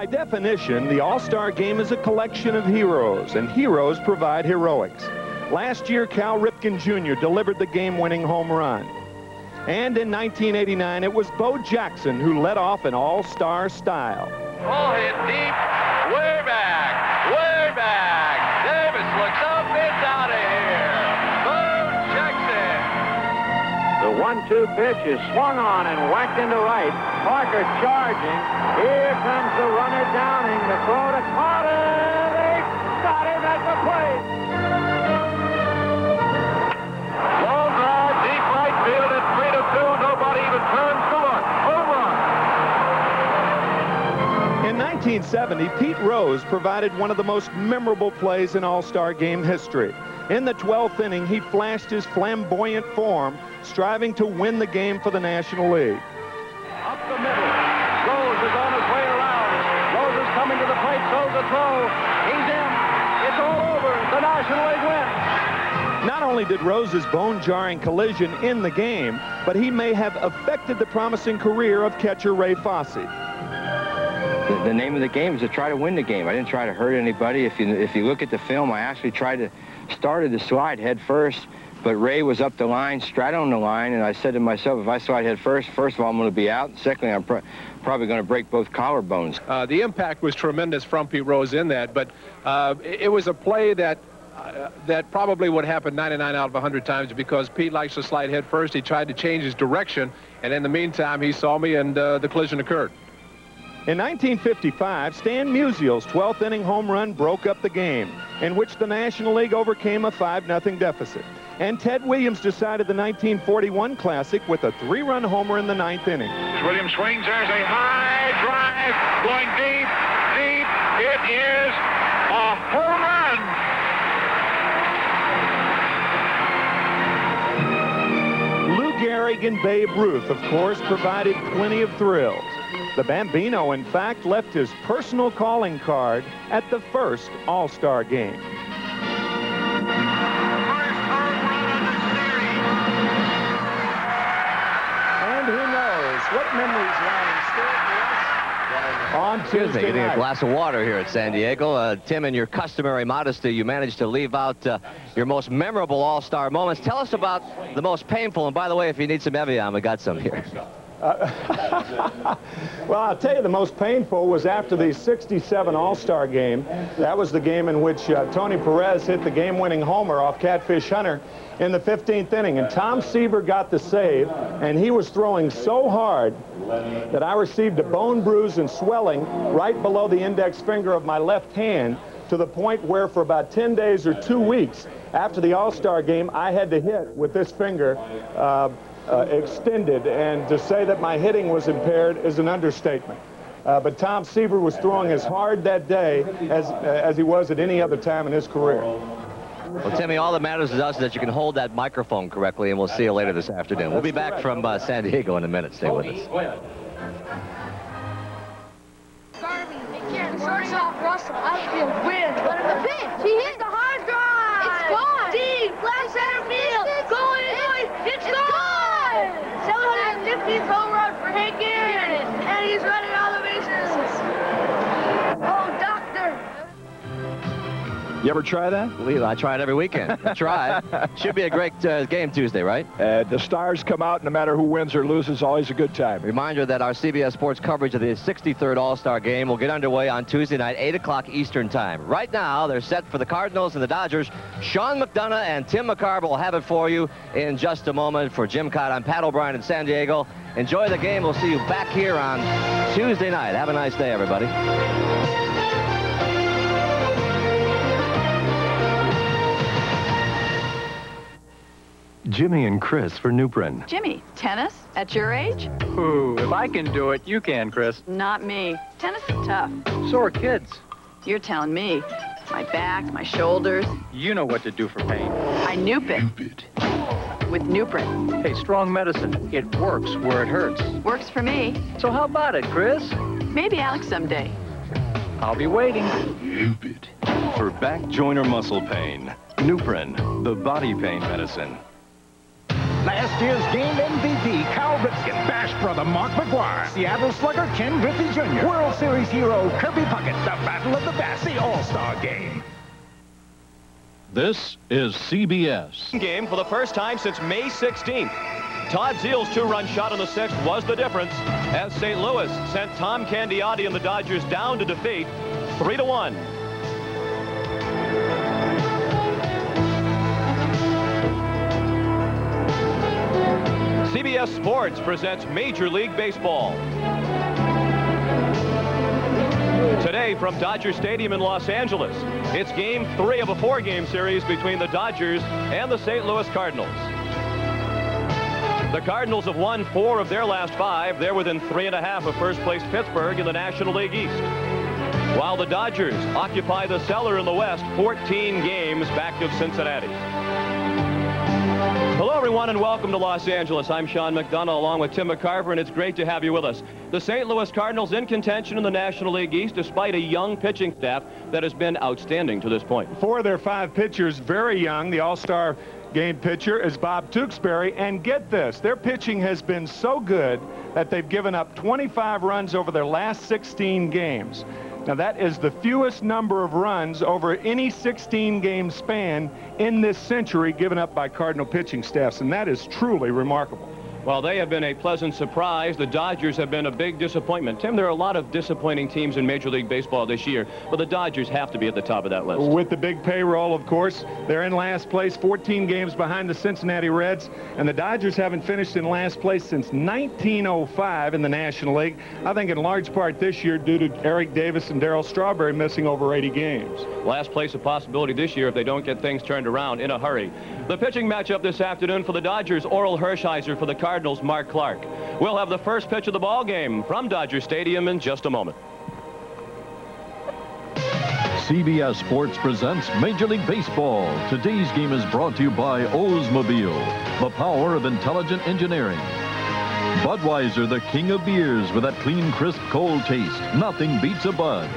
By definition, the All-Star Game is a collection of heroes, and heroes provide heroics. Last year, Cal Ripken Jr. delivered the game-winning home run. And in 1989, it was Bo Jackson who led off in all-star style. Ball hit deep, way back, way back. Davis looks up, it's out of here. Bo Jackson. The one-two pitch is swung on and whacked into right. Parker charging. Here comes the runner Downing. The throw to Carter. They got him at the plate. Long drive, deep right field, it's three to two. Nobody even turns to look. Home run. In 1970, Pete Rose provided one of the most memorable plays in All-Star Game history. In the 12th inning, he flashed his flamboyant form, striving to win the game for the National League. Up the middle. Rose is on his way around. Rose is coming to the plate, throws a throw. He's in. It's all over. The National League wins. Not only did Rose's bone-jarring collision end the game, but he may have affected the promising career of catcher Ray Fosse. The, the name of the game is to try to win the game. I didn't try to hurt anybody. If you if you look at the film, I actually tried to started the slide head first, but Ray was up the line, straddling the line, and I said to myself, if I slide head first, first of all, I'm going to be out. and Secondly, I'm pro probably going to break both collarbones. Uh, the impact was tremendous from Pete Rose in that, but uh, it, it was a play that uh, that probably would happen 99 out of 100 times because Pete likes to slide head first. He tried to change his direction, and in the meantime, he saw me, and uh, the collision occurred. In 1955, Stan Musial's 12th inning home run broke up the game, in which the National League overcame a 5-0 deficit. And Ted Williams decided the 1941 Classic with a three-run homer in the ninth inning. Williams swings. There's a high drive going deep, deep. It is a home run. Lou Gehrig and Babe Ruth, of course, provided plenty of thrills. The Bambino, in fact, left his personal calling card at the first All-Star game. Knows what memories lie in store for us on Tuesday getting a glass of water here at San Diego. Uh, Tim, in your customary modesty, you managed to leave out uh, your most memorable All-Star moments. Tell us about the most painful. And by the way, if you need some Evian, we got some here. Well, I'll tell you, the most painful was after the 67 All-Star game. That was the game in which uh, Tony Perez hit the game-winning homer off Catfish Hunter in the 15th inning. And Tom Seaver got the save, and he was throwing so hard that I received a bone bruise and swelling right below the index finger of my left hand to the point where for about 10 days or two weeks after the All-Star game, I had to hit with this finger uh, uh, extended, and to say that my hitting was impaired is an understatement. Uh, but Tom Seaver was throwing as hard that day as, uh, as he was at any other time in his career. Well, Timmy, all that matters to us is that you can hold that microphone correctly, and we'll see you later this afternoon. We'll be back from uh, San Diego in a minute. Stay with us. Garvey, shortstop Russell, outfield wins. What the pitch? He hit the hard drive. It's gone. Deep, left center field. Going, going. It's gone. 750th home run for Hankins, and he's running all the bases. Oh. You ever try that? It, I try it every weekend. I try. It should be a great uh, game Tuesday, right? Uh, the stars come out no matter who wins or loses, always a good time. Reminder that our CBS Sports coverage of the 63rd All-Star Game will get underway on Tuesday night, 8 o'clock Eastern Time. Right now, they're set for the Cardinals and the Dodgers. Sean McDonough and Tim McCarver will have it for you in just a moment. For Jim Kaat, I'm Pat O'Brien in San Diego. Enjoy the game. We'll see you back here on Tuesday night. Have a nice day, everybody. Jimmy and Chris for Nuprin. Jimmy, tennis at your age? Ooh, if I can do it, you can, Chris. Not me. Tennis is tough. So are kids. You're telling me. My back, my shoulders. You know what to do for pain. I noop it. With Nuprin. Hey, strong medicine. It works where it hurts. Works for me. So how about it, Chris? Maybe Alex someday. I'll be waiting. For back, joint, or muscle pain, Nuprin, the body pain medicine. Last year's game MVP, Cal Ripken, bashed Flash brother Mark McGwire, Seattle slugger Ken Griffey Jr., World Series hero Kirby Puckett, the Battle of the Bats, the All-Star Game. This is CBS. Game for the first time since May 16th. Todd Zeile's two-run shot in the sixth was the difference as St. Louis sent Tom Candiotti and the Dodgers down to defeat 3 to 1. CBS Sports presents Major League Baseball. Today from Dodger Stadium in Los Angeles, it's game three of a four-game series between the Dodgers and the St. Louis Cardinals. The Cardinals have won four of their last five. They're within three and a half of first place Pittsburgh in the National League East. While the Dodgers occupy the cellar in the West, 14 games back of Cincinnati. Hello, everyone, and welcome to Los Angeles. I'm Sean McDonough along with Tim McCarver, and it's great to have you with us. The St. Louis Cardinals in contention in the National League East despite a young pitching staff that has been outstanding to this point. Four of their five pitchers very young. The All-Star game pitcher is Bob Tewksbury. And get this, their pitching has been so good that they've given up 25 runs over their last 16 games. Now, that is the fewest number of runs over any 16-game span in this century given up by Cardinal pitching staffs, and that is truly remarkable. Well, they have been a pleasant surprise. The Dodgers have been a big disappointment. Tim, there are a lot of disappointing teams in Major League Baseball this year, but the Dodgers have to be at the top of that list. With the big payroll, of course. They're in last place, 14 games behind the Cincinnati Reds, and the Dodgers haven't finished in last place since 1905 in the National League. I think in large part this year due to Eric Davis and Darryl Strawberry missing over 80 games. Last place a possibility this year if they don't get things turned around in a hurry. The pitching matchup this afternoon for the Dodgers, Orel Hershiser for the Cardinals, Mark Clark. We'll have the first pitch of the ball game from Dodger Stadium in just a moment. CBS Sports presents Major League Baseball. Today's game is brought to you by Oldsmobile, the power of intelligent engineering. Budweiser, the king of beers with that clean, crisp, cold taste. Nothing beats a Bud.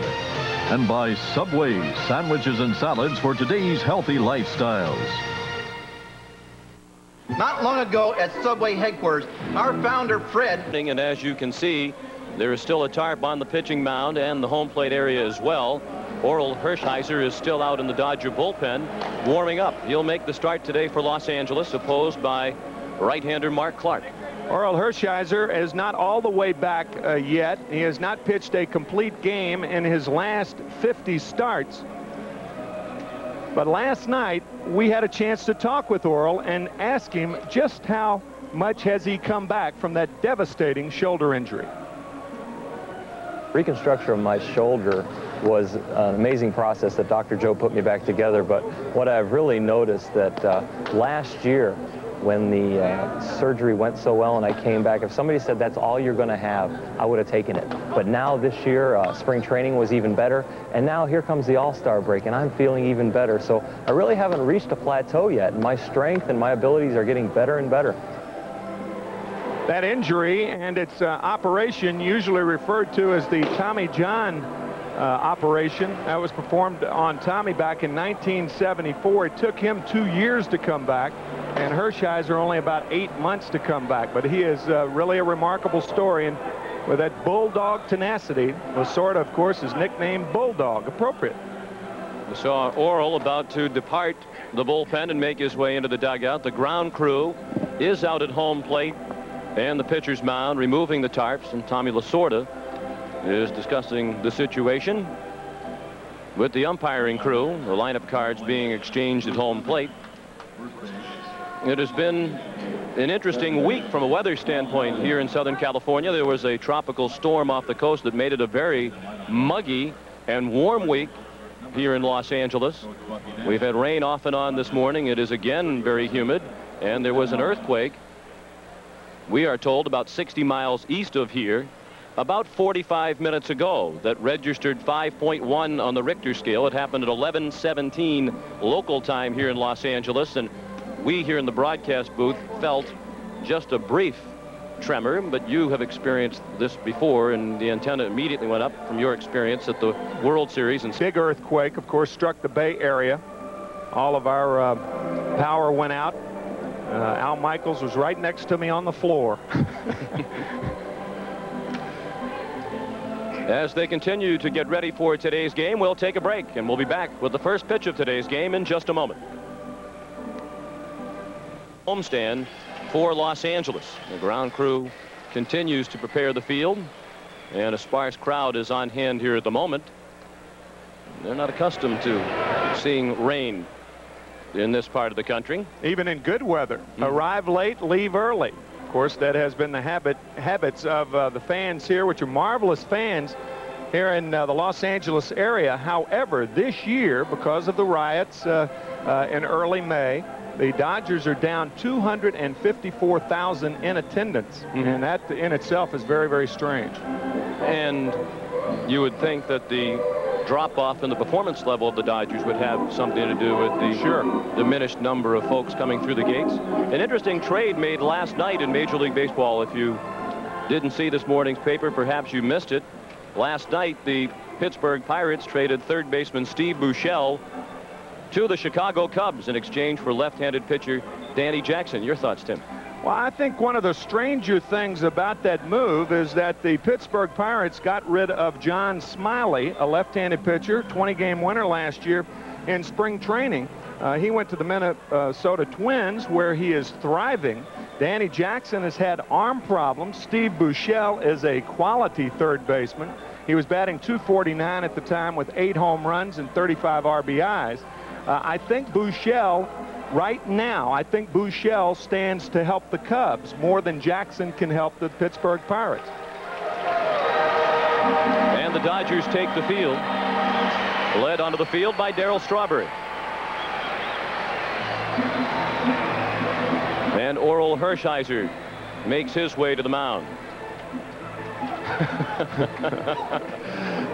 And by Subway, sandwiches and salads for today's healthy lifestyles. Not long ago at Subway headquarters, our founder, Fred... And as you can see, there is still a tarp on the pitching mound and the home plate area as well. Orel Hershiser is still out in the Dodger bullpen, warming up. He'll make the start today for Los Angeles, opposed by right-hander Mark Clark. Orel Hershiser is not all the way back uh, yet. He has not pitched a complete game in his last 50 starts. But last night, we had a chance to talk with Orel and ask him just how much has he come back from that devastating shoulder injury. Reconstruction of my shoulder was an amazing process that Dr. Jobe put me back together. But what I've really noticed that uh, last year, when the uh, surgery went so well and I came back, if somebody said that's all you're going to have, I would have taken it. But now this year, uh, spring training was even better, and now here comes the All-Star break, and I'm feeling even better. So I really haven't reached a plateau yet. My strength and my abilities are getting better and better. That injury and its uh, operation, usually referred to as the Tommy John operation that was performed on Tommy back in 1974. It took him two years to come back, and Hershiser only about eight months to come back. But he is uh, really a remarkable story, and with that bulldog tenacity, Lasorda, of course, is nicknamed Bulldog, appropriate. We saw Orel about to depart the bullpen and make his way into the dugout. The ground crew is out at home plate and the pitcher's mound, removing the tarps, and Tommy Lasorda is discussing the situation with the umpiring crew, the lineup cards being exchanged at home plate. It has been an interesting week from a weather standpoint here in Southern California. There was a tropical storm off the coast that made it a very muggy and warm week here in Los Angeles. We've had rain off and on this morning. It is again very humid, and there was an earthquake we are told about 60 miles east of here about 45 minutes ago that registered 5.1 on the Richter scale. It happened at 11:17 local time here in Los Angeles, and we here in the broadcast booth felt just a brief tremor, but you have experienced this before, and the antenna immediately went up from your experience at the World Series. And big earthquake, of course, struck the Bay Area. All of our uh, power went out. Uh, Al Michaels was right next to me on the floor. As they continue to get ready for today's game, we'll take a break, and we'll be back with the first pitch of today's game in just a moment. Homestand for Los Angeles. The ground crew continues to prepare the field, and a sparse crowd is on hand here at the moment. They're not accustomed to seeing rain in this part of the country. Even in good weather. Hmm. Arrive late, leave early. Of course, that has been the habit habits of uh, the fans here, which are marvelous fans here in uh, the Los Angeles area. However, this year, because of the riots uh, uh, in early May, the Dodgers are down 254,000 in attendance, and that in itself is very, very strange. And you would think that the drop-off in the performance level of the Dodgers would have something to do with the sure. diminished number of folks coming through the gates. An interesting trade made last night in Major League Baseball. If you didn't see this morning's paper, perhaps you missed it. Last night, the Pittsburgh Pirates traded third baseman Steve Buechele to the Chicago Cubs in exchange for left-handed pitcher Danny Jackson. Your thoughts, Tim? Well, I think one of the stranger things about that move is that the Pittsburgh Pirates got rid of John Smiley, a left-handed pitcher, 20-game winner last year in spring training. Uh, he went to the Minnesota Twins, where he is thriving. Danny Jackson has had arm problems. Steve Buechele is a quality third baseman. He was batting 249 at the time with eight home runs and 35 RBIs. Uh, I think Buechele right now, I think Buechele stands to help the Cubs more than Jackson can help the Pittsburgh Pirates. And the Dodgers take the field. Led onto the field by Darryl Strawberry. And Orel Hershiser makes his way to the mound.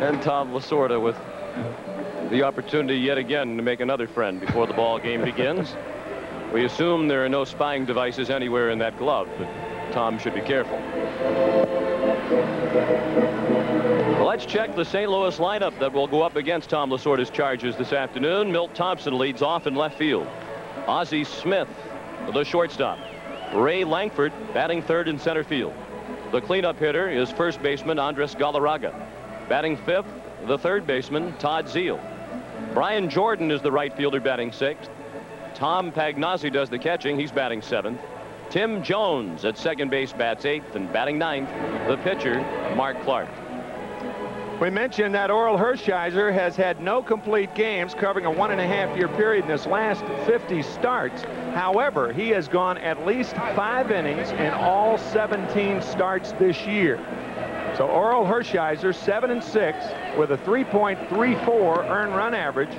and Tom Lasorda with the opportunity yet again to make another friend before the ball game begins. We assume there are no spying devices anywhere in that glove, but Tom should be careful. Let's check the St. Louis lineup that will go up against Tom Lasorda's Chargers this afternoon. Milt Thompson leads off in left field. Ozzie Smith, the shortstop. Ray Lankford batting third in center field. The cleanup hitter is first baseman Andres Galarraga. Batting fifth, the third baseman Todd Zeile. Brian Jordan is the right fielder batting sixth. Tom Pagnozzi does the catching. He's batting seventh. Tim Jones at second base bats eighth and batting ninth, the pitcher, Mark Clark. We mentioned that Orel Hershiser has had no complete games covering a one and a half year period in his last 50 starts. However, he has gone at least five innings in all 17 starts this year. So Orel Hershiser, 7 and 6 with a 3.34 earned run average.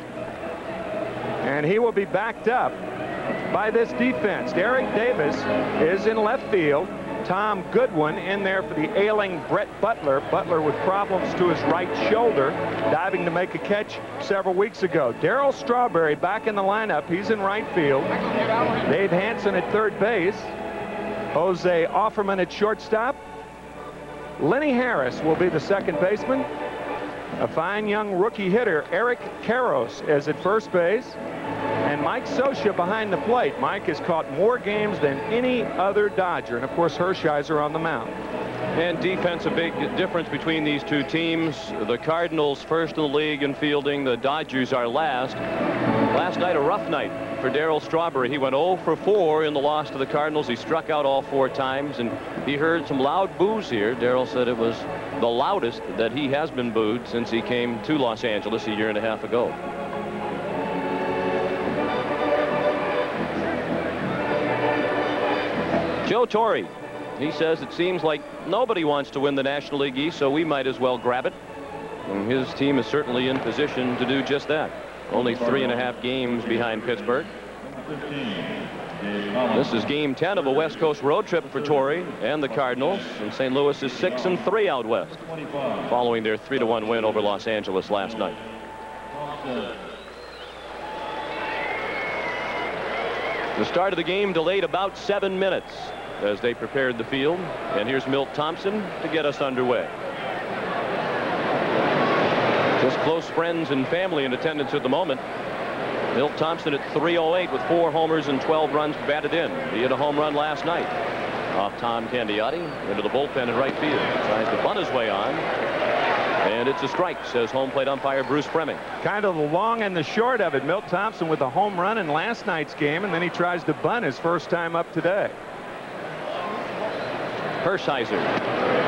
And he will be backed up by this defense. Derek Davis is in left field. Tom Goodwin in there for the ailing Brett Butler. Butler with problems to his right shoulder, diving to make a catch several weeks ago. Darryl Strawberry back in the lineup. He's in right field. Dave Hansen at third base. Jose Offerman at shortstop. Lenny Harris will be the second baseman. A fine young rookie hitter, Eric Karros, is at first base. And Mike Scioscia behind the plate. Mike has caught more games than any other Dodger. And, of course, Hershiser on the mound. And defense, a big difference between these two teams. The Cardinals first in the league in fielding. The Dodgers are last. Last night, a rough night for Darryl Strawberry. He went 0 for 4 in the loss to the Cardinals. He struck out all four times, and he heard some loud boos here. Darryl said it was the loudest that he has been booed since he came to Los Angeles a year and a half ago. Joe Torre, he says it seems like nobody wants to win the National League East, so we might as well grab it. And his team is certainly in position to do just that. Only three and a half games behind Pittsburgh. This is game 10 of a West Coast road trip for Torre and the Cardinals. And St. Louis is 6 and 3 out west, following their 3 to 1 win over Los Angeles last night. The start of the game delayed about seven minutes as they prepared the field. And here's Milt Thompson to get us underway. Just close friends and family in attendance at the moment. Milt Thompson at 308 with four homers and 12 runs batted in. He hit a home run last night off Tom Candiotti into the bullpen in right field. Tries to bunt his way on. And it's a strike, says home plate umpire Bruce Fleming. Kind of the long and the short of it. Milt Thompson with a home run in last night's game, and then he tries to bunt his first time up today. Hershiser.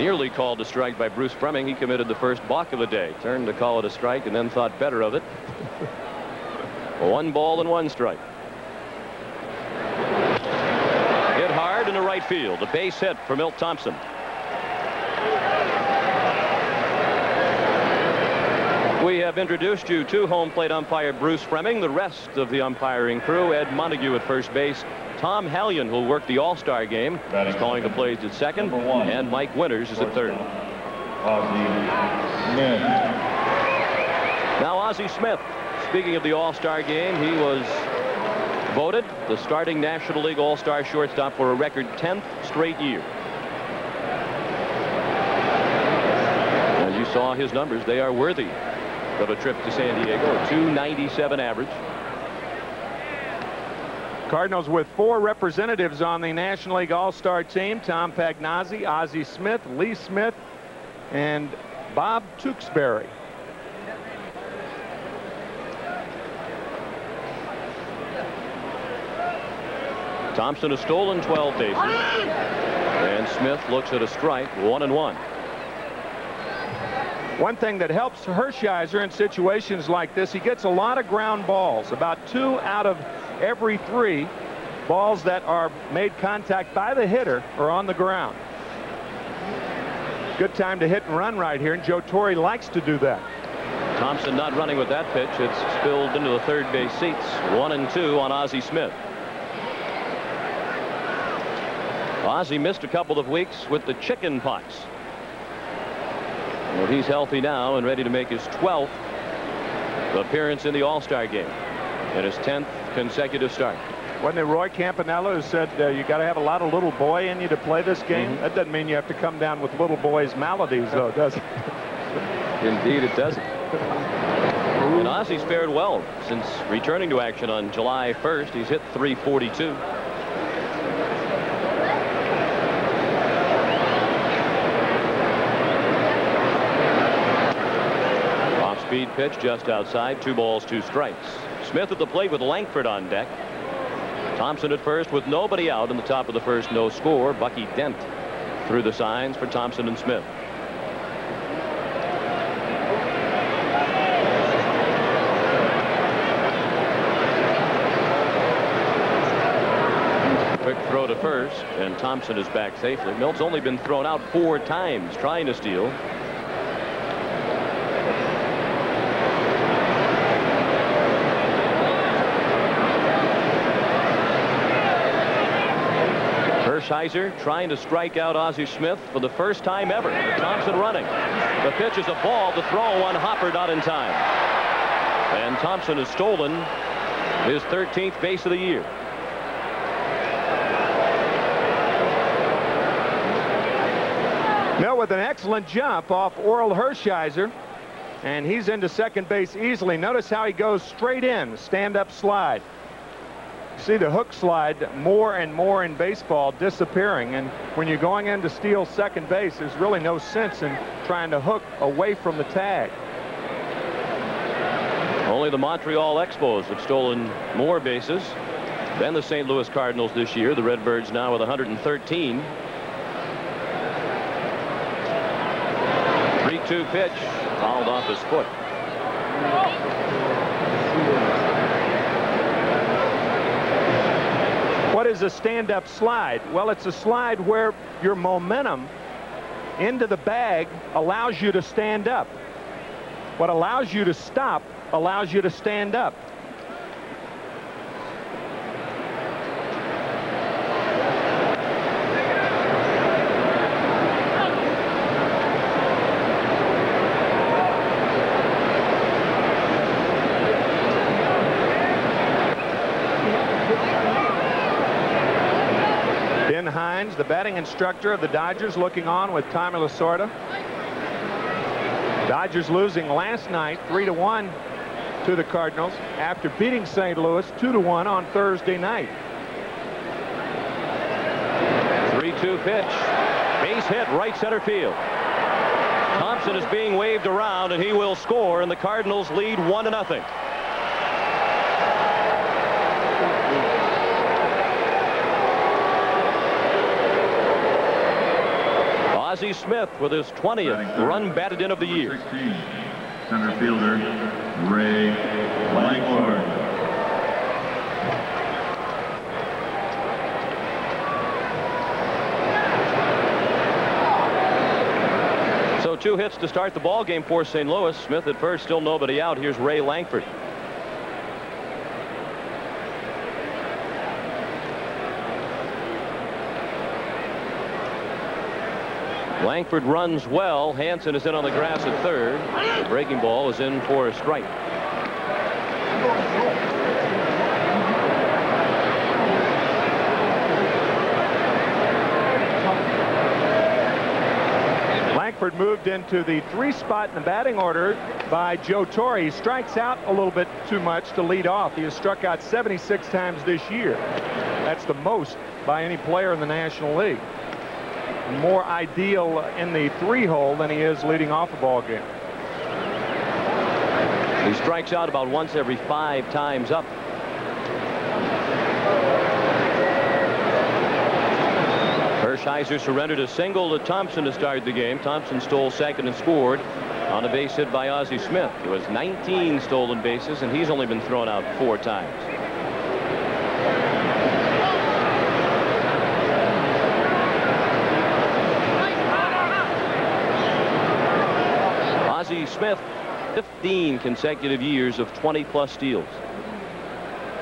Nearly called a strike by Bruce Fleming. He committed the first balk of the day. Turned to call it a strike and then thought better of it. one ball and one strike. Hit hard into right field. A base hit for Milt Thompson. We have introduced you to home plate umpire Bruce Fleming. The rest of the umpiring crew, Ed Montague at first base, Tom Hallion, who'll work the All-Star game, is calling the plays at second, and Mike Winters is at third. Now Ozzie Smith. Speaking of the All-Star game, he was voted the starting National League All-Star shortstop for a record 10th straight year. As you saw his numbers, they are worthy of a trip to San Diego. 297 average. Cardinals with four representatives on the National League All-Star team. Tom Pagnozzi, Ozzie Smith, Lee Smith, and Bob Tewksbury. Thompson has stolen 12 bases. And Smith looks at a strike, one and one. One thing that helps Hershiser in situations like this, he gets a lot of ground balls. About two out of every three balls that are made contact by the hitter are on the ground. Good time to hit and run right here, and Joe Torre likes to do that. Thompson not running with that pitch. It's spilled into the third base seats. One and two on Ozzie Smith. Ozzie missed a couple of weeks with the chicken pox. Well, he's healthy now and ready to make his 12th appearance in the All-Star game and his 10th consecutive start. Wasn't it Roy Campanella who said uh, you got to have a lot of little boy in you to play this game? Mm -hmm. That doesn't mean you have to come down with little boys' maladies, though, does it? Indeed, it doesn't. And Ozzie's fared well since returning to action on July 1st. He's hit 342. Off-speed pitch just outside. Two balls, two strikes. Smith at the plate with Langford on deck. Thompson at first with nobody out in the top of the first no score. Bucky Dent through the signs for Thompson and Smith. Quick throw to first and Thompson is back safely. Milt's only been thrown out four times trying to steal. Hershiser trying to strike out Ozzie Smith for the first time ever. Thompson running. The pitch is a ball. The throw one Hopper not in time. And Thompson has stolen his 13th base of the year. Milt with an excellent jump off Orel Hershiser. And he's into second base easily. Notice how he goes straight in, stand-up slide see the hook slide more and more in baseball disappearing. And when you're going in to steal second base, there's really no sense in trying to hook away from the tag. Only the Montreal Expos have stolen more bases than the St. Louis Cardinals this year. The Redbirds now with 113. 3-2 pitch fouled off his foot. Is a stand-up slide? Well, it's a slide where your momentum into the bag allows you to stand up. What allows you to stop allows you to stand up. The batting instructor of the Dodgers, looking on with Tommy Lasorda. Dodgers losing last night 3 to 1 to the Cardinals after beating St. Louis 2 to 1 on Thursday night. 3-2 pitch. Base hit right center field. Thompson is being waved around, and he will score, and the Cardinals lead one to nothing. Ozzie Smith with his 20th run batted in of the year. Center fielder, Ray Lankford. So two hits to start the ball game for St. Louis. Smith at first, still nobody out. Here's Ray Lankford. Lankford runs well. Hansen is in on the grass at third. The breaking ball is in for a strike. Lankford moved into the three spot in the batting order by Joe Torre. He strikes out a little bit too much to lead off. He has struck out 76 times this year. That's the most by any player in the National League. More ideal in the three hole than he is leading off a ball game. He strikes out about once every five times up. Hershiser surrendered a single to Thompson to start the game. Thompson stole second and scored on a base hit by Ozzie Smith. It was 19 stolen bases, and he's only been thrown out four times. Ozzie Smith, 15 consecutive years of 20-plus steals,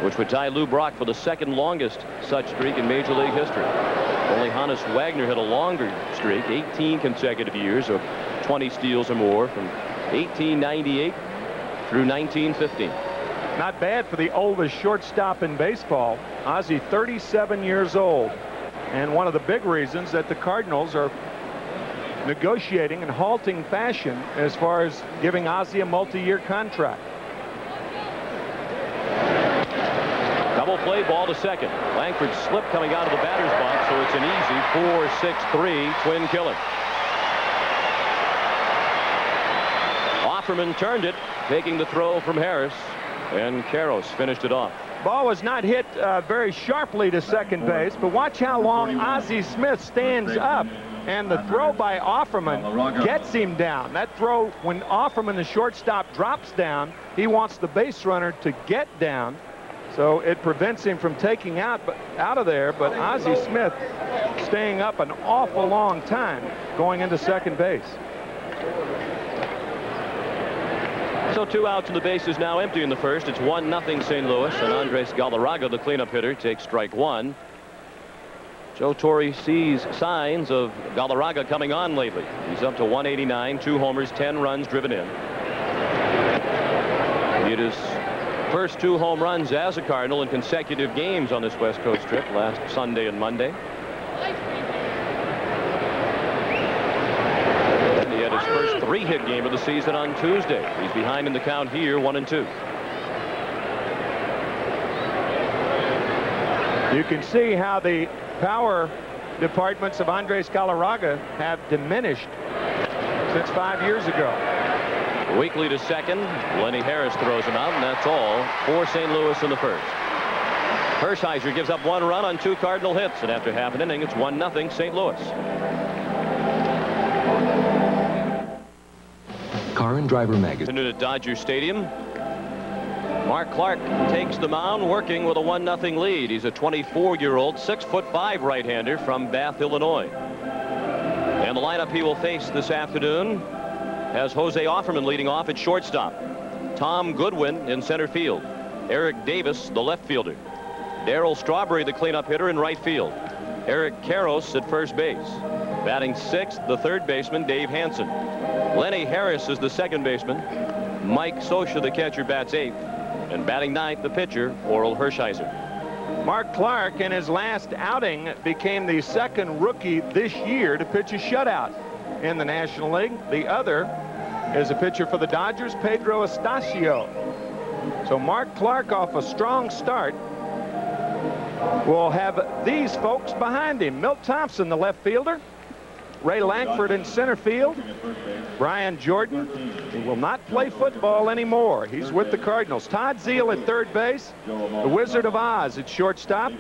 which would tie Lou Brock for the second longest such streak in Major League history. Only Honus Wagner had a longer streak, 18 consecutive years of 20 steals or more from 1898 through 1915. Not bad for the oldest shortstop in baseball. Ozzie, 37 years old. And one of the big reasons that the Cardinals are negotiating in halting fashion as far as giving Ozzie a multi-year contract. Double play ball to second. Lankford slip coming out of the batter's box, so it's an easy 4-6-3 twin killer. Offerman turned it, taking the throw from Harris, and Karros finished it off. Ball was not hit uh, very sharply to second base, but watch how long Ozzie Smith stands up. And the throw by Offerman gets him down. That throw, when Offerman, the shortstop, drops down, he wants the base runner to get down. So it prevents him from taking out, but, out of there. But Ozzie Smith staying up an awful long time going into second base. So two outs and the base is now empty in the first. It's 1-0 St. Louis, and Andres Galarraga, the cleanup hitter, takes strike one. Joe Torre sees signs of Galarraga coming on lately. He's up to 189, two homers, 10 runs driven in. He it is first two home runs as a Cardinal in consecutive games on this West Coast trip last Sunday and Monday. And he had his first three-hit game of the season on Tuesday. He's behind in the count here, one and two. You can see how the power departments of Andres Galarraga have diminished since five years ago. Weekly to second. Lenny Harris throws him out, and that's all for St. Louis in the first. Hershiser gives up one run on two Cardinal hits, and after half an inning, it's 1-0 St. Louis. Car and Driver Magazine. At Dodger Stadium. Mark Clark takes the mound working with a 1-0 lead. He's a 24-year-old, 6'5 right-hander from Bath, Illinois. And the lineup he will face this afternoon has Jose Offerman leading off at shortstop. Tom Goodwin in center field. Eric Davis, the left fielder. Darryl Strawberry, the cleanup hitter in right field. Eric Karros at first base. Batting sixth, the third baseman, Dave Hansen. Lenny Harris is the second baseman. Mike Scioscia, the catcher, bats eighth. And batting ninth, the pitcher, Orel Hershiser. Mark Clark, in his last outing, became the second rookie this year to pitch a shutout in the National League. The other is a pitcher for the Dodgers, Pedro Astacio. So Mark Clark off a strong start will have these folks behind him. Milt Thompson, the left fielder. Ray Lankford in center field. Brian Jordan, he will not play football anymore. He's with the Cardinals. Todd Zeile at third base. The Wizard of Oz at shortstop.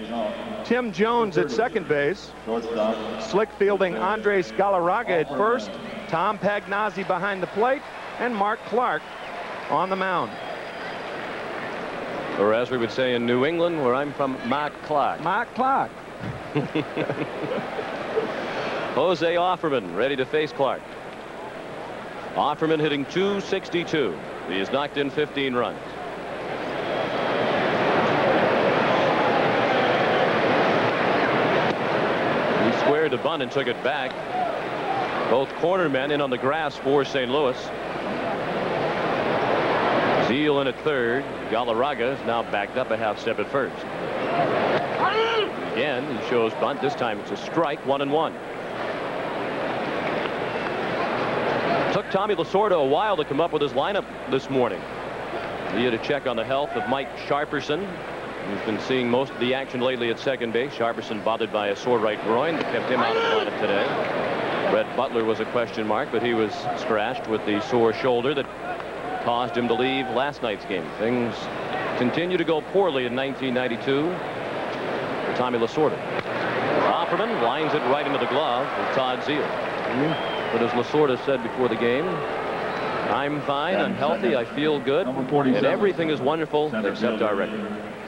Tim Jones at second base. Slick fielding Andres Galarraga at first. Tom Pagnozzi behind the plate. And Mark Clark on the mound. Or as we would say in New England, where I'm from, Mark Clark. Mark Clark. Jose Offerman ready to face Clark. Offerman hitting 262. He has knocked in 15 runs. He squared the bunt and took it back. Both cornermen in on the grass for St. Louis. Zeile in at third. Galarraga is now backed up a half step at first. Again, he shows bunt. This time it's a strike, one and one. Tommy Lasorda a while to come up with his lineup this morning. He had a check on the health of Mike Sharperson. who's been seeing most of the action lately at second base. Sharperson bothered by a sore right groin that kept him out of the lineup today. Brett Butler was a question mark, but he was scratched with the sore shoulder that caused him to leave last night's game. Things continue to go poorly in 1992 for Tommy Lasorda. Offerman lines it right into the glove with Todd Zeile. Mm-hmm. But as Lasorda said before the game, I'm fine, I'm healthy, I feel good, and everything is wonderful except our record.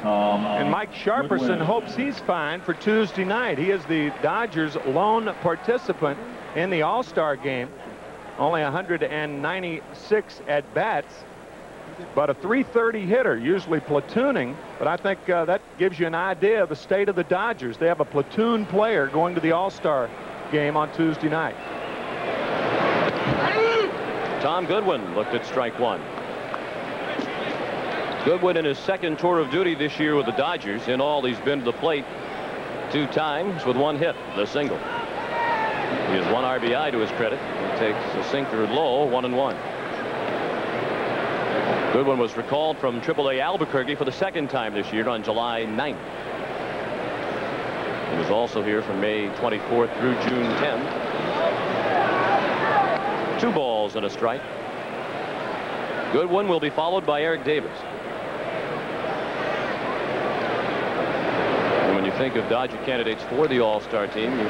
And Mike Sharperson hopes he's fine for Tuesday night. He is the Dodgers' lone participant in the All-Star game. Only 196 at-bats, but a 330 hitter, usually platooning. But I think uh, that gives you an idea of the state of the Dodgers. They have a platoon player going to the All-Star game on Tuesday night. Tom Goodwin looked at strike one. Goodwin in his second tour of duty this year with the Dodgers. In all, he's been to the plate two times with one hit, the single. He has one RBI to his credit. He takes a sinker low, one and one. Goodwin was recalled from AAA Albuquerque for the second time this year on July 9th. He was also here from May 24th through June 10th. Two balls and a strike. Goodwin will be followed by Eric Davis. And when you think of Dodger candidates for the All-Star team, you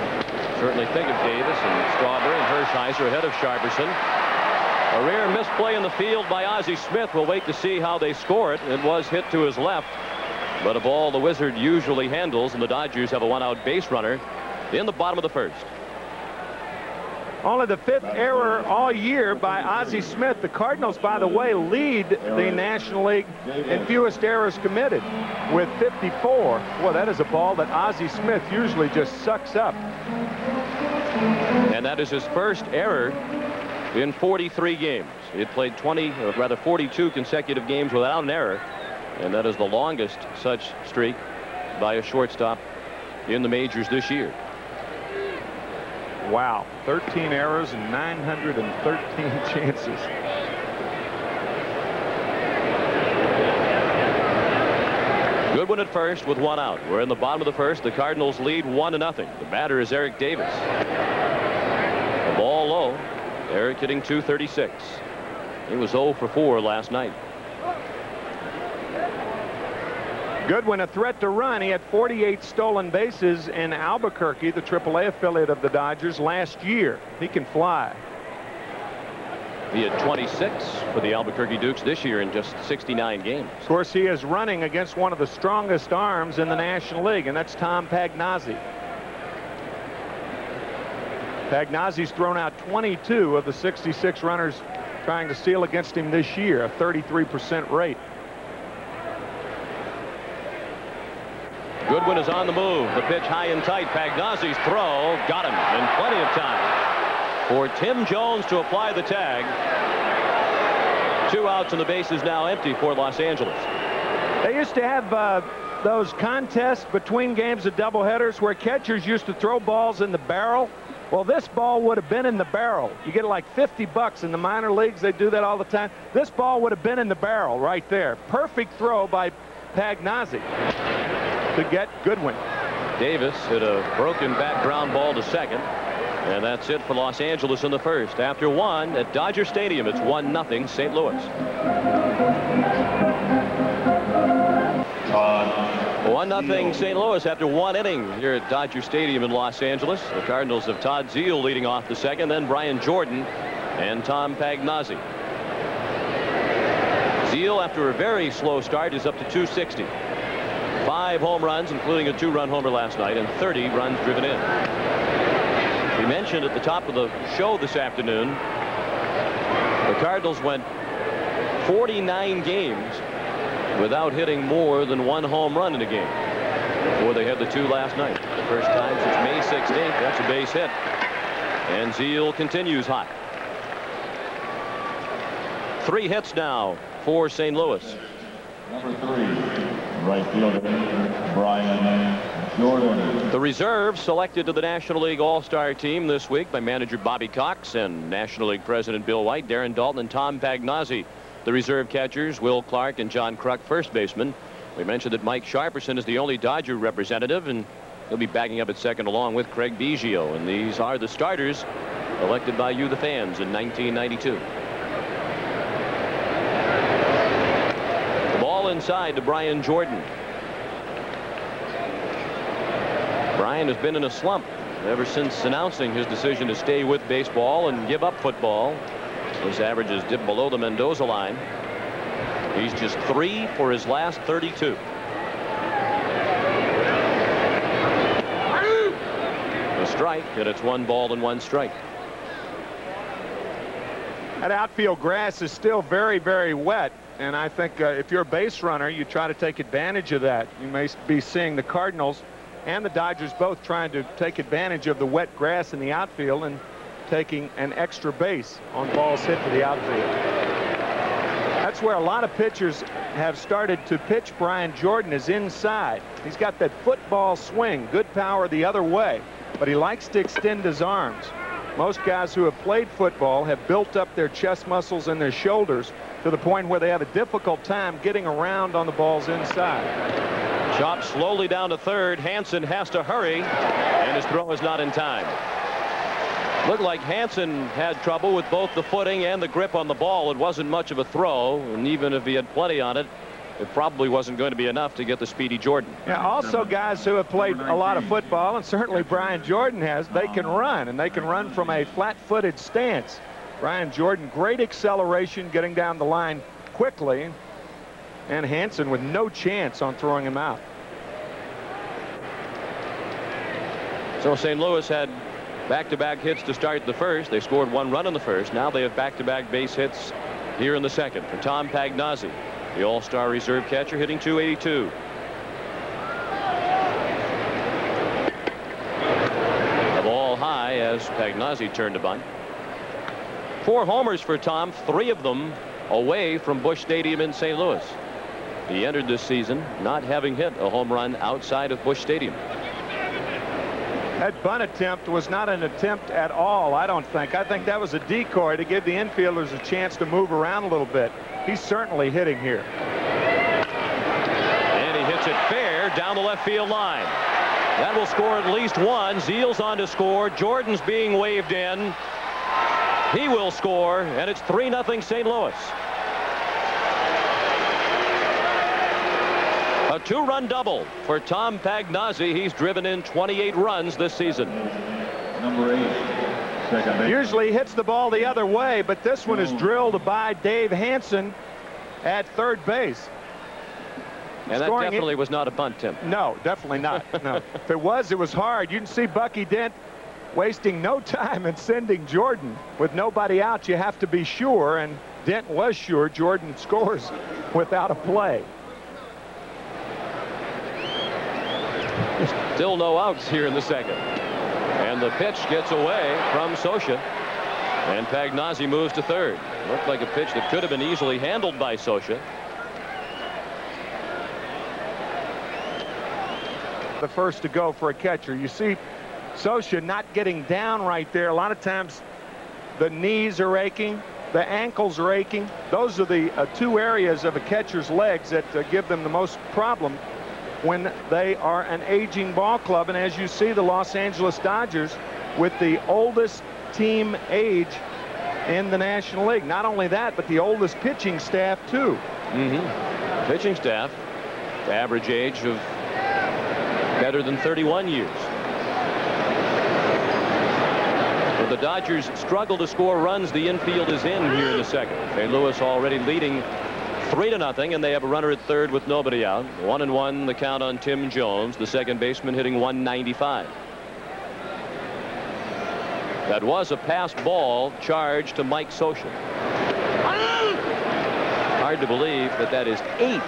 certainly think of Davis and Strawberry and Hershiser ahead of Sharperson. A rare misplay in the field by Ozzie Smith. We'll wait to see how they score it. It was hit to his left, but a ball the Wizard usually handles, and the Dodgers have a one-out base runner in the bottom of the first. Only the fifth error all year by Ozzie Smith. The Cardinals, by the way, lead the National League in fewest errors committed with 54. Well, that is a ball that Ozzie Smith usually just sucks up. And that is his first error in 43 games. He had played 20, or rather 42 consecutive games without an error. And that is the longest such streak by a shortstop in the majors this year. Wow, 13 errors and 913 chances. Goodwin at first with one out. We're in the bottom of the first. The Cardinals lead one to nothing. The batter is Eric Davis. The ball low. Eric hitting 236. He was 0 for 4 last night. Goodwin a threat to run. He had 48 stolen bases in Albuquerque, the AAA affiliate of the Dodgers, last year. He can fly. He had 26 for the Albuquerque Dukes this year in just 69 games. Of course, he is running against one of the strongest arms in the National League, and that's Tom Pagnozzi. Pagnozzi's thrown out 22 of the 66 runners trying to steal against him this year, a 33% rate. Goodwin is on the move. The pitch high and tight. Pagnozzi's throw got him in plenty of time for Tim Jones to apply the tag. Two outs and the base is now empty for Los Angeles. They used to have uh, those contests between games of doubleheaders where catchers used to throw balls in the barrel. Well, this ball would have been in the barrel. You get like 50 bucks in the minor leagues. They do that all the time. This ball would have been in the barrel right there. Perfect throw by Pagnozzi to get Goodwin. Davis hit a broken bat ground ball to second. And that's it for Los Angeles in the first. After one at Dodger Stadium, it's 1-0 St. Louis. One nothing St. Louis after one inning here at Dodger Stadium in Los Angeles. The Cardinals of Todd Zeile leading off the second, then Brian Jordan and Tom Pagnozzi. Zeile, after a very slow start, is up to 260. Five home runs, including a two-run homer last night, and 30 runs driven in. We mentioned at the top of the show this afternoon, the Cardinals went 49 games without hitting more than one home run in a game before they had the two last night. The first time since May 16th. That's a base hit. And Zeile continues hot. Three hits now for St. Louis. Number three, right fielder, Brian Jordan. The reserves selected to the National League All-Star team this week by manager Bobby Cox and National League President Bill White, Darren Daulton, and Tom Pagnozzi. The reserve catchers, Will Clark and John Kruk, first baseman. We mentioned that Mike Sharperson is the only Dodger representative, and he'll be backing up at second along with Craig Biggio. And these are the starters elected by you, the fans, in 1992. Ball inside to Brian Jordan. Brian has been in a slump ever since announcing his decision to stay with baseball and give up football. His averages dipped below the Mendoza line. He's just three for his last 32. A strike, and it's one ball and one strike. That outfield grass is still very, very wet. And I think uh, if you're a base runner, you try to take advantage of that. You may be seeing the Cardinals and the Dodgers both trying to take advantage of the wet grass in the outfield and taking an extra base on balls hit to the outfield. That's where a lot of pitchers have started to pitch Brian Jordan is inside. He's got that football swing, good power the other way, but he likes to extend his arms. Most guys who have played football have built up their chest muscles and their shoulders to the point where they have a difficult time getting around on the balls inside. Chop slowly down to third. Hansen has to hurry, and his throw is not in time. Looked like Hansen had trouble with both the footing and the grip on the ball. It wasn't much of a throw, and even if he had plenty on it, it probably wasn't going to be enough to get the speedy Jordan. Yeah, also guys who have played a lot of football, and certainly Brian Jordan has, they can run, and they can run from a flat-footed stance. Brian Jordan, great acceleration, getting down the line quickly, and Hansen with no chance on throwing him out. So St. Louis had back-to-back -back hits to start the first. They scored one run in the first. Now they have back-to-back -back base hits here in the second for Tom Pagnozzi. The all-star reserve catcher hitting 282. The ball high as Pagnozzi turned to bunt. Four homers for Tom, three of them away from Busch Stadium in St. Louis. He entered this season not having hit a home run outside of Busch Stadium. That bunt attempt was not an attempt at all, I don't think. I think that was a decoy to give the infielders a chance to move around a little bit. He's certainly hitting here. And he hits it fair down the left field line. That will score at least one. Zeile's on to score. Jordan's being waved in. He will score, and it's 3-0 St. Louis. A two-run double for Tom Pagnozzi. He's driven in 28 runs this season. Number eight, second base. Usually he hits the ball the other way, but this one is drilled by Dave Hansen at third base. And that definitely it- was not a bunt, Tim. No, definitely not. No. if it was, it was hard. You can see Bucky Dent wasting no time in sending Jordan. With nobody out, you have to be sure, and Dent was sure Jordan scores without a play. Still no outs here in the second. And the pitch gets away from Scioscia. And Pagnozzi moves to third. Looked like a pitch that could have been easily handled by Scioscia. the first to go for a catcher. You see Scioscia not getting down right there. A lot of times the knees are aching, the ankles are aching. Those are the uh, two areas of a catcher's legs that uh, give them the most problem when they are an aging ball club. And as you see, the Los Angeles Dodgers with the oldest team age in the National League. Not only that, but the oldest pitching staff, too. Mm-hmm. Pitching staff, average age of better than 31 years. But the Dodgers struggle to score runs. The infield is in here in the second. St. Louis already leading three to nothing, and they have a runner at third with nobody out. One and one, the count on Tim Jones, the second baseman hitting 195. That was a pass ball charged to Mike Scioscia. Hard to believe that that is eight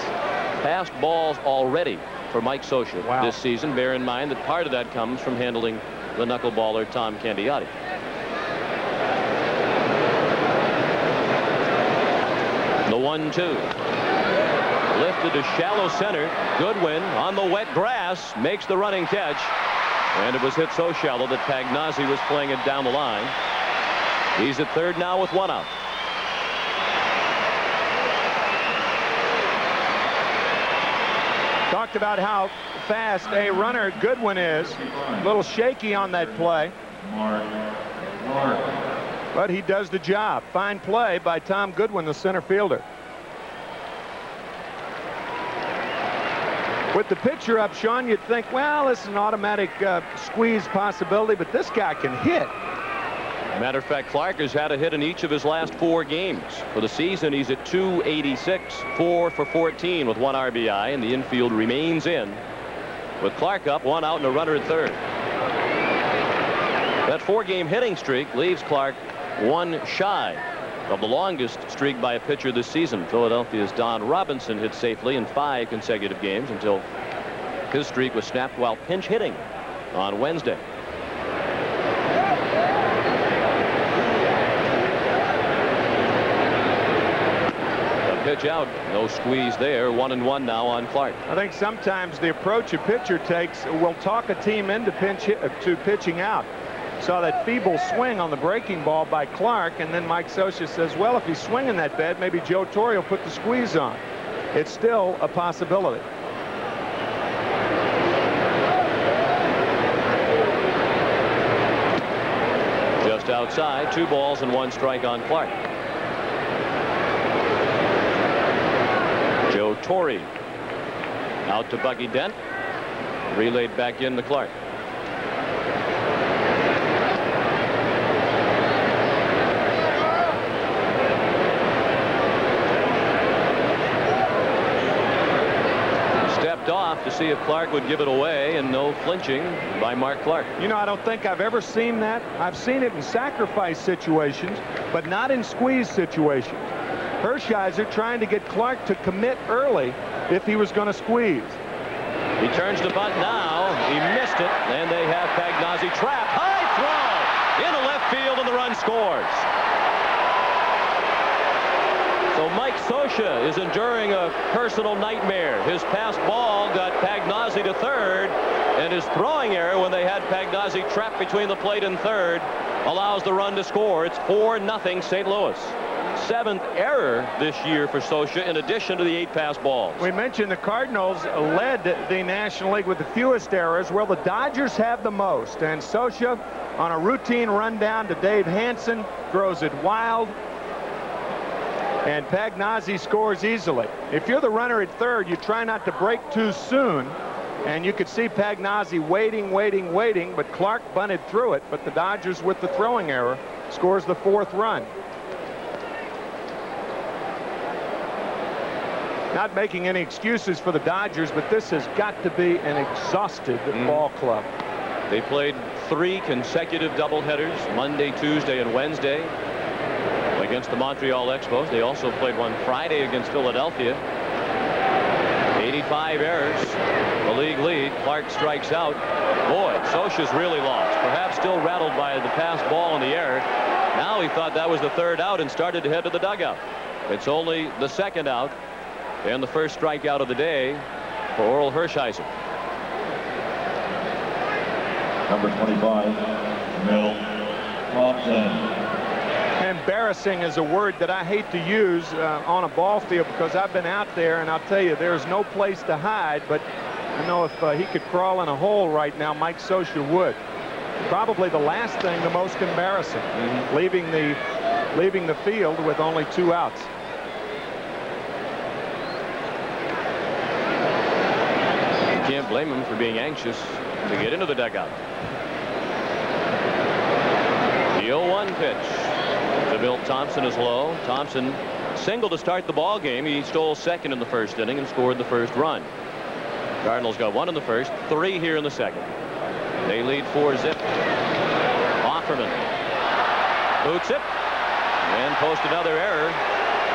passed balls already for Mike Scioscia wow. this season. Bear in mind that part of that comes from handling the knuckleballer Tom Candiotti. The one-two. Lifted to shallow center. Goodwin on the wet grass makes the running catch. And it was hit so shallow that Pagnozzi was playing it down the line. He's at third now with one out. Talked about how fast a runner Goodwin is. A little shaky on that play. But he does the job. Fine play by Tom Goodwin, the center fielder. With the pitcher up, Sean, you'd think, well, this is an automatic uh, squeeze possibility, but this guy can hit. Matter of fact, Clark has had a hit in each of his last four games. For the season, he's at 286, 4 for 14 with one RBI, and the infield remains in. With Clark up, one out and a runner at third. That four-game hitting streak leaves Clark one shy of the longest streak by a pitcher this season. Philadelphia's Don Robinson hit safely in five consecutive games until his streak was snapped while pinch hitting on Wednesday. pitch out. No squeeze there. One and one now on Clark. I think sometimes the approach a pitcher takes will talk a team into pinch hit, to pitching out. Saw that feeble swing on the breaking ball by Clark, and then Mike Scioscia says, well, if he's swinging that bad, maybe Joe Torre will put the squeeze on. It's still a possibility. Just outside, two balls and one strike on Clark. Joe Torre out to Bucky Dent. Relayed back in to Clark. off to see if Clark would give it away and no flinching by Mark Clark. You know, I don't think I've ever seen that. I've seen it in sacrifice situations, but not in squeeze situations. Hershiser trying to get Clark to commit early if he was going to squeeze. He turns the bunt now. He missed it, and they have Pagnozzi trapped. High throw into left field, and the run scores. So Mike Scioscia is enduring a personal nightmare. His pass ball got Pagnozzi to third, and his throwing error when they had Pagnozzi trapped between the plate and third allows the run to score. It's 4-0 St. Louis. Seventh error this year for Scioscia in addition to the eight pass balls. We mentioned the Cardinals led the National League with the fewest errors. Well, the Dodgers have the most, and Scioscia on a routine rundown to Dave Hansen throws it wild and Pagnozzi scores easily. If you're the runner at third, you try not to break too soon. And you could see Pagnozzi waiting, waiting, waiting, but Clark bunted through it. But the Dodgers, with the throwing error, scores the fourth run. Not making any excuses for the Dodgers, but this has got to be an exhausted mm. ball club. They played three consecutive doubleheaders, Monday, Tuesday, and Wednesday against the Montreal Expos. They also played one Friday against Philadelphia. 85 errors. The league lead. Clark strikes out. Boy, Scioscia's really lost. Perhaps still rattled by the pass ball in the air. Now he thought that was the third out and started to head to the dugout. It's only the second out and the first strikeout of the day for Orel Hershiser. Number 25, Milt Thompson embarrassing is a word that I hate to use uh, on a ball field because I've been out there and I'll tell you there's no place to hide but I know if uh, he could crawl in a hole right now Mike Scioscia would probably the last thing the most embarrassing, leaving the leaving the field with only two outs. You can't blame him for being anxious to get into the dugout. The 0-1 pitch Milt Thompson is low. Thompson single to start the ball game. He stole second in the first inning and scored the first run. Cardinals got one in the first, three here in the second. They lead 4-zip. Offerman boots it and post another error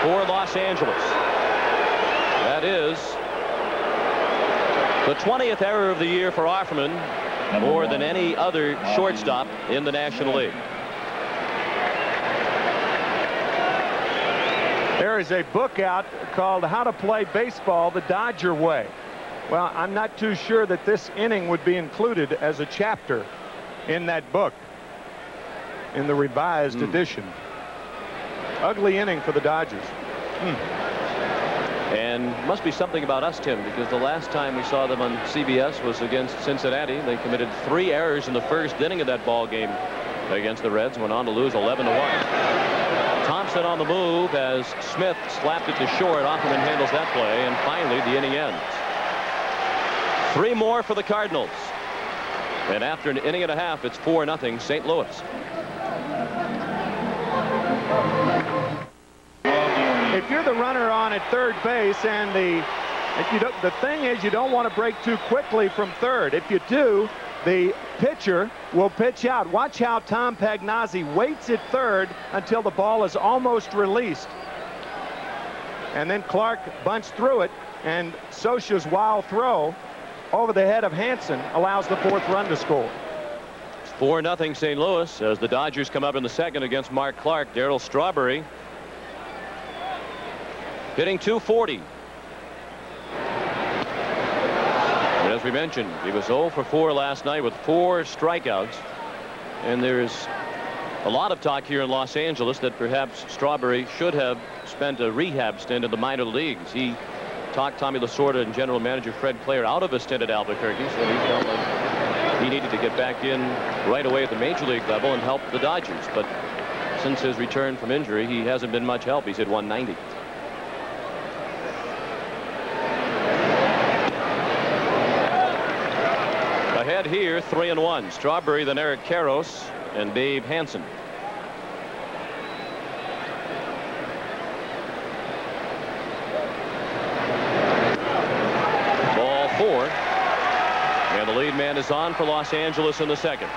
for Los Angeles. That is the 20th error of the year for Offerman, more than any other shortstop in the National League. There is a book out called How to Play Baseball the Dodger Way. Well, I'm not too sure that this inning would be included as a chapter in that book in the revised hmm. edition. Ugly inning for the Dodgers. Hmm. And must be something about us, Tim, because the last time we saw them on CBS was against Cincinnati. They committed three errors in the first inning of that ball game against the Reds, went on to lose 11 to 1. Thompson on the move as Smith slapped it to short. Offerman handles that play, and finally the inning ends. Three more for the Cardinals. And after an inning and a half, it's 4 nothing St. Louis. If you're the runner on at third base and the if you don't, the thing is you don't want to break too quickly from third. If you do, the pitcher will pitch out. Watch how Tom Pagnozzi waits at third until the ball is almost released. And then Clark bunts through it, and Scioscia's wild throw over the head of Hansen allows the fourth run to score. 4 nothing St. Louis as the Dodgers come up in the second against Mark Clark. Darryl Strawberry hitting 240. And as we mentioned, he was 0 for 4 last night with four strikeouts. And there's a lot of talk here in Los Angeles that perhaps Strawberry should have spent a rehab stint in the minor leagues. He talked Tommy Lasorda and general manager Fred Claire out of a stint at Albuquerque, so he felt like he needed to get back in right away at the major league level and help the Dodgers. But since his return from injury, he hasn't been much help. He's hit 190. Ahead here, three and one. Strawberry, then Eric Karros, and Dave Hansen. Ball four. And the lead man is on for Los Angeles in the second.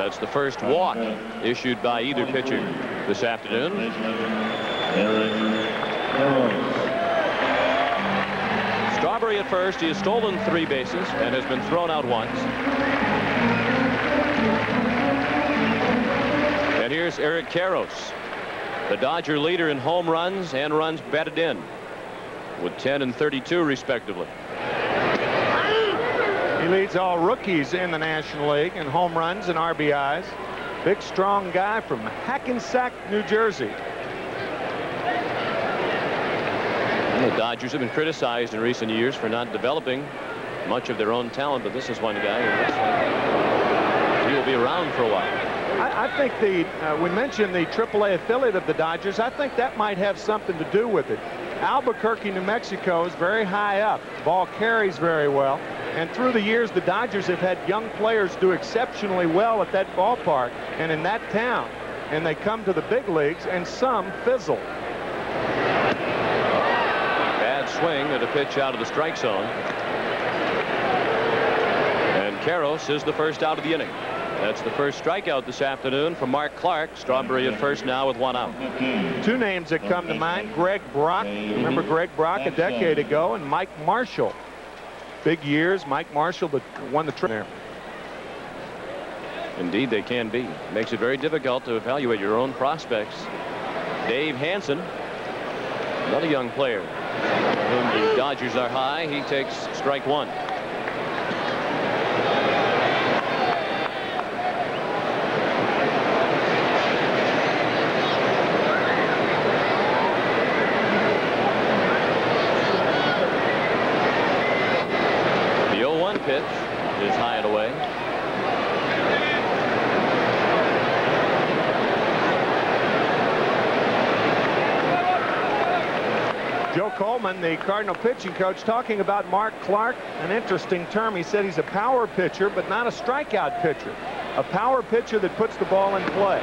That's the first walk issued by either pitcher this afternoon. Strawberry at first. He has stolen three bases and has been thrown out once. And here's Eric Karros, the Dodger leader in home runs and runs batted in with 10 and 32 respectively. He leads all rookies in the National League in home runs and RBIs. Big, strong guy from Hackensack, New Jersey. The Dodgers have been criticized in recent years for not developing much of their own talent, but this is one guy who he will be around for a while. I, I think the uh, we mentioned the AAA affiliate of the Dodgers. I think that might have something to do with it. Albuquerque, New Mexico is very high up. Ball carries very well. And through the years, the Dodgers have had young players do exceptionally well at that ballpark and in that town. And they come to the big leagues, and some fizzle. Swing at a pitch out of the strike zone. And Karros is the first out of the inning. That's the first strikeout this afternoon from Mark Clark. Strawberry at first now with one out. Two names that come to mind, Greg Brock. Remember Greg Brock a decade ago, and Mike Marshall. Big years. Mike Marshall that won the trip there. Indeed, they can be. Makes it very difficult to evaluate your own prospects. Dave Hansen, another young player, whom the Dodgers are high. He takes strike one. The 0-1 pitch. right away. Joe Coleman, the Cardinal pitching coach, talking about Mark Clark. An interesting term. He said he's a power pitcher, but not a strikeout pitcher. A power pitcher that puts the ball in play.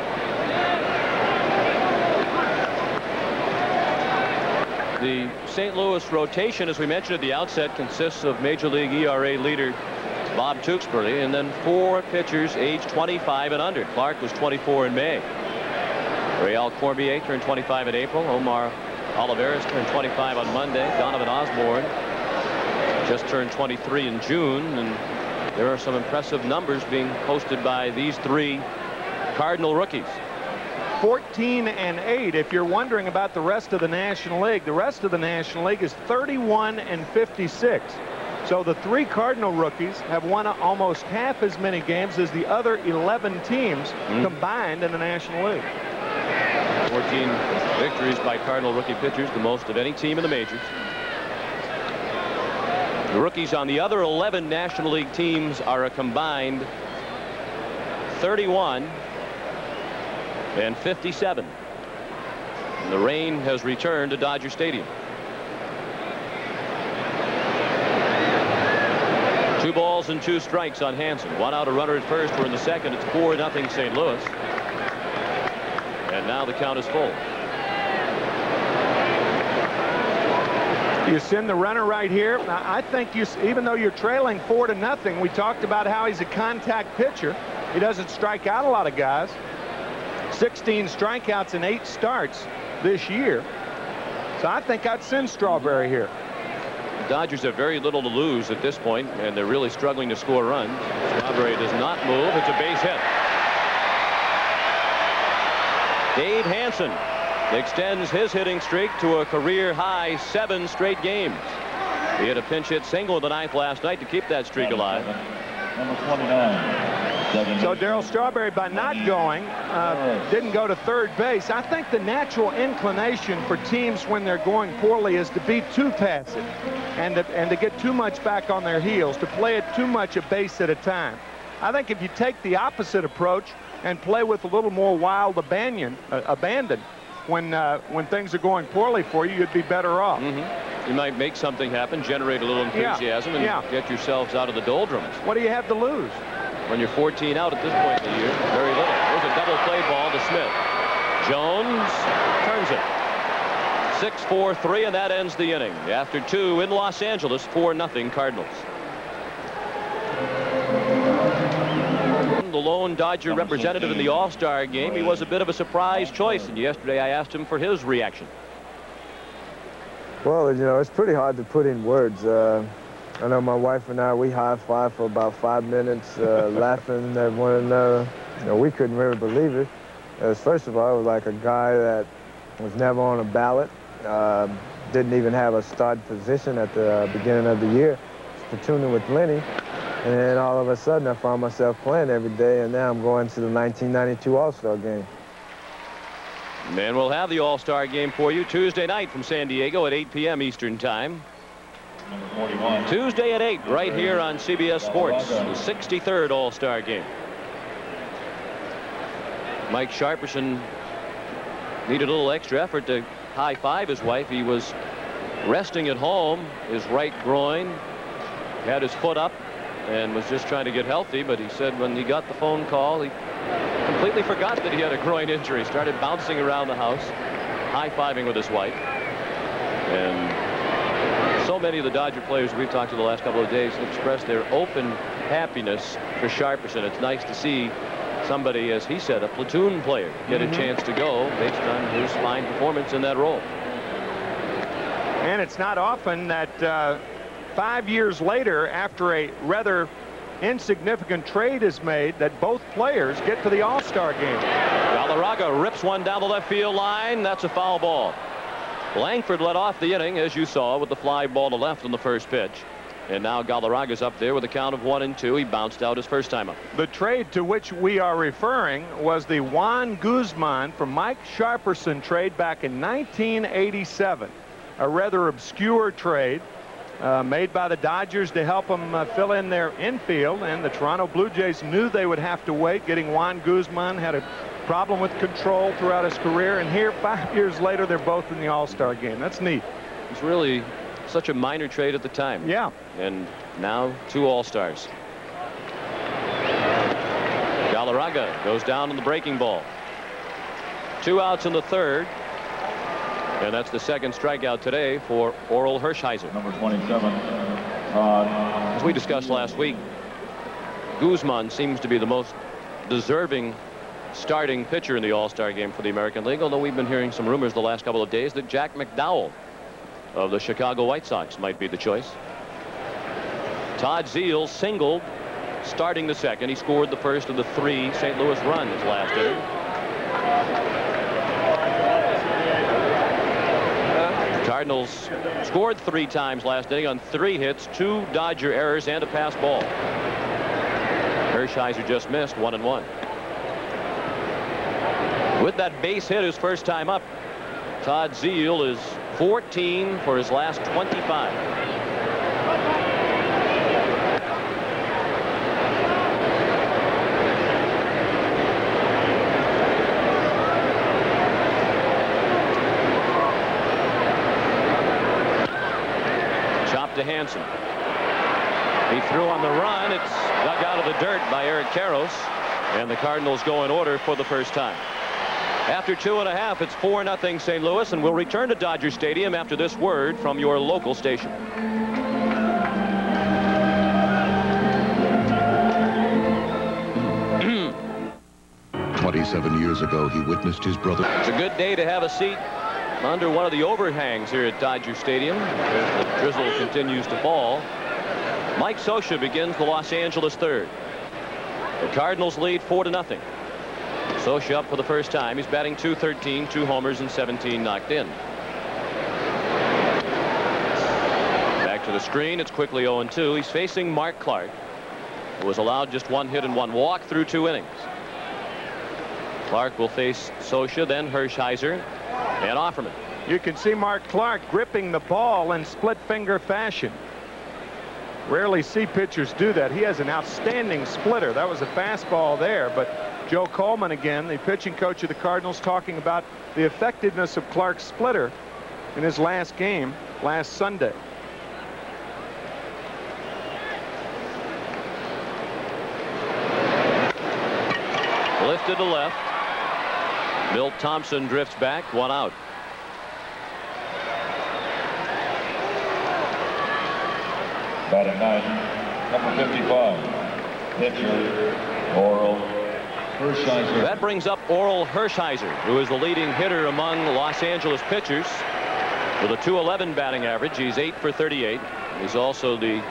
The St. Louis rotation, as we mentioned at the outset, consists of Major League ERA leader Bob Tewksbury, and then four pitchers aged 25 and under. Clark was 24 in May. Rheal Cormier turned 25 in April. Omar Olivares turned 25 on Monday. Donovan Osborne just turned 23 in June. And there are some impressive numbers being posted by these three Cardinal rookies. 14 and 8. If you're wondering about the rest of the National League, the rest of the National League is 31 and 56. So the three Cardinal rookies have won almost half as many games as the other 11 teams mm. combined in the National League. 14 victories by Cardinal rookie pitchers, the most of any team in the majors. The rookies on the other 11 National League teams are a combined 31 and 57. And the rain has returned to Dodger Stadium. Two balls and two strikes on Hansen. One out, a runner at first. We're in the second. It's 4 nothing St. Louis. And now the count is full. You send the runner right here. I think you, even though you're trailing four to nothing, we talked about how he's a contact pitcher. He doesn't strike out a lot of guys. 16 strikeouts in eight starts this year. So I think I'd send Strawberry here. The Dodgers have very little to lose at this point, and they're really struggling to score runs. Strawberry does not move. It's a base hit. Dave Hansen extends his hitting streak to a career high seven straight games. He had a pinch hit single in the ninth last night to keep that streak alive. Number 29. So Darryl Strawberry, by not going, uh, didn't go to third base. I think the natural inclination for teams when they're going poorly is to be too passive and to, and to get too much back on their heels, to play it too much a base at a time. I think if you take the opposite approach, and play with a little more wild abandon, uh, abandon when uh, when things are going poorly for you, you'd be better off. Mm -hmm. You might make something happen, generate a little enthusiasm, yeah. and yeah. get yourselves out of the doldrums. What do you have to lose? When you're 14 out at this point in the year, very little. There's a double play ball to Smith. Jones turns it. 6-4-3, and that ends the inning. After two in Los Angeles, 4-0 Cardinals. The lone Dodger representative in the All-Star game. He was a bit of a surprise choice, and yesterday I asked him for his reaction. Well, you know, it's pretty hard to put in words. Uh, I know my wife and I, we high-fived for about five minutes, uh, laughing at one another. You know, we couldn't really believe it. As first of all, it was like a guy that was never on a ballot, uh, didn't even have a start position at the beginning of the year, platooning with Lenny. And then all of a sudden, I found myself playing every day, and now I'm going to the 1992 All-Star game. And we'll have the All-Star game for you Tuesday night from San Diego at 8 p.m. Eastern Time. Tuesday at 8, right here on CBS Sports, the 63rd All-Star game. Mike Sharperson needed a little extra effort to high-five his wife. He was resting at home, his right groin, had his foot up, and was just trying to get healthy. But he said when he got the phone call, he completely forgot that he had a groin injury. Started bouncing around the house, high-fiving with his wife. And so many of the Dodger players we've talked to the last couple of days expressed their open happiness for Sharperson. It's nice to see somebody, as he said, a platoon player, get mm -hmm. a chance to go based on his fine performance in that role. And it's not often that uh, five years later, after a rather insignificant trade is made, that both players get to the All-Star game. Galarraga rips one down the left field line. That's a foul ball. Lankford led off the inning, as you saw, with the fly ball to left on the first pitch. And now Galarraga's up there with a count of one and two. He bounced out his first time up. The trade to which we are referring was the Juan Guzman from Mike Sharperson trade back in 1987. A rather obscure trade uh, made by the Dodgers to help them uh, fill in their infield. And the Toronto Blue Jays knew they would have to wait. Getting Juan Guzman had a problem with control throughout his career. And here, five years later, they're both in the All-Star game. That's neat. It's really such a minor trade at the time. Yeah. And now two All-Stars. Galarraga goes down on the breaking ball. Two outs in the third. And that's the second strikeout today for Orel Hershiser. Number 27. As we discussed last week, Guzman seems to be the most deserving starting pitcher in the All-Star game for the American League, although we've been hearing some rumors the last couple of days that Jack McDowell of the Chicago White Sox might be the choice. Todd Zeile singled starting the second. He scored the first of the three St. Louis runs last inning. Cardinals scored three times last inning on three hits, two Dodger errors, and a pass ball. Hershiser just missed one and one. With that base hit his first time up, Todd Zeile is 14 for his last 25. To Hansen. He threw on the run. It's dug out of the dirt by Eric Karros. And the Cardinals go in order for the first time. After two and a half, it's 4 nothing St. Louis, and we'll return to Dodger Stadium after this word from your local station. 27 years ago, he witnessed his brother. It's a good day to have a seat under one of the overhangs here at Dodger Stadium the drizzle continues to fall. Mike Scioscia begins the Los Angeles third. The Cardinals lead 4 to nothing. Scioscia up for the first time. He's batting 213, two homers and 17 knocked in. Back to the screen. It's quickly 0-2. He's facing Mark Clark, who was allowed just one hit and one walk through two innings. Clark will face Scioscia, then Hershiser, and Offerman. You can see Mark Clark gripping the ball in split finger fashion. Rarely see pitchers do that. He has an outstanding splitter. That was a fastball there, but Joe Coleman again, the pitching coach of the Cardinals, talking about the effectiveness of Clark's splitter in his last game last Sunday. Lifted to left. Milt Thompson drifts back, one out. Batting nine, number 55, pitcher Orel Hershiser. That brings up Orel Hershiser, who is the leading hitter among Los Angeles pitchers with a 211 batting average. He's 8 for 38. He's also the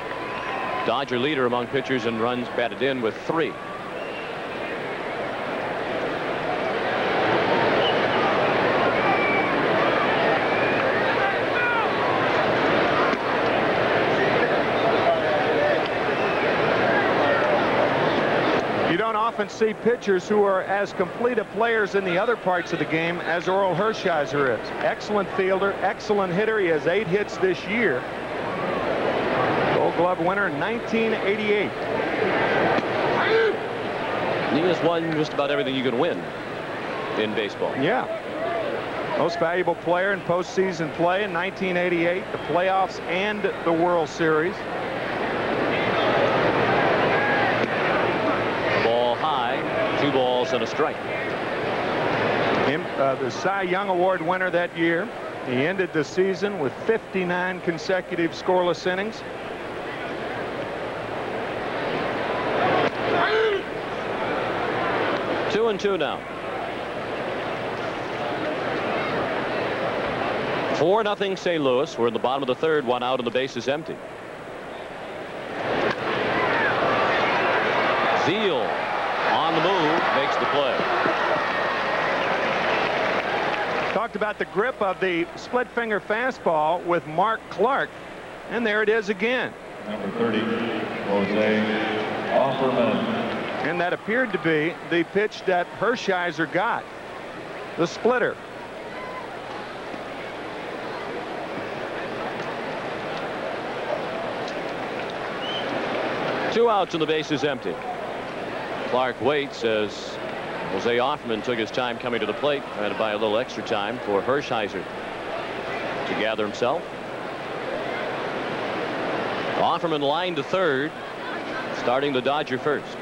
Dodger leader among pitchers and runs batted in with three. Often see pitchers who are as complete a players in the other parts of the game as Orel Hershiser is. Excellent fielder, excellent hitter. He has eight hits this year. Gold Glove winner in 1988. He has won just about everything you can win in baseball. Yeah. Most valuable player in postseason play in 1988, the playoffs and the World Series. Two balls and a strike. Him, uh, the Cy Young Award winner that year. He ended the season with 59 consecutive scoreless innings. Two and two now. Four nothing St. Louis. We're in the bottom of the third, one out and the base is empty. Zeile on the move, makes the play. Talked about the grip of the split finger fastball with Mark Clark. And there it is again. Number 30, Jose Offerman. And that appeared to be the pitch that Hershiser got. The splitter. Two outs and the base is empty. Clark waits as Jose Offerman took his time coming to the plate. Had to buy a little extra time for Hershiser to gather himself. Offerman lined to third, starting the Dodger first.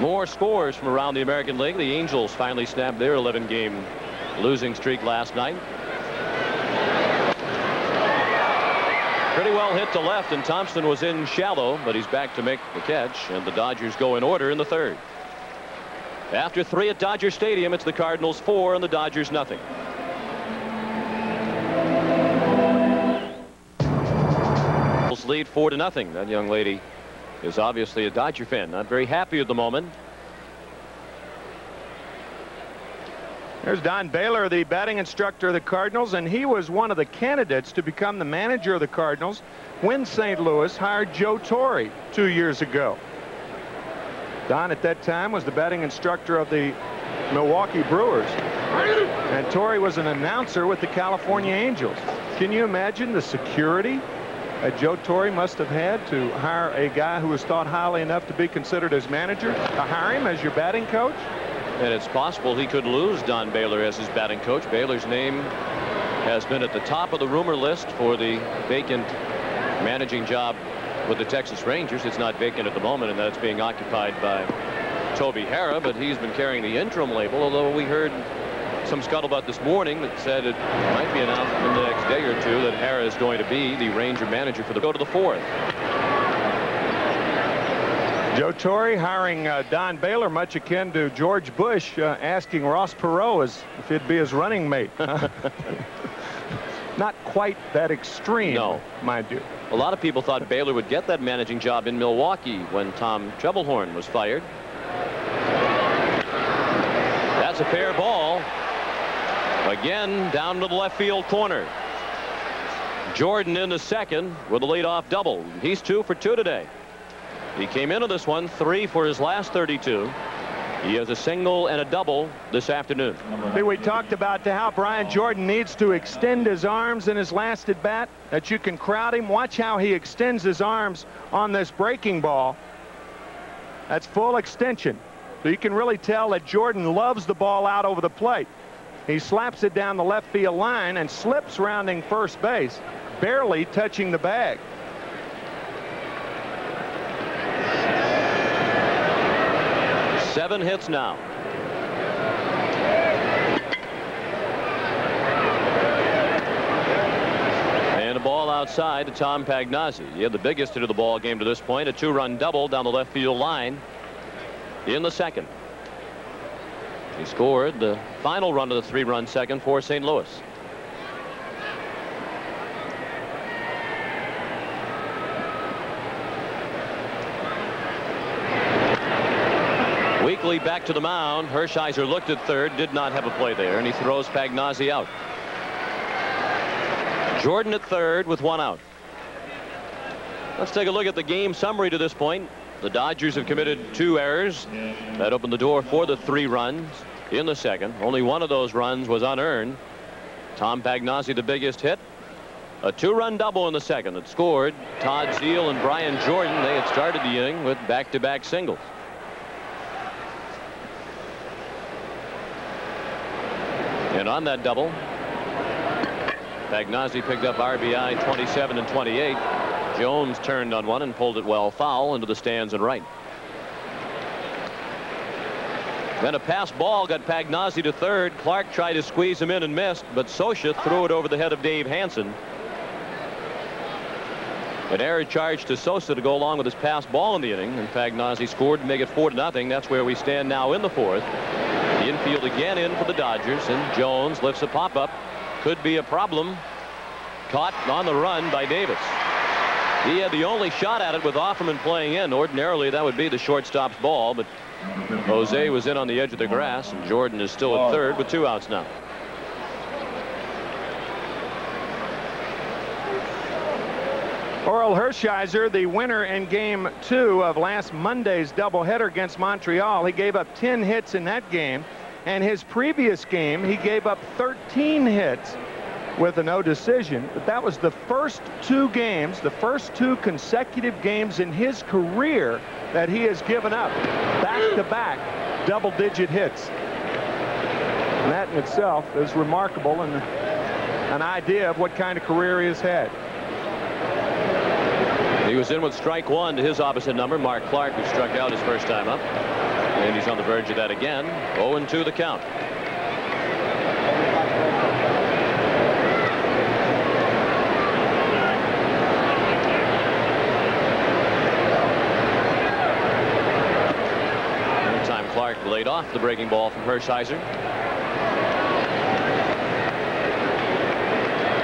More scores from around the American League. The Angels finally snapped their 11-game losing streak last night. Pretty well hit to left, and Thompson was in shallow, but he's back to make the catch, and the Dodgers go in order in the third. After three at Dodger Stadium, it's the Cardinals four and the Dodgers nothing. lead four to nothing. That young lady is obviously a Dodger fan. Not very happy at the moment. There's Don Baylor, the batting instructor of the Cardinals, and he was one of the candidates to become the manager of the Cardinals when St. Louis hired Joe Torre two years ago. Don at that time was the batting instructor of the Milwaukee Brewers. And Torre was an announcer with the California Angels. Can you imagine the security that Joe Torre must have had to hire a guy who was thought highly enough to be considered as manager, to hire him as your batting coach? And it's possible he could lose Don Baylor as his batting coach. Baylor's name has been at the top of the rumor list for the vacant managing job with the Texas Rangers. It's not vacant at the moment, and that's being occupied by Toby Harrah, but he's been carrying the interim label, although we heard some scuttlebutt this morning that said it might be announced in the next day or two that Harrah is going to be the Ranger manager for the go to the fourth. Joe Torre hiring uh, Don Baylor, much akin to George Bush uh, asking Ross Perot as if he'd be his running mate. Not quite that extreme, no. mind you. A lot of people thought Baylor would get that managing job in Milwaukee when Tom Trebelhorn was fired. That's a fair ball. Again, down to the left field corner. Jordan in the second with a leadoff double. He's two for two today. He came into this one three for his last 32. He has a single and a double this afternoon. We talked about how Brian Jordan needs to extend his arms in his last at bat, that you can crowd him. Watch how he extends his arms on this breaking ball. That's full extension. So you can really tell that Jordan loves the ball out over the plate. He slaps it down the left field line and slips rounding first base, barely touching the bag. Seven hits now. And a ball outside to Tom Pagnozzi. He had the biggest hit of the ball game to this point, a two-run double down the left field line in the second. He scored the final run of the three-run second for St. Louis. Weekly back to the mound. Hershiser looked at third, did not have a play there, and he throws Pagnozzi out. Jordan at third with one out. Let's take a look at the game summary to this point. The Dodgers have committed two errors that opened the door for the three runs in the second. Only one of those runs was unearned. Tom Pagnozzi, the biggest hit. A two-run double in the second that scored Todd Zeile and Brian Jordan. They had started the inning with back-to-back -back singles. And on that double, Pagnozzi picked up RBI 27 and 28. Jones turned on one and pulled it well foul into the stands and right. Then a pass ball got Pagnozzi to third. Clark tried to squeeze him in and missed, but Scioscia threw it over the head of Dave Hansen. An error charge to Scioscia to go along with his pass ball in the inning, and Pagnozzi scored to make it four to nothing. That's where we stand now in the fourth. The infield again in for the Dodgers, and Jones lifts a pop-up. Could be a problem. Caught on the run by Davis. He had the only shot at it with Offerman playing in. Ordinarily, that would be the shortstop's ball, but Jose was in on the edge of the grass, and Jordan is still at oh. third with two outs now. Orel Hershiser, the winner in game two of last Monday's doubleheader against Montreal. He gave up 10 hits in that game. And his previous game, he gave up 13 hits with a no decision. But that was the first two games, the first two consecutive games in his career that he has given up back-to-back double-digit hits. And that in itself is remarkable and an idea of what kind of career he has had. He was in with strike one to his opposite number, Mark Clark, who struck out his first time up. And he's on the verge of that again. 0-2 the count. Time Clark laid off the breaking ball from Hershiser.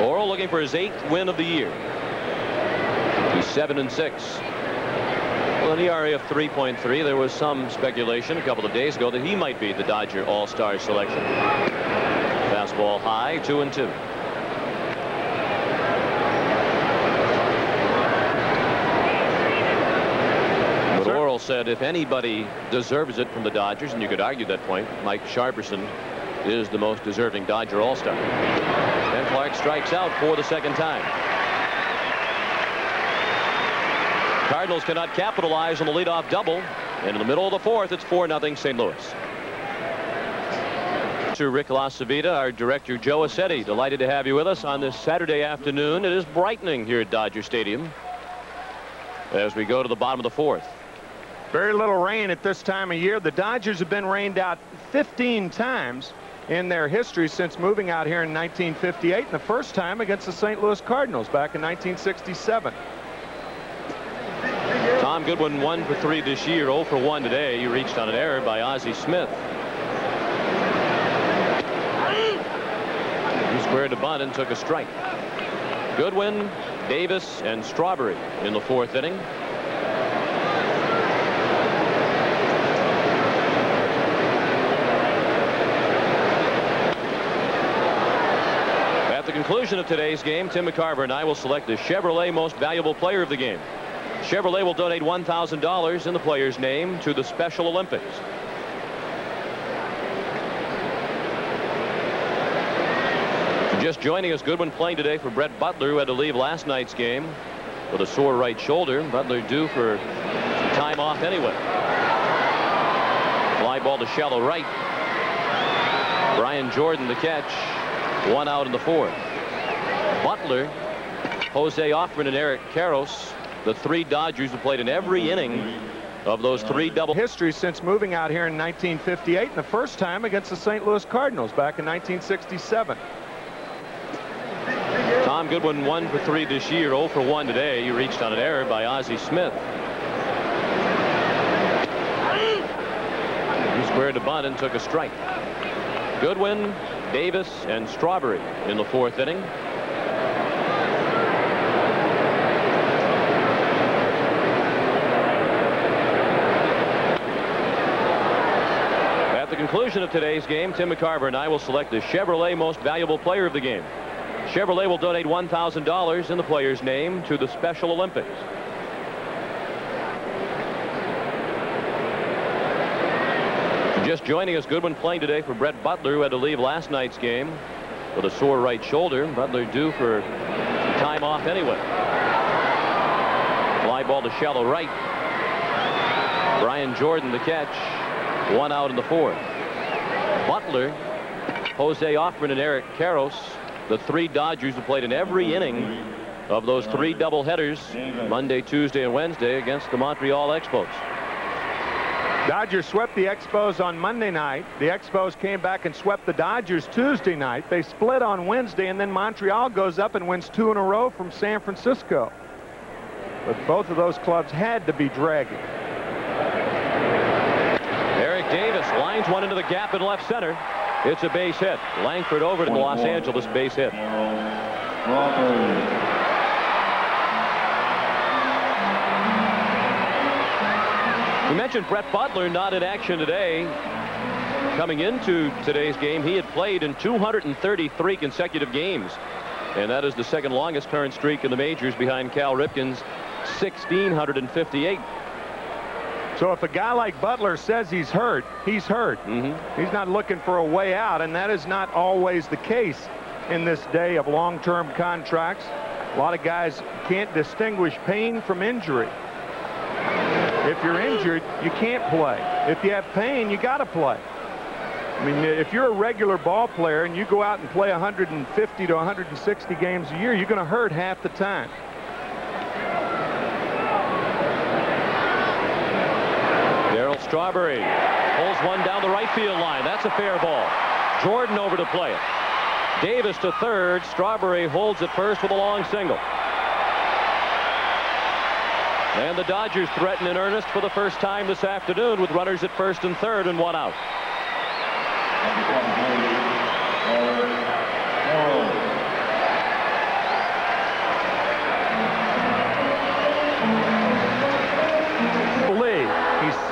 Orel looking for his eighth win of the year. He's seven and six. Well, an ERA of 3.3. There was some speculation a couple of days ago that he might be the Dodger All-Star selection. Fastball high, two and two. But Orel said if anybody deserves it from the Dodgers, and you could argue that point, Mike Sharperson is the most deserving Dodger All-Star. And Clark strikes out for the second time. Cardinals cannot capitalize on the leadoff double. And in the middle of the fourth, it's 4-0 St. Louis. To Rick LaCivita, our director Joe Accetti, delighted to have you with us on this Saturday afternoon. It is brightening here at Dodger Stadium as we go to the bottom of the fourth. Very little rain at this time of year. The Dodgers have been rained out 15 times in their history since moving out here in 1958 and the first time against the St. Louis Cardinals back in 1967. Tom Goodwin one for three this year 0 for 1 today. He reached on an error by Ozzie Smith. He squared a bunt and took a strike. Goodwin, Davis, and Strawberry in the fourth inning. At the conclusion of today's game, Tim McCarver and I will select the Chevrolet Most Valuable Player of the game. Chevrolet will donate $1,000 in the player's name to the Special Olympics. Just joining us, Goodwin playing today for Brett Butler, who had to leave last night's game with a sore right shoulder. Butler due for time off anyway. Fly ball to shallow right. Brian Jordan the catch. One out in the fourth. Butler, Jose Offerman, and Eric Karros the three Dodgers who played in every inning of those three double history since moving out here in 1958 and the first time against the St. Louis Cardinals back in 1967. Tom Goodwin one for three this year 0 for 1 today. He reached on an error by Ozzie Smith. He squared a bunt and took a strike. Goodwin, Davis, and Strawberry in the fourth inning. Conclusion of today's game, Tim McCarver and I will select the Chevrolet Most Valuable Player of the game. Chevrolet will donate $1,000 in the player's name to the Special Olympics. Just joining us, Goodwin playing today for Brett Butler, who had to leave last night's game with a sore right shoulder. Butler due for time off anyway. Fly ball to shallow right. Brian Jordan the catch. One out in the fourth. Butler, Jose Offerman, and Eric Karros, the three Dodgers who played in every inning of those three doubleheaders Monday, Tuesday, and Wednesday against the Montreal Expos. Dodgers swept the Expos on Monday night. The Expos came back and swept the Dodgers Tuesday night. They split on Wednesday, and then Montreal goes up and wins two in a row from San Francisco. But both of those clubs had to be dragging. Lines one into the gap in left center. It's a base hit. Lankford over to the Los Angeles base hit. We mentioned Brett Butler not in action today. Coming into today's game, he had played in 233 consecutive games. And that is the second longest current streak in the majors behind Cal Ripken's 1,658. So if a guy like Butler says he's hurt, he's hurt. Mm-hmm. He's not looking for a way out, and that is not always the case in this day of long-term contracts. A lot of guys can't distinguish pain from injury. If you're injured, you can't play. If you have pain, you got to play. I mean, if you're a regular ball player and you go out and play 150 to 160 games a year, you're going to hurt half the time. Strawberry pulls one down the right field line. That's a fair ball. Jordan over to play it. Davis to third. Strawberry holds it first with a long single. And the Dodgers threaten in earnest for the first time this afternoon with runners at first and third and one out.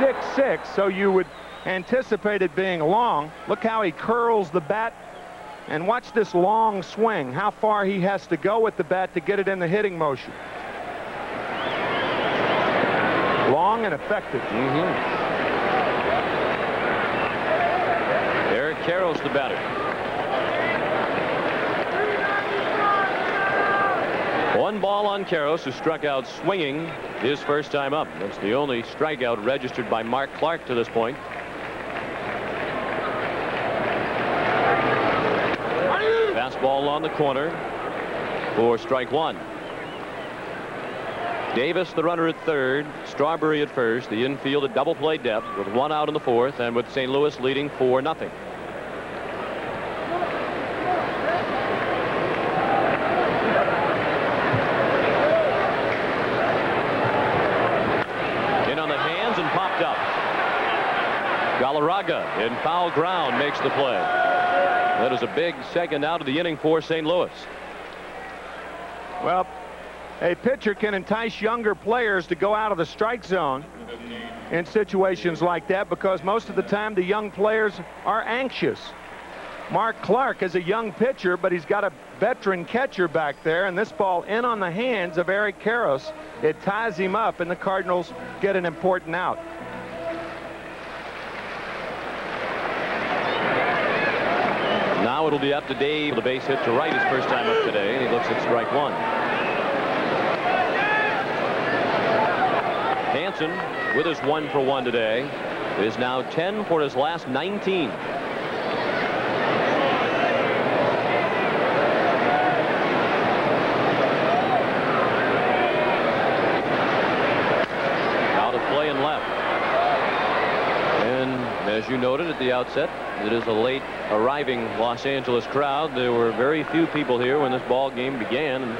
6'6", so you would anticipate it being long. Look how he curls the bat. And watch this long swing, how far he has to go with the bat to get it in the hitting motion. Long and effective. Mm-hmm. Eric Karros the batter. One ball on Karros, who struck out swinging his first time up. That's the only strikeout registered by Mark Clark to this point. Fastball on the corner for strike one. Davis, the runner at third, Strawberry at first, the infield at double play depth with one out in the fourth and with St. Louis leading 4 nothing. In on the hands and popped up. Galarraga in foul ground makes the play. That is a big second out of the inning for St. Louis. Well, a pitcher can entice younger players to go out of the strike zone in situations like that because most of the time the young players are anxious. Mark Clark is a young pitcher, but he's got a veteran catcher back there, and this ball in on the hands of Eric Karros. It ties him up, and the Cardinals get an important out. Now it'll be up to Dave. The base hit to right his first time up today, and he looks at strike one. Hansen, with his one for one today, is now 10 for his last 19. Out of play and left. And as you noted at the outset, it is a late arriving Los Angeles crowd. There were very few people here when this ball game began. And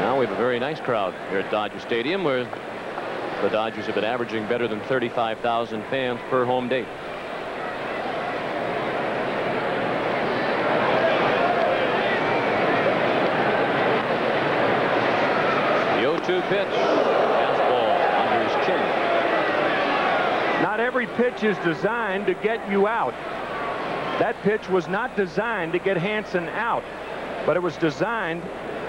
now we have a very nice crowd here at Dodger Stadium where the Dodgers have been averaging better than 35,000 fans per home date. The 0-2 pitch. Fastball under his chin. Not every pitch is designed to get you out. That pitch was not designed to get Hansen out, but it was designed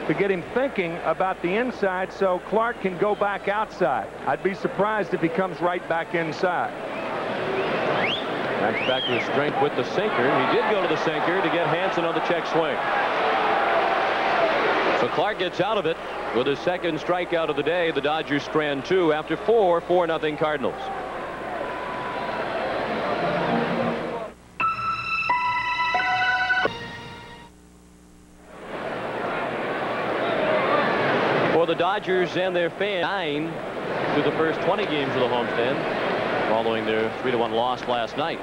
to get him thinking about the inside so Clark can go back outside. I'd be surprised if he comes right back inside. That's back to his strength with the sinker. He did go to the sinker to get Hansen on the check swing. So Clark gets out of it with his second strikeout of the day. The Dodgers strand two after four, 4 nothing Cardinals. Dodgers and their fans, nine through the first 20 games of the homestand, following their 3-1 loss last night.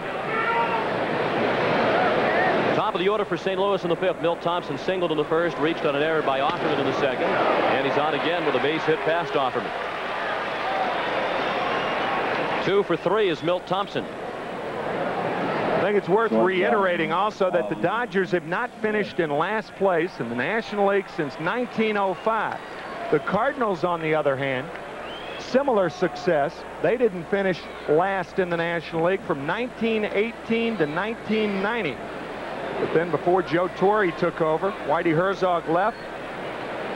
Top of the order for St. Louis in the fifth. Milt Thompson singled in the first, reached on an error by Offerman in the second, and he's on again with a base hit past Offerman. Two for three is Milt Thompson. I think it's worth reiterating also that the Dodgers have not finished in last place in the National League since 1905. The Cardinals, on the other hand, similar success. They didn't finish last in the National League from 1918 to 1990. But then before Joe Torre took over, Whitey Herzog left,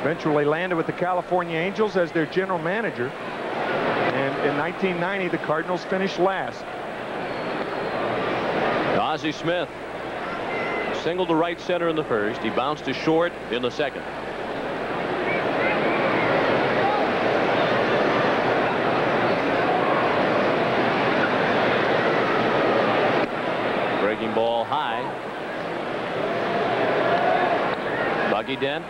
eventually landed with the California Angels as their general manager. And in 1990, the Cardinals finished last. Ozzie Smith singled to right center in the first. He bounced to short in the second. Breaking ball high. Bucky Dent,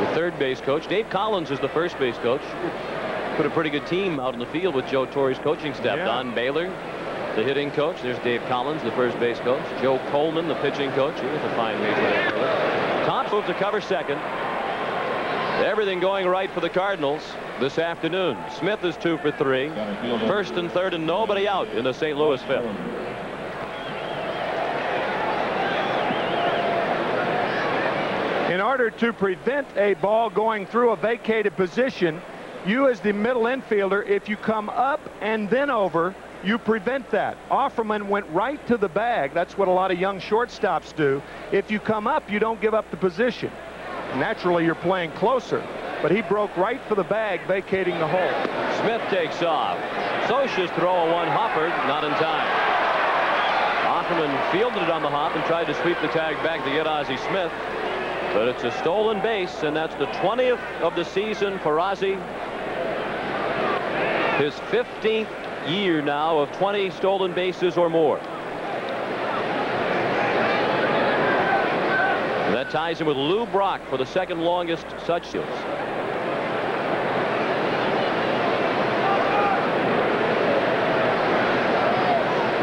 the third base coach. Dave Collins is the first base coach. Put a pretty good team out in the field with Joe Torre's coaching staff. Yeah. Don Baylor, the hitting coach. There's Dave Collins, the first base coach. Joe Coleman, the pitching coach. He was a fine major league coach. Tom moves to cover second. Everything going right for the Cardinals this afternoon. Smith is two for three. First and third and nobody out in the St. Louis fifth. In order to prevent a ball going through a vacated position, you as the middle infielder, if you come up and then over, you prevent that. Offerman went right to the bag. That's what a lot of young shortstops do. If you come up, you don't give up the position. Naturally, you're playing closer. But he broke right for the bag, vacating the hole. Smith takes off. Scioscia's throw a one hopper, not in time. Offerman fielded it on the hop and tried to sweep the tag back to get Ozzie Smith. But it's a stolen base, and that's the 20th of the season for Ozzie. His 15th year now of 20 stolen bases or more. And that ties him with Lou Brock for the second longest such steals.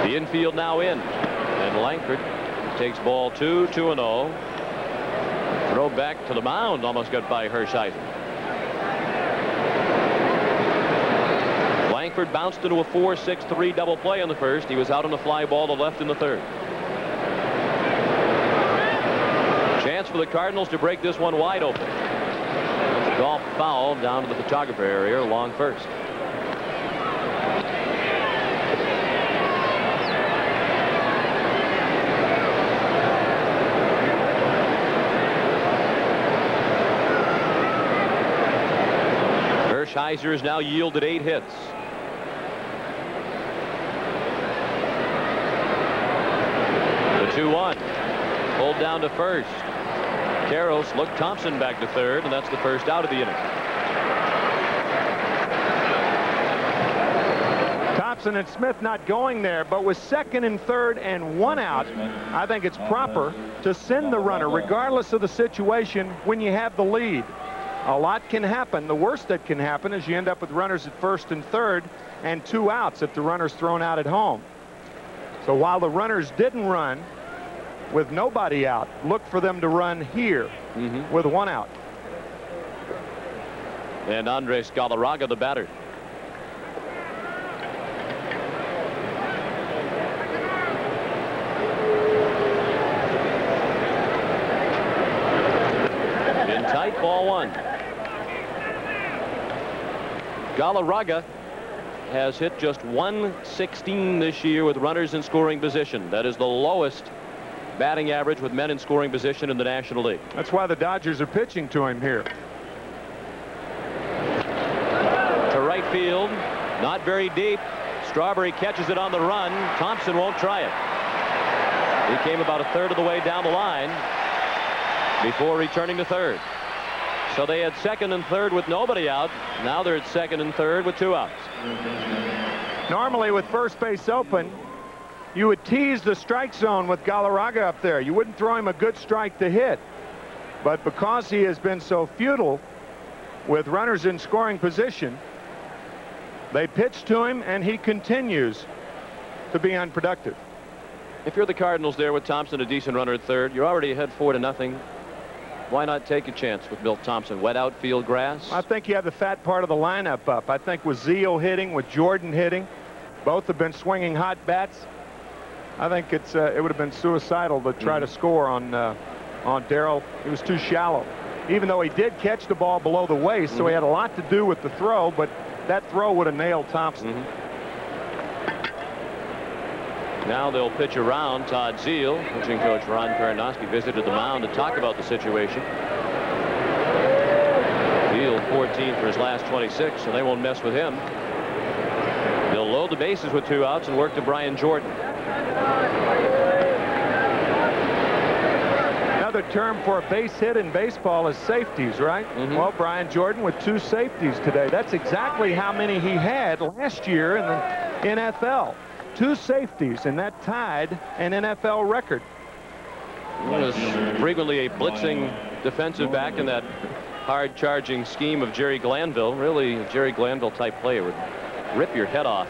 The infield now in. And Lankford takes ball two, 2 and 0. Throw back to the mound, almost got by Hershiser. Lankford bounced into a 4-6-3 double play in the first. He was out on the fly ball to left in the third. Chance for the Cardinals to break this one wide open. Golf foul down to the photographer area along first. Hershiser has now yielded eight hits. The 2-1. Pulled down to first. Karros looked Thompson back to third, and that's the first out of the inning. Thompson and Smith not going there, but with second and third and one out, I think it's proper to send the runner, regardless of the situation, when you have the lead. A lot can happen. The worst that can happen is you end up with runners at first and third and two outs if the runner's thrown out at home. So while the runners didn't run with nobody out, look for them to run here mm-hmm. with one out. And Andres Galarraga, the batter. In tight, ball one. Galarraga has hit just 116 this year with runners in scoring position. That is the lowest batting average with men in scoring position in the National League. That's why the Dodgers are pitching to him here. To right field, not very deep. Strawberry catches it on the run. Thompson won't try it. He came about a third of the way down the line before returning to third. So they had second and third with nobody out. Now they're at second and third with two outs. Normally with first base open, you would tease the strike zone with Galarraga up there. You wouldn't throw him a good strike to hit. But because he has been so futile with runners in scoring position, they pitch to him and he continues to be unproductive. If you're the Cardinals there with Thompson, a decent runner at third, you're already ahead four to nothing. Why not take a chance with Milt Thompson? Wet outfield grass. I think you have the fat part of the lineup up. I think with Zeile hitting, with Jordan hitting, both have been swinging hot bats. I think it's uh, it would have been suicidal to try to score on uh, on Darryl. He was too shallow. Even though he did catch the ball below the waist, so he had a lot to do with the throw, but that throw would have nailed Thompson. Now they'll pitch around. Todd Zeile, pitching coach Ron Perranoski, visited the mound to talk about the situation. Zeile 14 for his last 26, so they won't mess with him. They'll load the bases with two outs and work to Brian Jordan. Another term for a base hit in baseball is safeties, right? Mm-hmm. Well, Brian Jordan with two safeties today. That's exactly how many he had last year in the NFL. Two safeties, and that tied an NFL record. Was frequently a blitzing defensive back in that hard charging scheme of Jerry Glanville. Really, a Jerry Glanville type player would rip your head off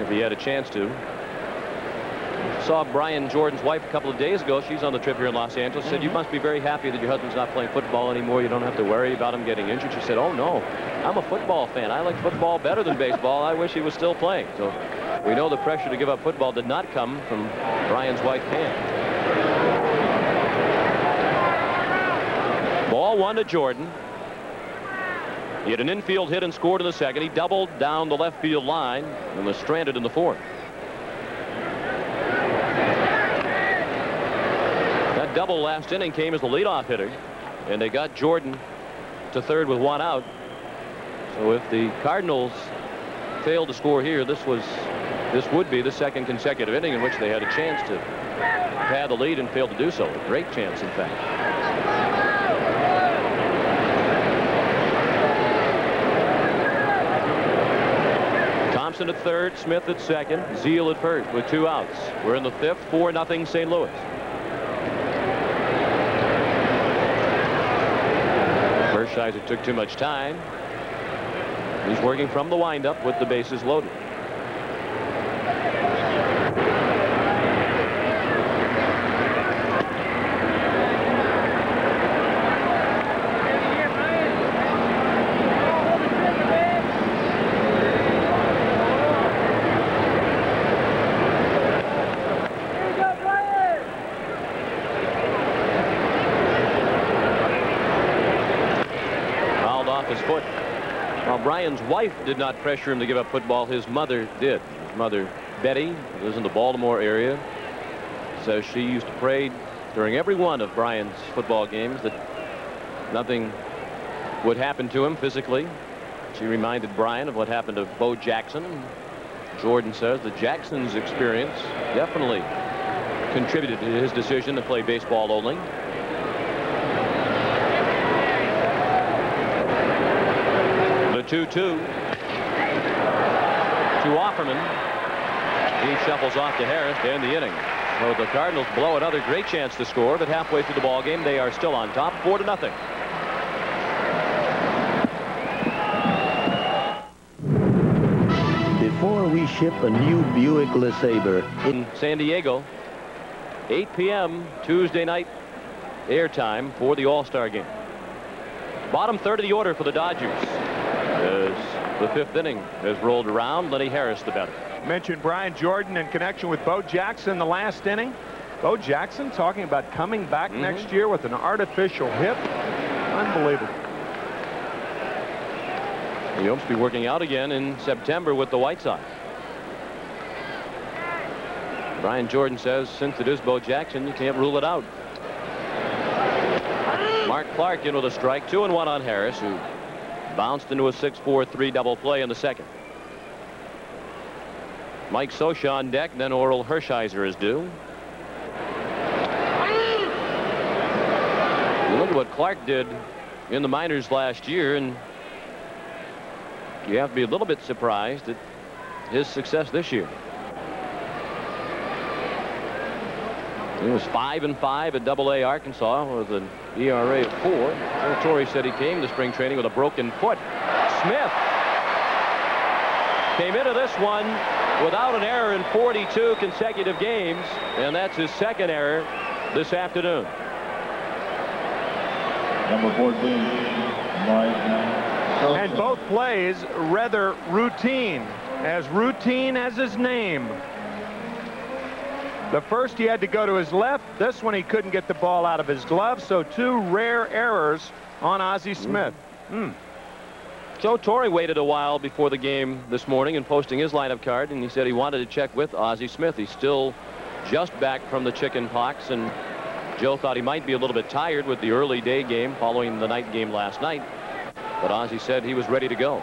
if he had a chance to. Saw Brian Jordan's wife a couple of days ago. She's on the trip here in Los Angeles. Said, you mm-hmm. must be very happy that your husband's not playing football anymore. You don't have to worry about him getting injured. She said, oh, no. I'm a football fan. I like football better than baseball. I wish he was still playing. So we know the pressure to give up football did not come from Brian's wife, Pam. Ball one to Jordan. He had an infield hit and scored in the second. He doubled down the left field line and was stranded in the fourth. Double last inning came as the leadoff hitter, and they got Jordan to third with one out. So if the Cardinals failed to score here, this was this would be the second consecutive inning in which they had a chance to pad the lead and failed to do so. A great chance, in fact. Thompson at third, Smith at second, Zeile at first with two outs. We're in the fifth, 4 nothing St. Louis. Hershiser took too much time. He's working from the windup with the bases loaded. Fouled off his foot. Brian's wife did not pressure him to give up football, his mother did. His mother, Betty, lives in the Baltimore area, says she used to pray during every one of Brian's football games that nothing would happen to him physically. She reminded Brian of what happened to Bo Jackson. Jordan says that Jackson's experience definitely contributed to his decision to play baseball only. 2-2 to Offerman. He shuffles off to Harris to end the inning. So the Cardinals blow another great chance to score, but halfway through the ball game, they are still on top, four to nothing. Before we ship a new Buick LeSabre in San Diego, 8 p.m. Tuesday night airtime for the All-Star game. Bottom third of the order for the Dodgers. The fifth inning has rolled around, Lenny Harris the batter. Mentioned Brian Jordan in connection with Bo Jackson the last inning. Bo Jackson talking about coming back mm-hmm. next year with an artificial hip. Unbelievable. He hopes to be working out again in September with the White Sox. Brian Jordan says since it is Bo Jackson, you can't rule it out. Mark Clark in with a strike, two and one on Harris, who bounced into a 6-4-3 double play in the second. Mike Scioscia on deck, then Orel Hershiser is due. You look at what Clark did in the minors last year, and you have to be a little bit surprised at his success this year. He was five and five at Double A Arkansas with an ERA of four. Joe Torre said he came to spring training with a broken foot. Smith came into this one without an error in 42 consecutive games, and that's his second error this afternoon. Number 14, Mike And both plays rather routine, as routine as his name. The first he had to go to his left. This one he couldn't get the ball out of his glove. So two rare errors on Ozzie Smith. Hmm. Joe Torre waited a while before the game this morning and posting his lineup card, and he said he wanted to check with Ozzie Smith. He's still just back from the chicken pox, and Joe thought he might be a little bit tired with the early day game following the night game last night. But Ozzie said he was ready to go.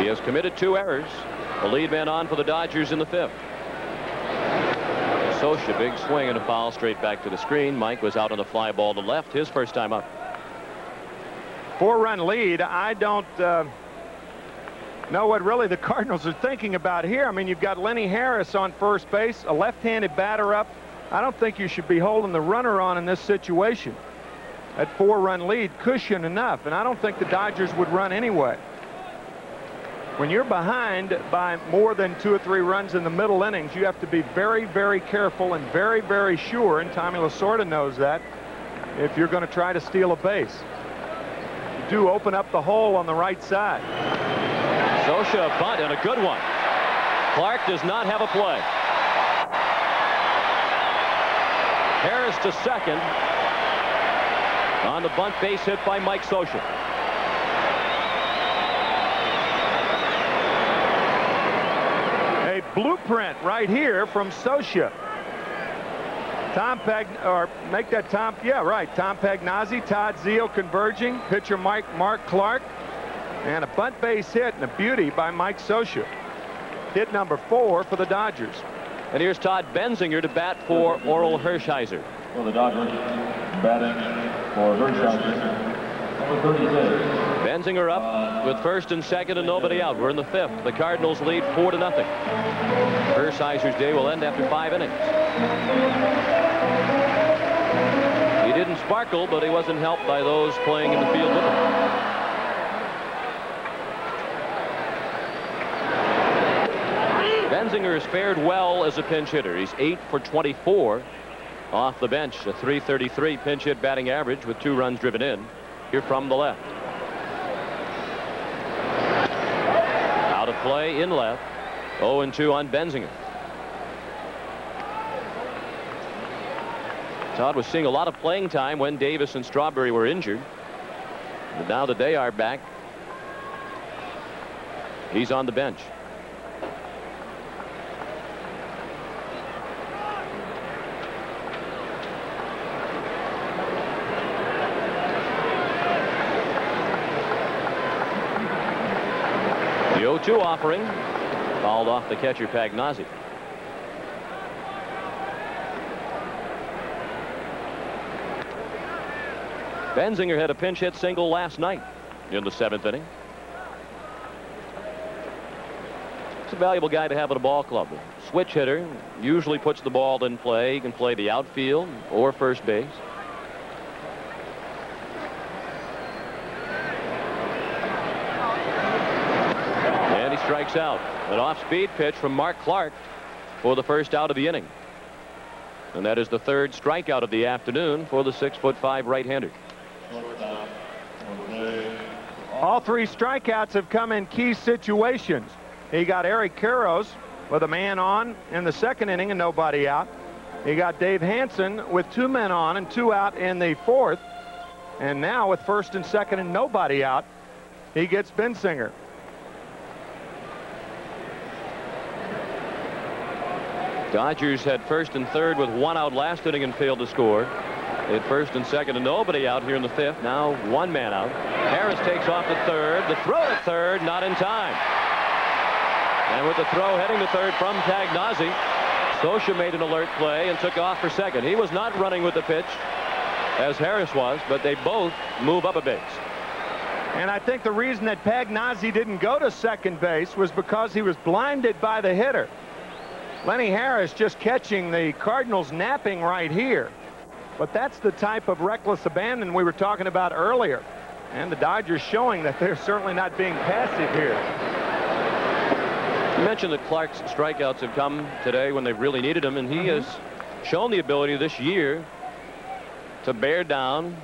He has committed two errors. The lead man on for the Dodgers in the fifth. Scioscia, big swing and a foul straight back to the screen. Mike was out on the fly ball to left, his first time up. Four-run lead. I don't uh, know what really the Cardinals are thinking about here. I mean, you've got Lenny Harris on first base, a left-handed batter up. I don't think you should be holding the runner on in this situation. That four-run lead, cushion enough, and I don't think the Dodgers would run anyway. When you're behind by more than two or three runs in the middle innings, you have to be very, very careful and very, very sure, and Tommy Lasorda knows that, if you're going to try to steal a base. You do open up the hole on the right side. Scioscia a bunt and a good one. Clark does not have a play. Harris to second on the bunt base hit by Mike Scioscia. Blueprint right here from Scioscia. Tom Pag or make that Tom yeah right. Tom Pagnozzi Todd Zeile converging pitcher Mike Mark Clark and a bunt base hit and a beauty by Mike Scioscia hit number four for the Dodgers. And here's Todd Benzinger to bat for Orel Hershiser. For the Dodgers batting for Hershiser. number 36 Benzinger up with first and second and nobody out. We're in the fifth. The Cardinals lead four to nothing. Hershiser's day will end after five innings. He didn't sparkle, but he wasn't helped by those playing in the field with him. Benzinger has fared well as a pinch hitter. He's 8 for 24 off the bench. A 333 pinch hit batting average with two runs driven in. Here from the left. Out of play in left. 0-2 on Benzinger. Todd was seeing a lot of playing time when Davis and Strawberry were injured. But now that they are back, he's on the bench. The 0-2 offering fouled off the catcher Pagnozzi. Benzinger had a pinch hit single last night in the seventh inning. It's a valuable guy to have at a ball club. Switch hitter usually puts the ball in play. He can play the outfield or first base. Strikes out. An off-speed pitch from Mark Clark for the first out of the inning. And that is the third strikeout of the afternoon for the six-foot-five right-hander. All three strikeouts have come in key situations. He got Eric Karros with a man on in the second inning and nobody out. He got Dave Hansen with two men on and two out in the fourth. And now with first and second and nobody out, he gets Benzinger. Dodgers had first and third with one out last inning and failed to score. Had first and second and nobody out here in the fifth. Now one man out. Harris takes off to third. The throw to third, not in time. And with the throw heading to third from Pagnozzi, Scioscia made an alert play and took off for second. He was not running with the pitch as Harris was, but they both move up a base. And I think the reason that Pagnozzi didn't go to second base was because he was blinded by the hitter. Lenny Harris just catching the Cardinals napping right here. But that's the type of reckless abandon we were talking about earlier. And the Dodgers showing that they're certainly not being passive here. You mentioned that Clark's strikeouts have come today when they've really needed them, and he mm-hmm. has shown the ability this year to bear down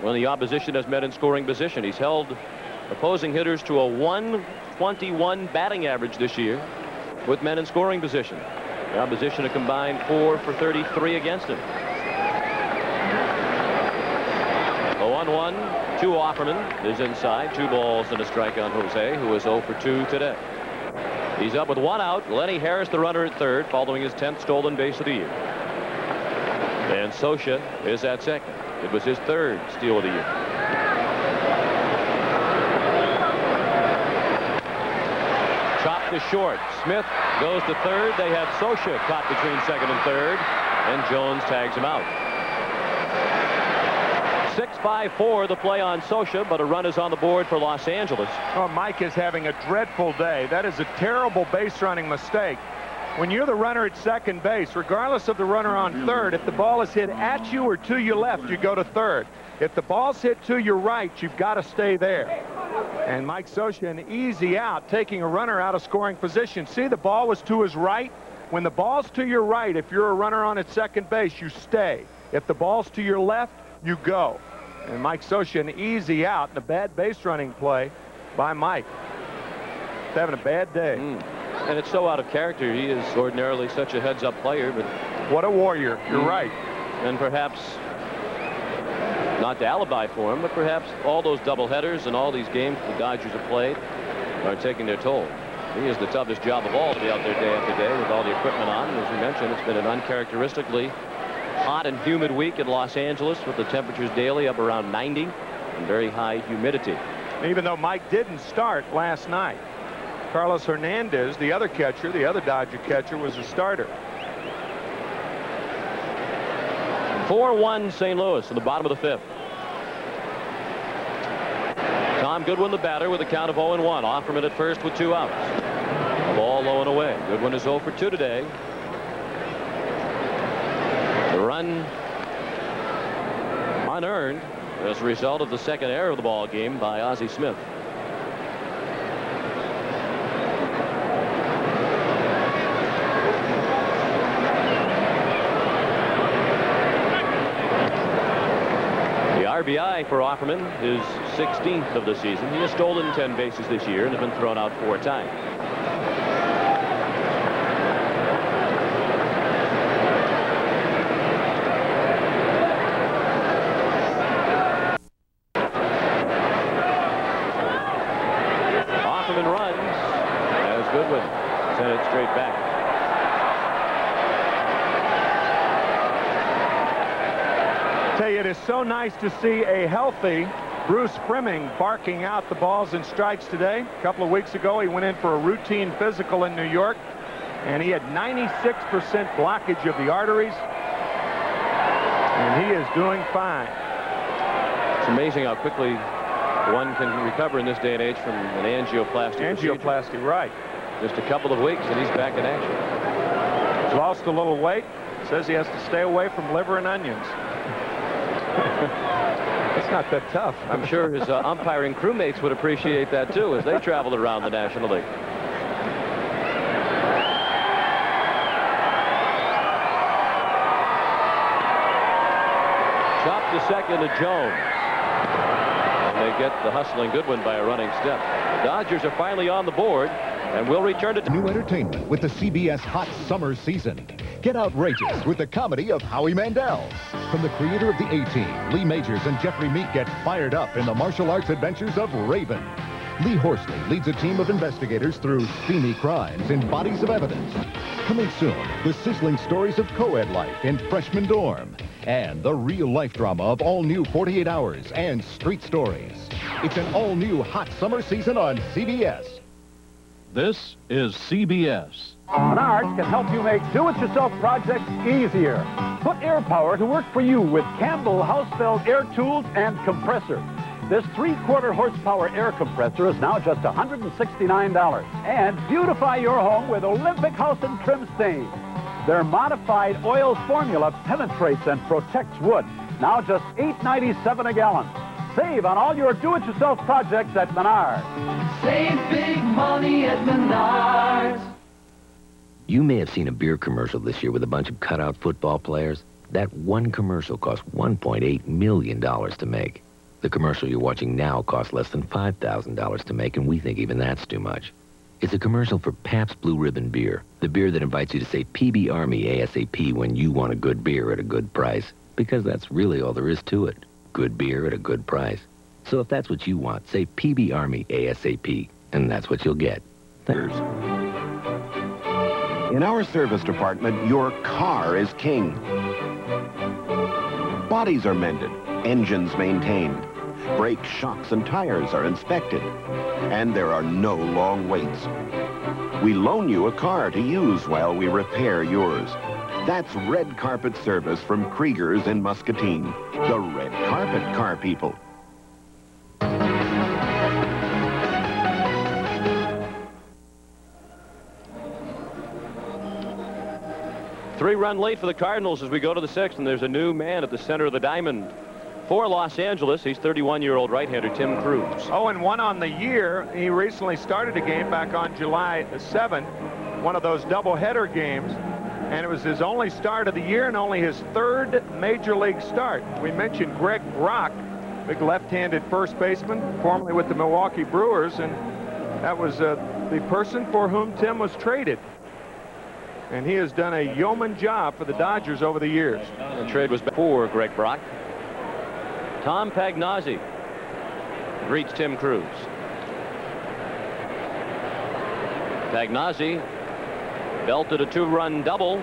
when the opposition has met in scoring position. He's held opposing hitters to a 121 batting average this year with men in scoring position. The opposition a combined 4 for 33 against him. 0-1, 2 Offerman is inside. Two balls and a strike on Jose, who is 0 for 2 today. He's up with one out. Lenny Harris, the runner at third, following his 10th stolen base of the year. And Scioscia is at second. It was his third steal of the year. Chopped to short. Smith goes to third. They have Scioscia caught between second and third, and Jones tags him out. 6-5-4 the play on Scioscia, but a run is on the board for Los Angeles. Oh, Mike is having a dreadful day. That is a terrible base running mistake. When you're the runner at second base, regardless of the runner on third, if the ball is hit at you or to your left, you go to third. If the ball's hit to your right, you've got to stay there. And Mike Scioscia, an easy out, taking a runner out of scoring position. See, the ball was to his right. When the ball's to your right, if you're a runner on at second base, you stay. If the ball's to your left, you go. And Mike Scioscia, an easy out and a bad base running play by Mike. He's having a bad day. Mm. And it's so out of character. He is ordinarily such a heads-up player, but what a warrior. You're Mm. right. and perhaps not to alibi for him, but perhaps all those doubleheaders and all these games the Dodgers have played are taking their toll. He is the toughest job of all to be out there day after day with all the equipment on. And as you mentioned, it's been an uncharacteristically hot and humid week in Los Angeles with the temperatures daily up around 90 and very high humidity. Even though Mike didn't start last night. Carlos Hernandez, the other catcher, the other Dodger catcher, was a starter. 4-1 St. Louis in the bottom of the fifth. Tom Goodwin, the batter, with a count of 0-1. Offerman at first with two outs. Ball low and away. Goodwin is 0 for 2 today. The run unearned as a result of the second error of the ball game by Ozzie Smith. RBI for Offerman is 16th of the season. He has stolen 10 bases this year and has been thrown out four times. Offerman runs as Goodwin sent it straight back. Tell you, it is so nice to see a healthy Bruce Froemming barking out the balls and strikes today. A couple of weeks ago, he went in for a routine physical in New York, and he had 96% blockage of the arteries, and he is doing fine. It's amazing how quickly one can recover in this day and age from an angioplasty. procedure. Angioplasty, right. Just a couple of weeks and he's back in action. He's lost a little weight. Says he has to stay away from liver and onions. it's not that tough. I'm sure his uh, umpiring crewmates would appreciate that too as they traveled around the National League. Chop to second to Jones. And they get the hustling Goodwin by a running step. The Dodgers are finally on the board and we'll return to New entertainment with the CBS Hot Summer Season. Get outrageous with the comedy of Howie Mandel. From the creator of the A-Team, Lee Majors and Jeffrey Meek get fired up in the martial arts adventures of Raven. Lee Horsley leads a team of investigators through steamy crimes and bodies of evidence. Coming soon, the sizzling stories of co-ed life in freshman dorm and the real-life drama of all-new 48 Hours and Street Stories. It's an all-new hot summer season on CBS. This is CBS. Menards can help you make do-it-yourself projects easier. Put air power to work for you with Campbell Hausfeld air tools and compressor. This three-quarter horsepower air compressor is now just $169. And beautify your home with Olympic House and Trim Stain. Their modified oil formula penetrates and protects wood. Now just $8.97 a gallon. Save on all your do-it-yourself projects at Menards. Save big money at Menards. You may have seen a beer commercial this year with a bunch of cutout football players. That one commercial cost $1.8 million to make. The commercial you're watching now costs less than $5,000 to make, and we think even that's too much. It's a commercial for Pabst Blue Ribbon Beer, the beer that invites you to say PBR me ASAP when you want a good beer at a good price, because that's really all there is to it. Good beer at a good price. So if that's what you want, say PBR me ASAP, and that's what you'll get. Thanks. In our service department, your car is king. Bodies are mended, engines maintained. Brakes, shocks, and tires are inspected. And there are no long waits. We loan you a car to use while we repair yours. That's red carpet service from Krieger's in Muscatine. The red carpet car people. Three-run lead for the Cardinals as we go to the sixth, and there's a new man at the center of the diamond. For Los Angeles, he's 31-year-old right-hander Tim Crews. Oh, and one on the year. He recently started a game back on July 7, one of those doubleheader games, and it was his only start of the year and only his third major league start. We mentioned Greg Brock, big left-handed first baseman, formerly with the Milwaukee Brewers, and that was uh, the person for whom Tim was traded. And he has done a yeoman job for the Dodgers over the years. The trade was before Greg Brock. Tom Pagnozzi greets Tim Crews. Pagnozzi belted a two-run double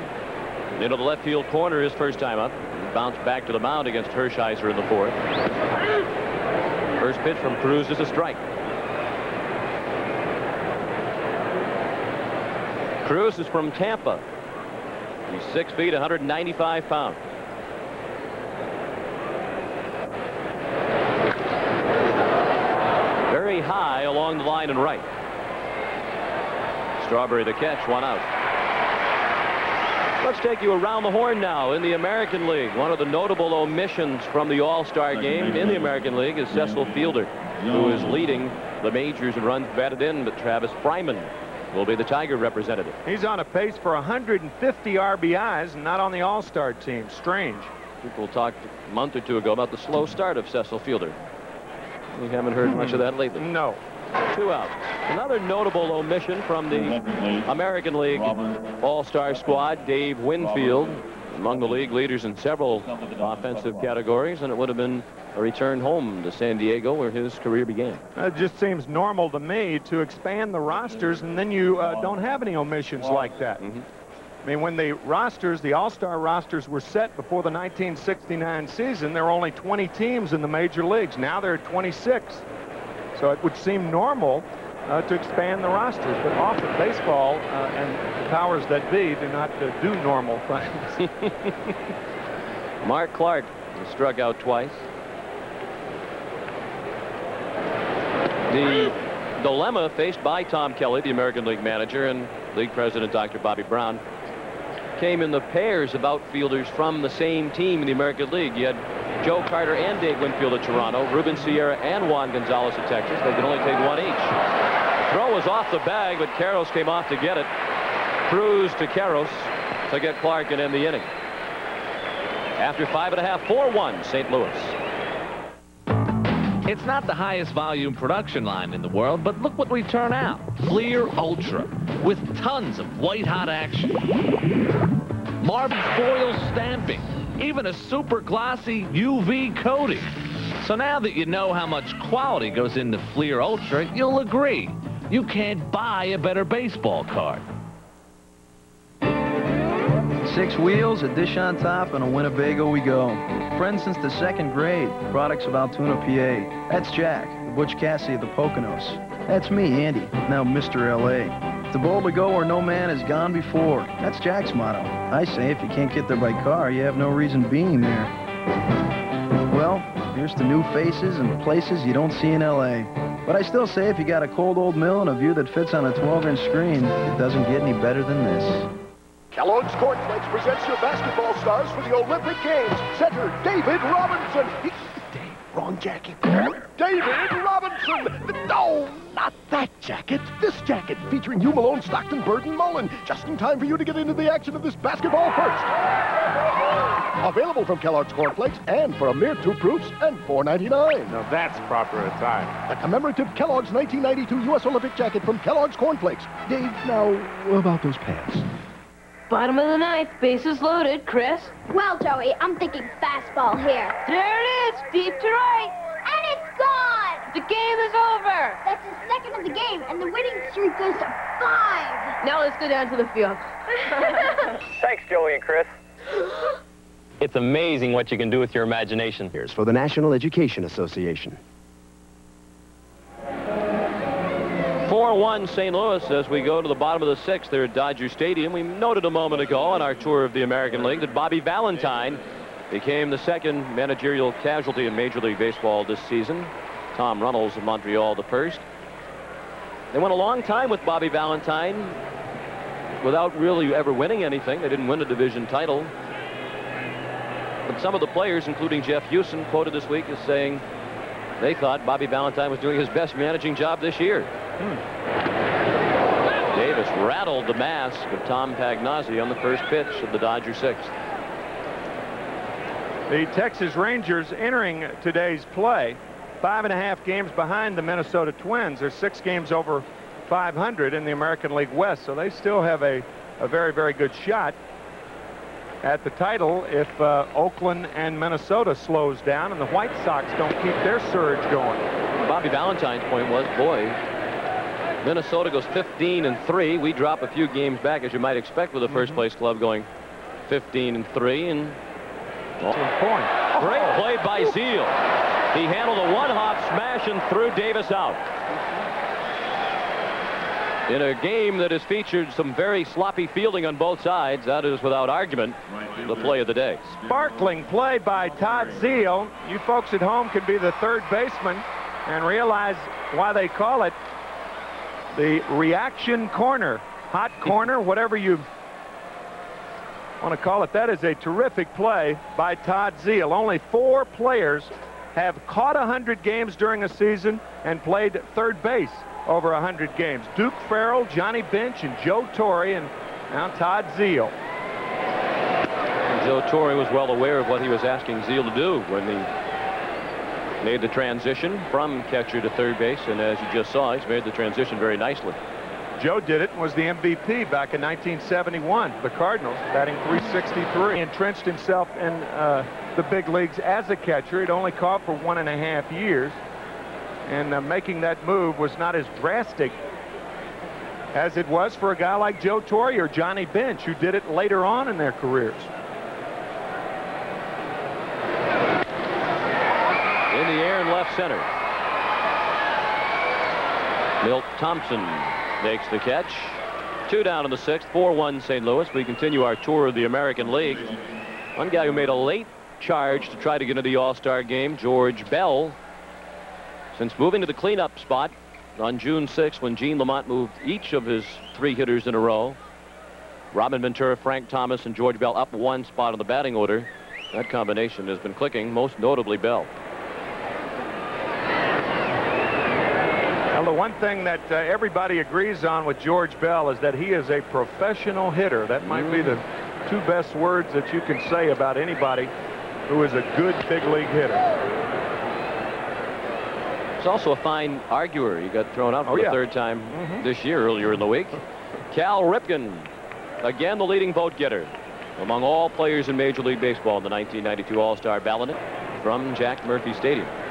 into the left field corner his first time up. Bounced back to the mound against Hershiser in the fourth. First pitch from Crews is a strike. Crews is from Tampa. He's six feet, 195 pounds. Very high along the line and right. Strawberry the catch, one out. Let's take you around the horn now in the American League. One of the notable omissions from the All-Star game in the American League is Cecil Fielder, who is leading the majors in runs batted in, but Travis Fryman will be the Tiger representative. He's on a pace for 150 RBIs and not on the All-Star team. Strange. People talked a month or two ago about the slow start of Cecil Fielder. We haven't heard much of that lately. No. Two outs. Another notable omission from the American League All-Star squad, Dave Winfield, among the league leaders in several offensive categories, and it would have been a return home to San Diego where his career began. It just seems normal to me to expand the rosters and then you uh, don't have any omissions like that. Mm -hmm. I mean, when the rosters, the All-Star rosters were set before the 1969 season, there were only 20 teams in the major leagues. Now there are 26. So it would seem normal uh, to expand the rosters, but often baseball uh, and the powers that be do not uh, do normal things. Mark Clark struck out twice. The dilemma faced by Tom Kelly, the American League manager, and league president Dr. Bobby Brown came in the pairs of outfielders from the same team in the American League. You had Joe Carter and Dave Winfield at Toronto, Ruben Sierra and Juan Gonzalez at Texas. They could only take one each. Throw was off the bag, but Karros came off to get it. Crews to Karros to get Clark and end the inning. After five and a half, 4-1, St. Louis. It's not the highest volume production line in the world, but look what we turn out. Fleer Ultra, with tons of white-hot action. Marble foil stamping, even a super glossy UV coating. So now that you know how much quality goes into Fleer Ultra, you'll agree. You can't buy a better baseball card. Six wheels, a dish on top, and a Winnebago we go. Friends since the second grade. Products of Altoona, PA. That's Jack, the Butch Cassidy of the Poconos. That's me, Andy, now Mr. L.A. To go where no man has gone before. That's Jack's motto. I say if you can't get there by car, you have no reason being there. Well, here's to new faces and places you don't see in L.A. But I still say if you got a cold old mill and a view that fits on a 12-inch screen, it doesn't get any better than this. Kellogg's Cornflakes presents your basketball stars for the Olympic Games. Center David Robinson. Wrong jacket. David Robinson. No, not that jacket. This jacket featuring Hugh Malone, Stockton, Bird, and Mullin. Just in time for you to get into the action of this basketball first. Available from Kellogg's Cornflakes and for a mere two proofs and $4.99. Now that's proper attire. The commemorative Kellogg's 1992 U.S. Olympic jacket from Kellogg's Cornflakes. Dave, now, about those pants? Bottom of the ninth, bases loaded. Chris? Well, Joey, I'm thinking fastball here. There it is, deep to right. And it's gone! The game is over. That's the second of the game, and the winning streak goes to five. Now let's go down to the field. Thanks, Joey and Chris. It's amazing what you can do with your imagination. Here's for the National Education Association. 4-1 St. Louis as we go to the bottom of the sixth there at Dodger Stadium. We noted a moment ago on our tour of the American League that Bobby Valentine became the second managerial casualty in Major League Baseball this season. Tom Runnells of Montreal the first. They went a long time with Bobby Valentine without really ever winning anything. They didn't win a division title. But some of the players, including Jeff Huson, quoted this week as saying they thought Bobby Valentine was doing his best managing job this year. Hmm. Davis rattled the mask of Tom Pagnozzi on the first pitch of the Dodger sixth. The Texas Rangers entering today's play five and a half games behind the Minnesota Twins. They're six games over 500 in the American League West, so they still have a, a very, very good shot at the title if uh, Oakland and Minnesota slows down and the White Sox don't keep their surge going. Bobby Valentine's point was, boy, Minnesota goes 15 and 3. We drop a few games back, as you might expect, with a first mm -hmm. place club going 15 and 3. And well, point. Great play by Zeile. He handled a one-hop smash and threw Davis out in a game that has featured some very sloppy fielding on both sides. That is, without argument, the play of the day. Sparkling play by Todd Zeile. You folks at home can be the third baseman and realize why they call it the reaction corner. Hot corner, whatever you want to call it. That is a terrific play by Todd Zeile. Only four players have caught 100 games during a season and played third base over 100 games. Duke Farrell, Johnny Bench, and Joe Torre, and now Todd Zeile. Joe Torre was well aware of what he was asking Zeile to do when he made the transition from catcher to third base, and as you just saw, he's made the transition very nicely. Joe did it and was the MVP back in 1971. The Cardinals batting 363. Entrenched himself in uh, the big leagues as a catcher. He'd only caught for one and a half years and uh, making that move was not as drastic as it was for a guy like Joe Torre or Johnny Bench, who did it later on in their careers. In the air in left center. Milt Thompson makes the catch. Two down in the sixth, 4-1 St. Louis. We continue our tour of the American League. One guy who made a late charge to try to get into the All-Star game, George Bell, since moving to the cleanup spot on June 6 when Gene Lamont moved each of his three hitters in a row, Robin Ventura, Frank Thomas, and George Bell up one spot in the batting order. That combination has been clicking, most notably Bell. The one thing that uh, everybody agrees on with George Bell is that he is a professional hitter. That might mm. be the two best words that you can say about anybody who is a good big league hitter. He's also a fine arguer. He got thrown out for oh, the yeah. third time mm -hmm. this year, earlier in the week. Cal Ripken, again the leading vote getter among all players in Major League Baseball in the 1992 All-Star ballot from Jack Murphy Stadium.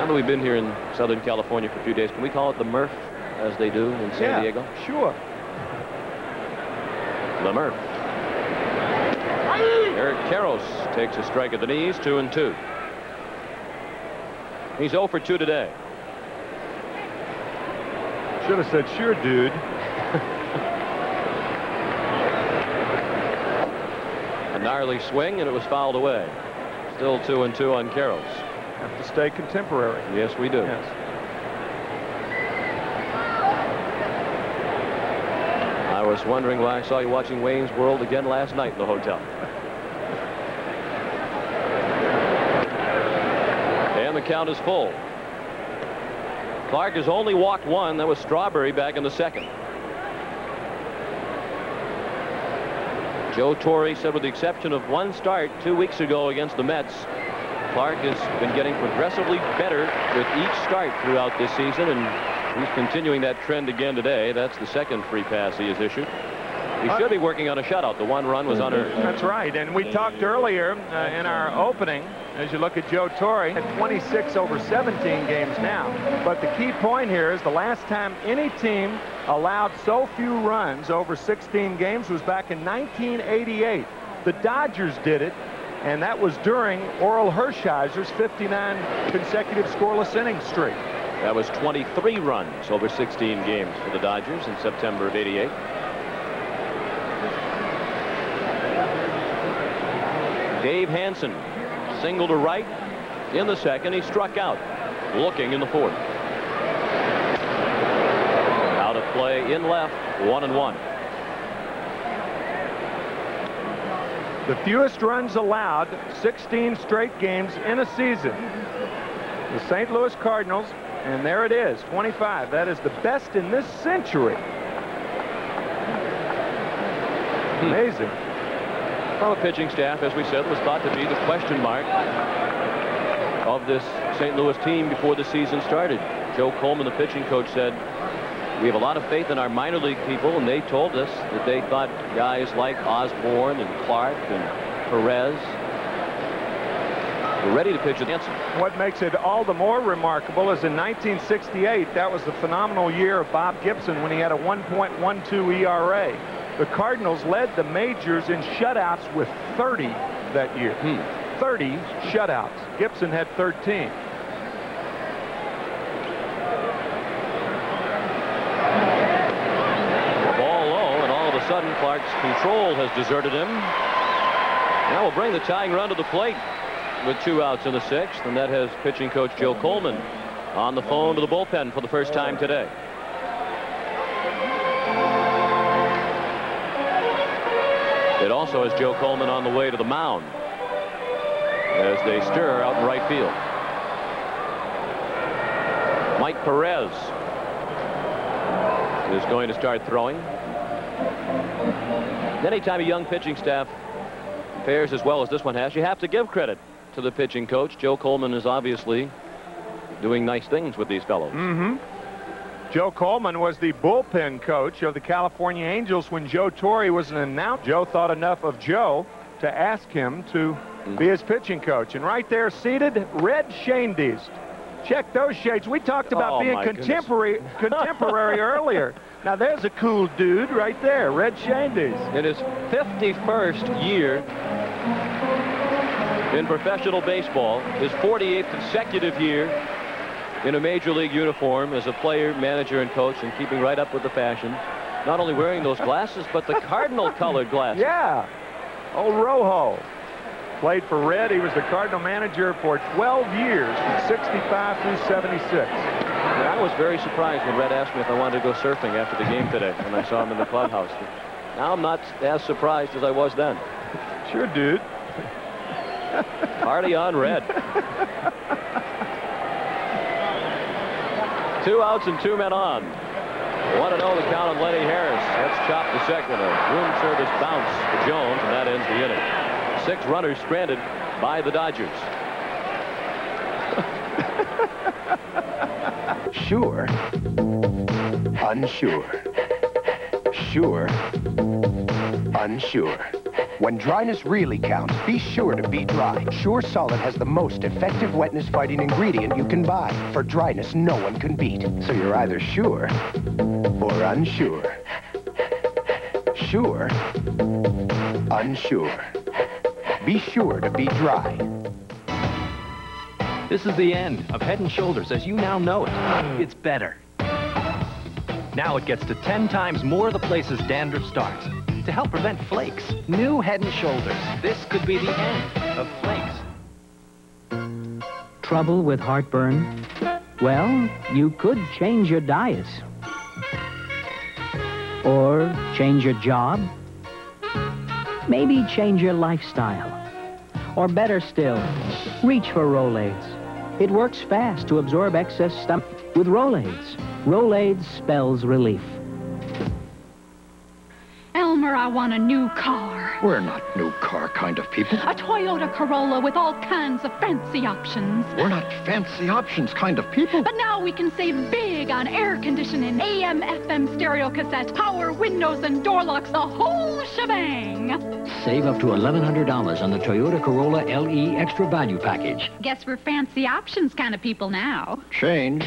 Now that we've been here in Southern California for a few days, can we call it the Murph, as they do in San yeah, Diego? sure. The Murph. Eric Karros takes a strike at the knees, two and two. He's 0 for 2 today. Should have said, sure, dude. a gnarly swing, and it was fouled away. Still 2 and 2 on Karros. Have to stay contemporary. Yes, we do. Yes. I was wondering why I saw you watching Wayne's World again last night in the hotel. And the count is full. Clark has only walked one. That was Strawberry back in the second. Joe Torre said with the exception of one start two weeks ago against the Mets, Clark has been getting progressively better with each start throughout this season, and he's continuing that trend again today. That's the second free pass he has issued. He should be working on a shutout. The one run was unearned. That's right. And we talked earlier uh, in our opening as you look at Joe Torre at 26 over 17 games now. But the key point here is the last time any team allowed so few runs over 16 games was back in 1988. The Dodgers did it, and that was during Orel Hershiser's 59 consecutive scoreless inning streak. That was 23 runs over 16 games for the Dodgers in September of 88. Dave Hansen single to right in the second. He struck out looking in the fourth. Out of play in left, one and one. The fewest runs allowed, 16 straight games in a season. The St. Louis Cardinals, and there it is, 25. That is the best in this century. Amazing. Well, the pitching staff, as we said, was thought to be the question mark of this St. Louis team before the season started. Joe Coleman, the pitching coach, said, we have a lot of faith in our minor league people, and they told us that they thought guys like Osborne and Clark and Perez were ready to pitch against him. What makes it all the more remarkable is in 1968, that was the phenomenal year of Bob Gibson when he had a 1.12 ERA. The Cardinals led the majors in shutouts with 30 that year. Hmm. 30 shutouts. Gibson had 13. The ball low, and all of a control has deserted him. Now we'll bring the tying run to the plate with two outs in the sixth, and that has pitching coach Joe Coleman on the phone to the bullpen for the first time today. It also has Joe Coleman on the way to the mound as they stir out in right field. Mike Perez is going to start throwing. Anytime a young pitching staff fares as well as this one has, you have to give credit to the pitching coach. Joe Coleman is obviously doing nice things with these fellows. Mm-hmm. Joe Coleman was the bullpen coach of the California Angels when Joe Torre was an announcer. Joe thought enough of Joe to ask him to be his pitching coach. And right there seated, Red Schoendienst. Check those shades. We talked about Oh, being contemporary contemporary earlier. Now there's a cool dude right there, Red Schoendienst. In his 51st year in professional baseball, his 48th consecutive year in a major league uniform as a player, manager, and coach, and keeping right up with the fashion. Not only wearing those glasses, but the cardinal colored glasses. Yeah. Old Rojo. Played for Red. He was the Cardinal manager for 12 years, from 65 through 76. I was very surprised when Red asked me if I wanted to go surfing after the game today when I saw him in the clubhouse. Now I'm not as surprised as I was then. Sure, dude. Party on Red. Two outs and two men on. One to oh, know the count on Lenny Harris. Let's chop the second. A room service bounce to Jones, and that ends the inning. Six runners stranded by the Dodgers. Sure. Unsure. Sure. Unsure. When dryness really counts, be sure to be dry. Sure Solid has the most effective wetness fighting ingredient you can buy. For dryness no one can beat. So you're either sure or unsure. Sure. Unsure. Be sure to be dry. This is the end of Head & Shoulders as you now know it. It's better. Now it gets to 10 times more of the places dandruff starts to help prevent flakes. New Head & Shoulders. This could be the end of flakes. Trouble with heartburn? Well, you could change your diet. Or change your job. Maybe change your lifestyle. Or better still, reach for Rolaids. It works fast to absorb excess stomach. With Rolaids, Rolaids spells relief. Elmer, summer I want a new car. We're not new car kind of people. A Toyota Corolla with all kinds of fancy options. We're not fancy options kind of people. But now we can save big on air conditioning, AM, FM stereo cassette, power windows and door locks, the whole shebang. Save up to $1,100 on the Toyota Corolla LE Extra Value Package. Guess we're fancy options kind of people now. Change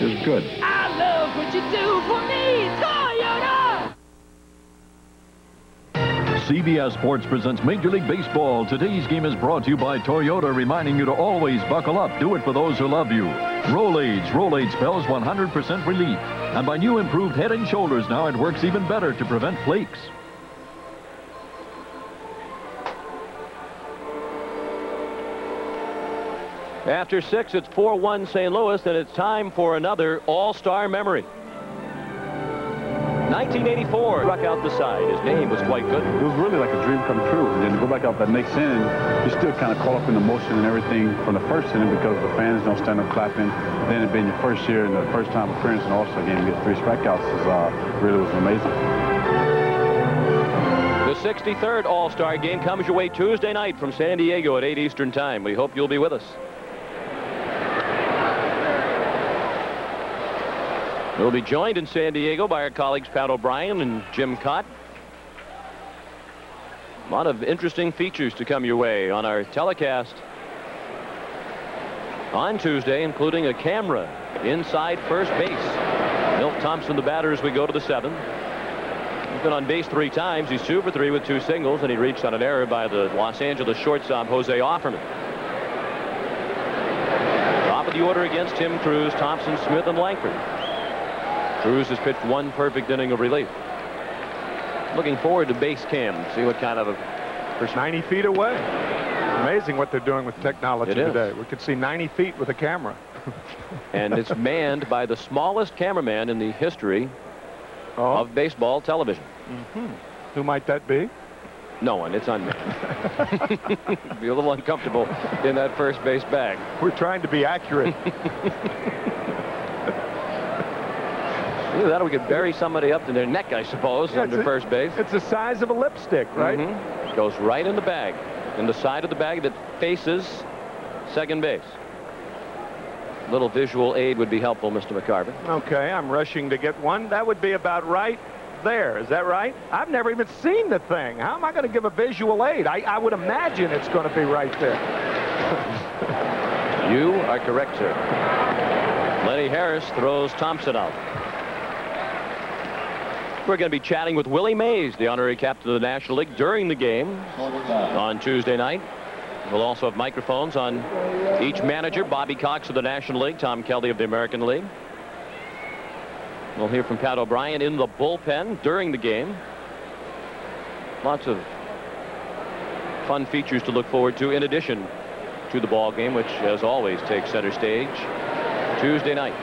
is good. I love what you do for me, CBS Sports presents Major League Baseball. Today's game is brought to you by Toyota, reminding you to always buckle up. Do it for those who love you. Rolaids. Rolaids spells 100% relief. And by new improved head and shoulders, now it works even better to prevent flakes. After six, it's 4-1 St. Louis, and it's time for another all-star memory. 1984, struck out the side. His name was quite good. It was really like a dream come true. And then to go back out that next inning, you're still kind of caught up in the motion and everything from the first inning because the fans don't stand up clapping. Then it being your first year and the first time appearance in the All-Star game, you get three strikeouts is uh, really was amazing. The 63rd All-Star game comes your way Tuesday night from San Diego at 8 Eastern Time. We hope you'll be with us. We'll be joined in San Diego by our colleagues Pat O'Brien and Jim Kaat. A lot of interesting features to come your way on our telecast on Tuesday, including a camera inside first base. Milt Thompson, the batter, as we go to the seventh. He's been on base three times. He's two for three with two singles, and he reached on an error by the Los Angeles shortstop, Jose Offerman. Top of the order against Tim Crews, Thompson, Smith, and Lankford. Crews has pitched one perfect inning of relief. Looking forward to base cam. See what kind of a... 90 feet away. Amazing what they're doing with technology today. We could see 90 feet with a camera. and it's manned by the smallest cameraman in the history of baseball television. Mhm. Who might that be? No one. It's unmanned. be a little uncomfortable in that first base bag. We're trying to be accurate. Either that or we could bury somebody up to their neck, I suppose, Yeah, under a- first base. It's the size of a lipstick, right? Mhm. Goes right in the bag, in the side of the bag that faces second base. Little visual aid would be helpful, Mr. McCarver. Okay, I'm rushing to get one. That would be about right there. Is that right? I've never even seen the thing. How am I going to give a visual aid? I, I would imagine it's going to be right there. You are correct, sir. Lenny Harris throws Thompson out. We're going to be chatting with Willie Mays, the honorary captain of the National League, during the game on Tuesday night. We'll also have microphones on each manager, Bobby Cox of the National League, Tom Kelly of the American League. We'll hear from Pat O'Brien in the bullpen during the game. Lots of fun features to look forward to in addition to the ball game, which, as always, takes center stage Tuesday night.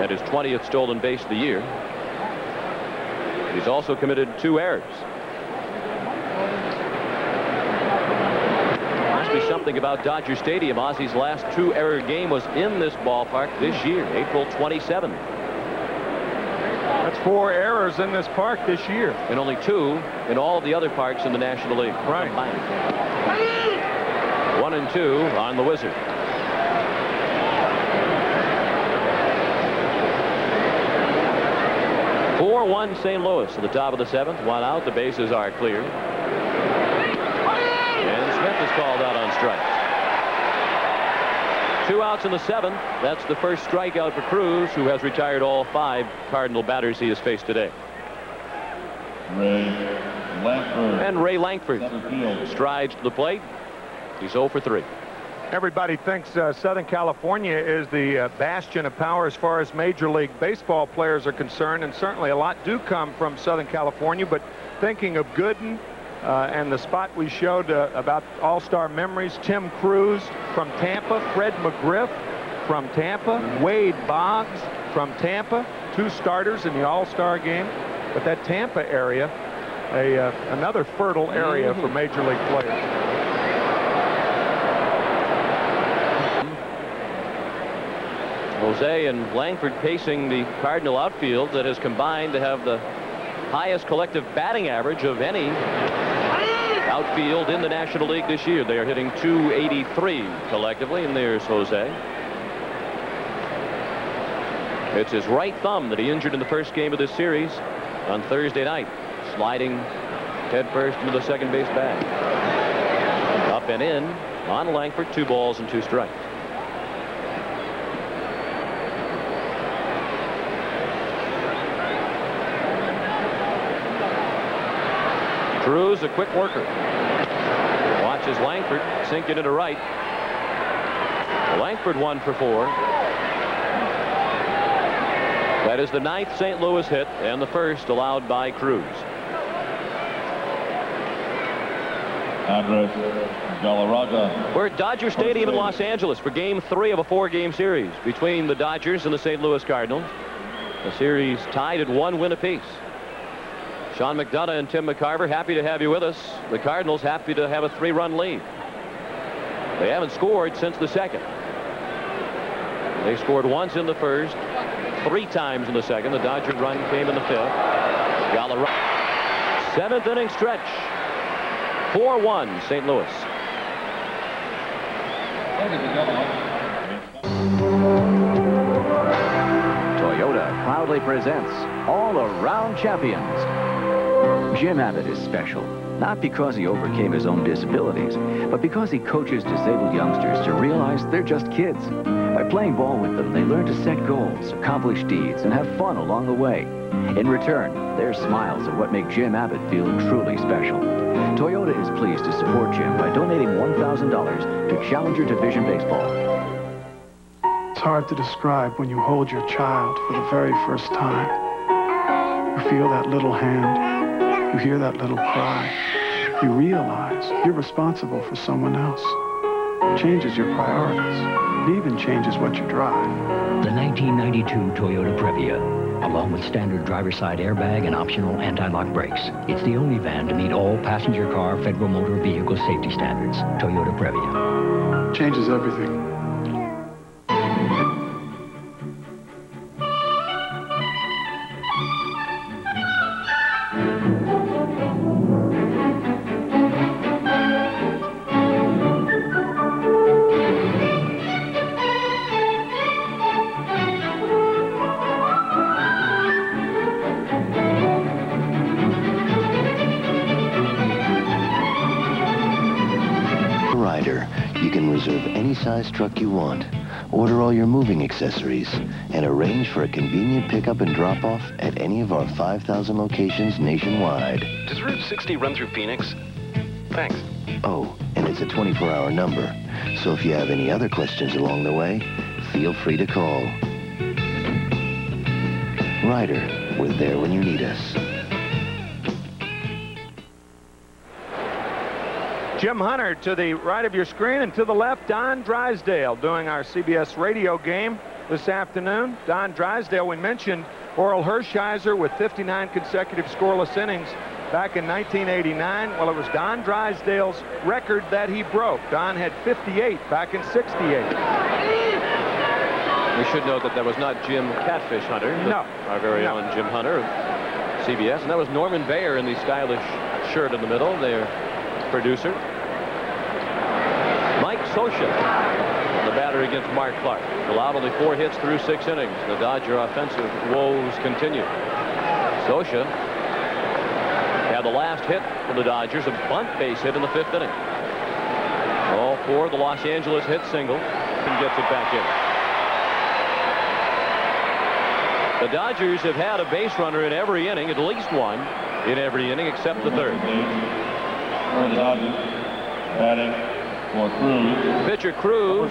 At his 20th stolen base of the year. He's also committed two errors. Must be something about Dodger Stadium. Ozzie's last two-error game was in this ballpark this year, April 27. That's four errors in this park this year. And only two in all of the other parks in the National League. Right. combined. One and two on the Wizard. Four one St. Louis at the top of the seventh. One out. The bases are clear. And Smith is called out on strikes. Two outs in the seventh. That's the first strikeout for Crews, who has retired all five Cardinal batters he has faced today. Ray Lankford. And Ray Lankford strides to the plate. He's 0 for 3. Everybody thinks uh, Southern California is the uh, bastion of power as far as Major League Baseball players are concerned, and certainly a lot do come from Southern California, but thinking of Gooden uh, and the spot we showed uh, about All-Star memories, Tim Crews from Tampa, Fred McGriff from Tampa, Wade Boggs from Tampa, two starters in the All-Star game, but that Tampa area, a, uh, another fertile area for Major League players. Jose and Lankford pacing the Cardinal outfield that has combined to have the highest collective batting average of any outfield in the National League this year. They are hitting 283 collectively, and there's Jose. It's his right thumb that he injured in the first game of this series on Thursday night, sliding headfirst into the second base bag. Up and in on Lankford, two balls and two strikes. Crews, a quick worker. Watches Lankford sink it into right. Lankford one for four. That is the ninth St. Louis hit and the first allowed by Crews. Andres Galarraga. We're at Dodger Stadium in Los Angeles for game three of a four-game series between the Dodgers and the St. Louis Cardinals. The series tied at one win apiece. Sean McDonough and Tim McCarver happy to have you with us. The Cardinals happy to have a three-run lead. They haven't scored since the second. They scored once in the first, three times in the second. The Dodger run came in the fifth. Seventh inning stretch. 4-1 St. Louis. Toyota proudly presents All Around Champions. Jim Abbott is special, not because he overcame his own disabilities, but because he coaches disabled youngsters to realize they're just kids. By playing ball with them, they learn to set goals, accomplish deeds, and have fun along the way. In return, their smiles are what make Jim Abbott feel truly special. Toyota is pleased to support Jim by donating $1,000 to Challenger Division Baseball. It's hard to describe when you hold your child for the very first time. You feel that little hand. You hear that little cry. You realize you're responsible for someone else. It changes your priorities. It even changes what you drive. The 1992 Toyota Previa, along with standard driver's side airbag and optional anti-lock brakes. It's the only van to meet all passenger car federal motor vehicle safety standards. Toyota Previa. Changes everything. Truck you want, order all your moving accessories, and arrange for a convenient pickup and drop-off at any of our 5,000 locations nationwide. Does Route 60 run through Phoenix? Thanks. Oh, and it's a 24-hour number, so if you have any other questions along the way, feel free to call. Ryder, we're there when you need us. Jim Hunter to the right of your screen and to the left, Don Drysdale doing our CBS radio game this afternoon. Don Drysdale, we mentioned Orel Hershiser with 59 consecutive scoreless innings back in 1989. Well, it was Don Drysdale's record that he broke. Don had 58 back in 68. We should note that that was not Jim Catfish Hunter. No. Our very No. own Jim Hunter of CBS. And that was Norman Bayer in the stylish shirt in the middle, their producer. Mike Scioscia, the batter against Mark Clark. Allowed only four hits through six innings. The Dodger offensive woes continue. Scioscia had the last hit for the Dodgers, a bunt base hit in the fifth inning. All four, the Los Angeles hit single, and gets it back in. The Dodgers have had a base runner in every inning, at least one in every inning except the third. For the Dodgers, batting for Crews. Hmm. Pitcher Crews,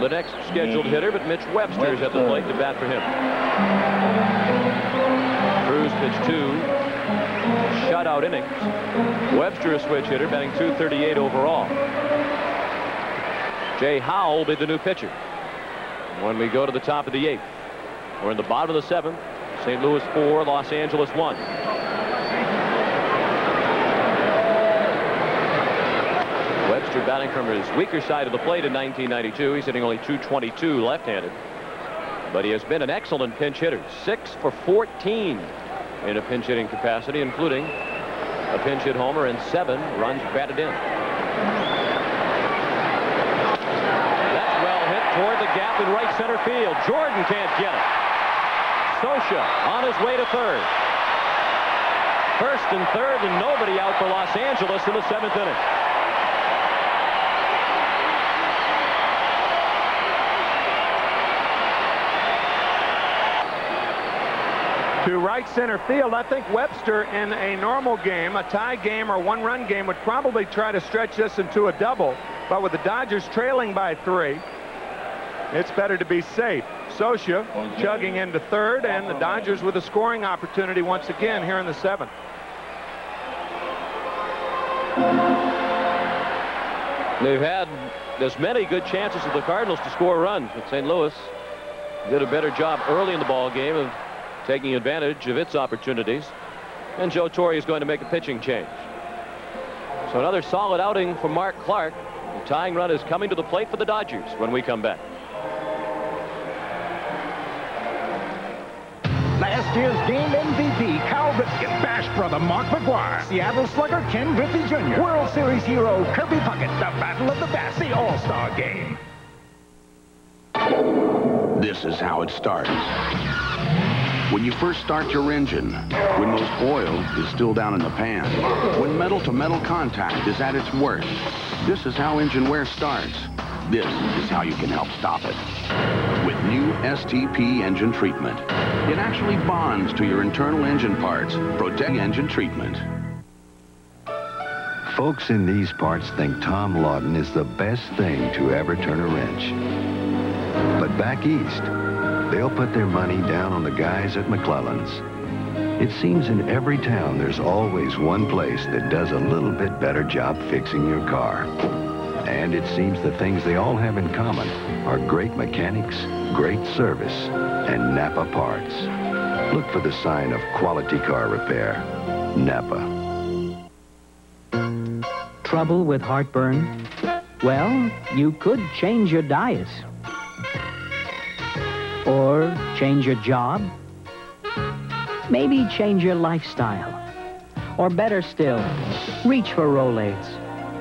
the next scheduled hitter, but Mitch Webster is at the plate to bat for him. Crews pitch two shutout innings. Webster, a switch hitter, batting 238 overall. Jay Howell be the new pitcher. When we go to the top of the eighth, we're in the bottom of the seventh. St. Louis 4, Los Angeles 1. Drew batting from his weaker side of the plate in 1992. He's hitting only 222 left-handed. But he has been an excellent pinch hitter. Six for 14 in a pinch hitting capacity, including a pinch hit homer and seven runs batted in. That's well hit toward the gap in right center field. Jordan can't get it. Scioscia on his way to third. First and third, and nobody out for Los Angeles in the seventh inning. To right center field. I think Webster in a normal game, a tie game or one-run game, would probably try to stretch this into a double. But with the Dodgers trailing by three, it's better to be safe. Scioscia chugging into third, and the Dodgers with a scoring opportunity once again here in the seventh. They've had as many good chances as the Cardinals to score runs, but St. Louis did a better job early in the ball game of taking advantage of its opportunities. And Joe Torre is going to make a pitching change. So another solid outing for Mark Clark. The tying run is coming to the plate for the Dodgers when we come back. Last year's game MVP, Cal Ripken, Bash brother Mark McGwire, Seattle Slugger Ken Griffey Jr., World Series hero Kirby Puckett, the Battle of the Bats, the All-Star Game. This is how it starts. When you first start your engine, when most oil is still down in the pan, when metal-to-metal -metal contact is at its worst, this is how engine wear starts. This is how you can help stop it. With new STP engine treatment. It actually bonds to your internal engine parts. Protect engine treatment. Folks in these parts think Tom Lawton is the best thing to ever turn a wrench. But back east, they'll put their money down on the guys at McClellan's. It seems in every town there's always one place that does a little bit better job fixing your car. And it seems the things they all have in common are great mechanics, great service, and Napa parts. Look for the sign of quality car repair. Napa. Trouble with heartburn? Well, you could change your diet. Or change your job. Maybe change your lifestyle. Or better still, reach for Rolaids.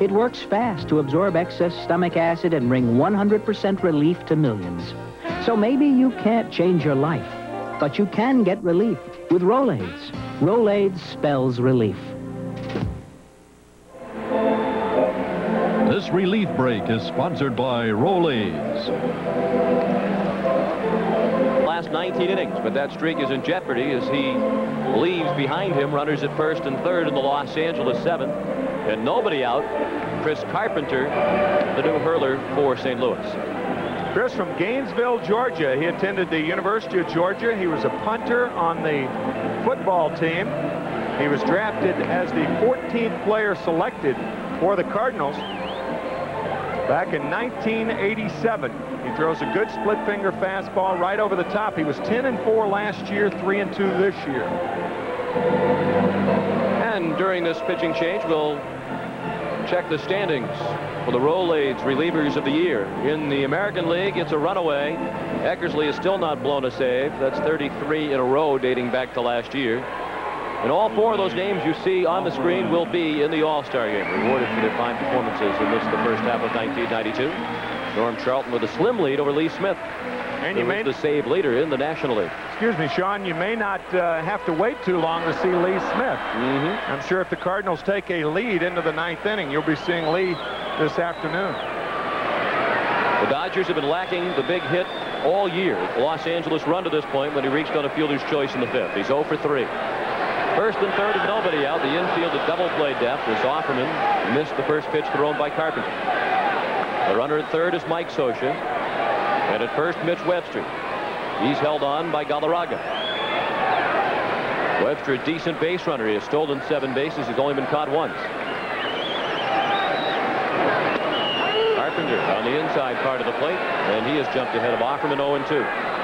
It works fast to absorb excess stomach acid and bring 100% relief to millions. So maybe you can't change your life, but you can get relief with Rolaids. Rolaids spells relief. This relief break is sponsored by Rolaids. Last 19 innings, but that streak is in jeopardy as he leaves behind him runners at first and third in the Los Angeles seventh. And nobody out. Cris Carpenter, the new hurler for St. Louis. Cris from Gainesville, Georgia. He attended the University of Georgia. He was a punter on the football team. He was drafted as the 14th player selected for the Cardinals back in 1987. He throws a good split finger fastball right over the top. He was 10 and 4 last year, 3 and 2 this year. And during this pitching change, we'll check the standings for the Rolaids relievers of the year. In the American League, it's a runaway. Eckersley has still not blown a save. That's 33 in a row dating back to last year. And all four of those names you see on the screen will be in the All-Star game, rewarded for their fine performances in this, the first half of 1992. Norm Charlton with a slim lead over Lee Smith. And you made the save leader in the National League. Excuse me, Sean, you may not uh, have to wait too long to see Lee Smith. Mm -hmm. I'm sure if the Cardinals take a lead into the ninth inning, you'll be seeing Lee this afternoon. The Dodgers have been lacking the big hit all year. Los Angeles run to this point when he reached on a fielder's choice in the fifth. He's 0 for 3. First and third with nobody out. The infield at double play depth as Offerman missed the first pitch thrown by Carpenter. The runner at third is Mike Scioscia. And at first, Mitch Webster. He's held on by Galarraga. Webster, a decent base runner. He has stolen seven bases. He's only been caught once. Carpenter on the inside part of the plate, and he has jumped ahead of Offerman 0-2.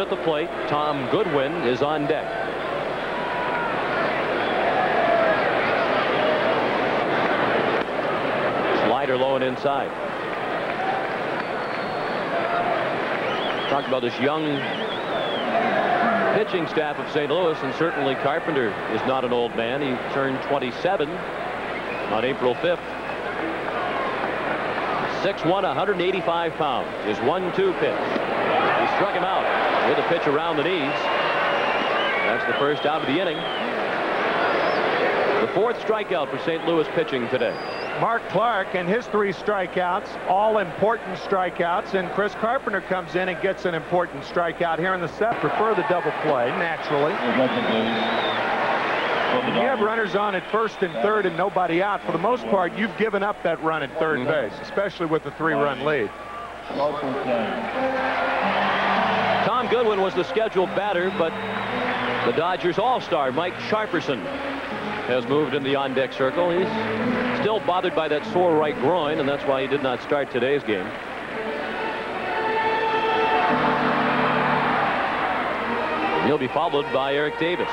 At the plate. Tom Goodwin is on deck. Slider low and inside. Talked about this young pitching staff of St. Louis, and certainly Carpenter is not an old man. He turned 27 on April 5th. 6'1", 185 pounds. His 1-2 pitch. He struck him out with a pitch around the knees. That's the first out of the inning. The fourth strikeout for St. Louis pitching today. Mark Clark and his three strikeouts, all important strikeouts, and Cris Carpenter comes in and gets an important strikeout here in the set. Prefer the double play, naturally. You have runners on at first and third and nobody out. For the most part, you've given up that run at 3rd Mm-hmm. base, especially with the three-run lead. Goodwin was the scheduled batter, but the Dodgers all-star Mike Sharperson has moved in the on-deck circle. He's still bothered by that sore right groin, and that's why he did not start today's game. He'll be followed by Eric Davis.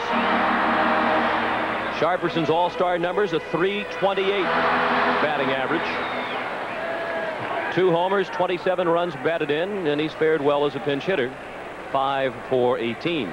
Sharperson's all-star numbers a 328 batting average. Two homers, 27 runs batted in, and he's fared well as a pinch hitter. 5 for 18.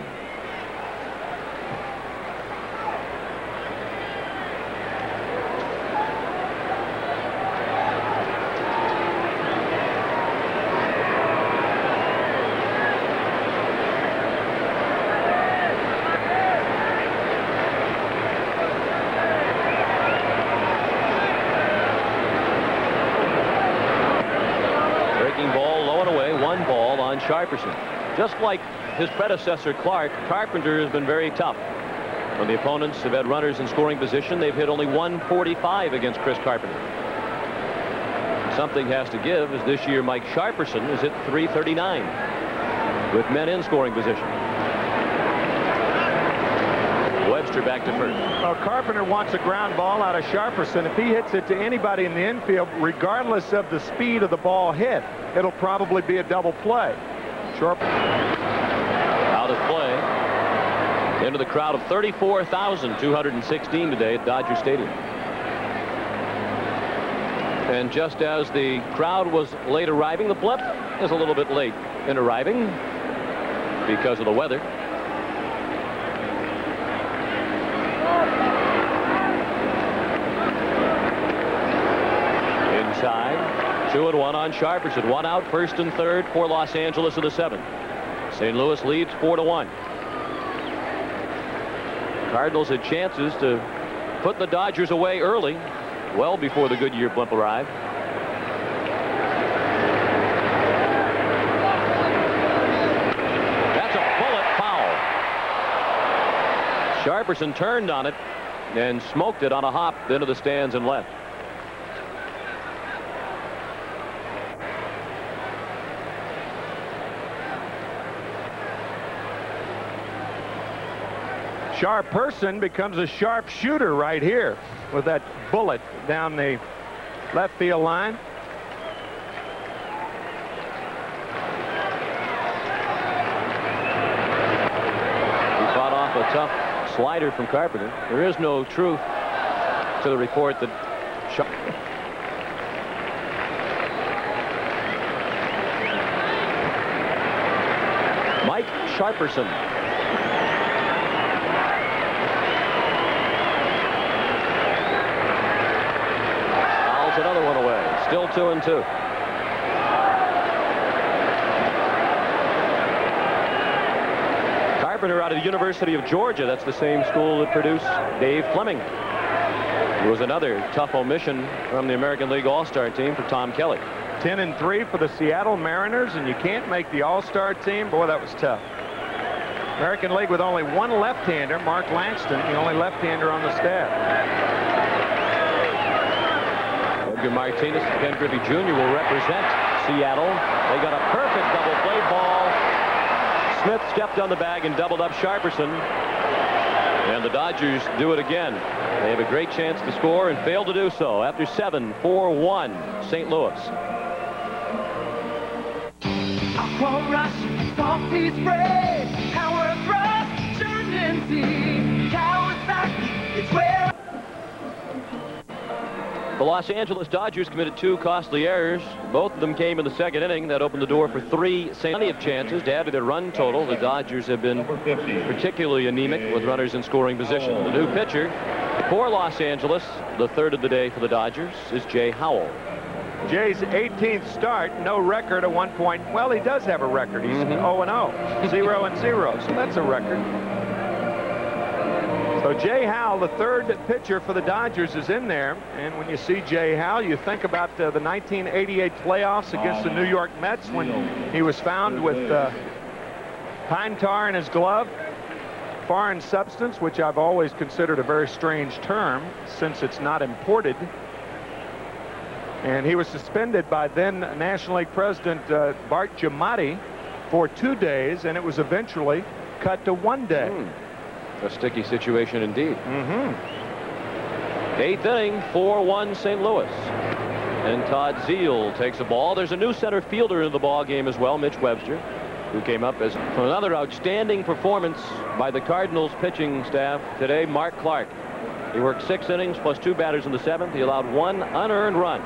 Breaking ball low and away, one ball on Sharperson. Just like his predecessor Clark, Carpenter has been very tough. When the opponents have had runners in scoring position, they've hit only 145 against Cris Carpenter. Something has to give as this year Mike Sharperson is hit 339 with men in scoring position. Webster back to first. Well, Carpenter wants a ground ball out of Sharperson. If he hits it to anybody in the infield, regardless of the speed of the ball hit, it'll probably be a double play. Sharp. Out of play. Into the crowd of 34,216 today at Dodger Stadium. And just as the crowd was late arriving, the blimp is a little bit late in arriving because of the weather. Inside, two and one on Sharperson. One out, first and third for Los Angeles in the seventh. St. Louis leads four to one. Cardinals had chances to put the Dodgers away early, well before the Goodyear blimp arrived. That's a bullet foul. Sharperson turned on it and smoked it on a hop into the stands and left. Sharp person becomes a sharp shooter right here with that bullet down the left field line. He fought off a tough slider from Carpenter. There is no truth to the report that Sharp Mike Sharperson. Fouls another one away. Two and two. Carpenter out of the University of Georgia. That's the same school that produced Dave Fleming. It was another tough omission from the American League All-Star team for Tom Kelly. 10 and 3 for the Seattle Mariners, and you can't make the All-Star team. Boy, that was tough. American League with only one left-hander, Mark Langston, the only left-hander on the staff. Martinez and Ken Griffey Jr. will represent Seattle. They got a perfect double play ball. Smith stepped on the bag and doubled up Sharperson. And the Dodgers do it again. They have a great chance to score and fail to do so after 7 4-1 St. Louis. Aqua Rush, it's where... The Los Angeles Dodgers committed two costly errors. Both of them came in the second inning. That opened the door for three plenty of chances to add to their run total. The Dodgers have been particularly anemic with runners in scoring position. The new pitcher for Los Angeles, the third of the day for the Dodgers, is Jay Howell. Jay's 18th start, no record at one point. Well, he does have a record. He's mm-hmm. 0 and 0, 0 and 0, so that's a record. So Jay Howell, the third pitcher for the Dodgers, is in there. And when you see Jay Howell, you think about uh, the 1988 playoffs against the New York Mets when he was found with uh, pine tar in his glove. Foreign substance, which I've always considered a very strange term since it's not imported. And he was suspended by then National League President uh, Bart Giamatti for two days, and it was eventually cut to one day. A sticky situation indeed. Mm-hmm. Eighth inning, 4-1 St. Louis. And Todd Zeile takes a ball. There's a new center fielder in the ball game as well, Mitch Webster, who came up as another outstanding performance by the Cardinals pitching staff today, Mark Clark. He worked six innings plus two batters in the seventh. He allowed one unearned run.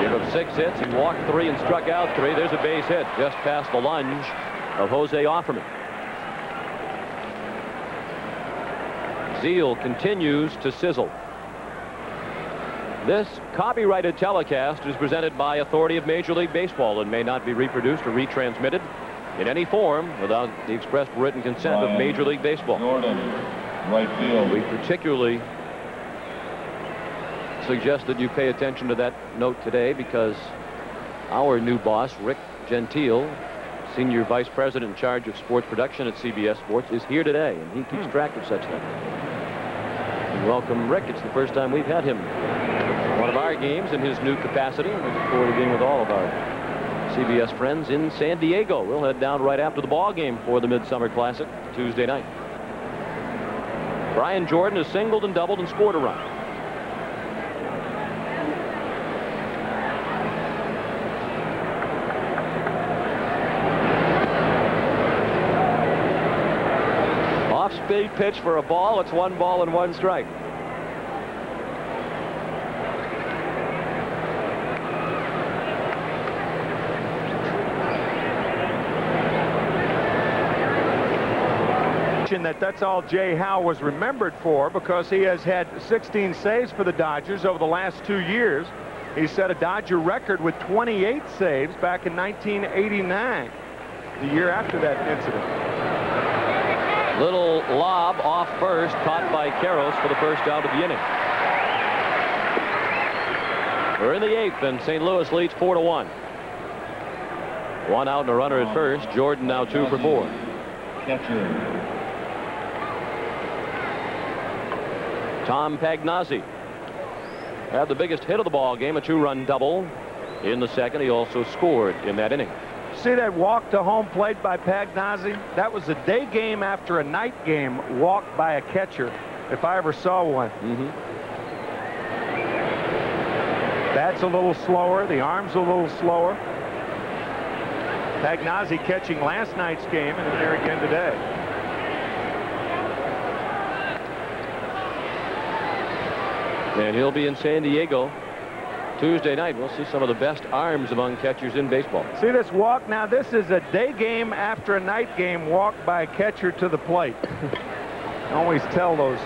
Gave up six hits. He walked three and struck out three. There's a base hit just past the lunge of Jose Offerman. Zeile continues to sizzle. This copyrighted telecast is presented by authority of Major League Baseball and may not be reproduced or retransmitted in any form without the express written consent of Major League Baseball. Right field. We particularly suggest that you pay attention to that note today because our new boss, Rick Gentile, Senior Vice President in charge of sports production at CBS Sports, is here today, and he keeps hmm. track of such things. Welcome, Rick. It's the first time we've had him one of our games in his new capacity. and We look forward to being with all of our CBS friends in San Diego. We'll head down right after the ball game for the Midsummer Classic Tuesday night. Brian Jordan has singled and doubled and scored a run. Pitch for a ball. It's one ball and one strike. that that's all Jay Howell was remembered for because he has had 16 saves for the Dodgers over the last two years. He set a Dodger record with 28 saves back in 1989, the year after that incident. Little lob off first, caught by Karros for the first out of the inning. We're in the eighth, and St. Louis leads four to one. One out and a runner at first. Jordan now two for four. Tom Pagnozzi had the biggest hit of the ball game, a two-run double. In the second, he also scored in that inning. See that walk to home played by Pagnozzi? That was a day game after a night game walk by a catcher, if I ever saw one. Mm-hmm. That's a little slower. The arm's a little slower. Pagnozzi catching last night's game and there again today. And he'll be in San Diego Tuesday night. We'll see some of the best arms among catchers in baseball. See this walk? Now, this is a day game after a night game walk by a catcher to the plate. Always tell those.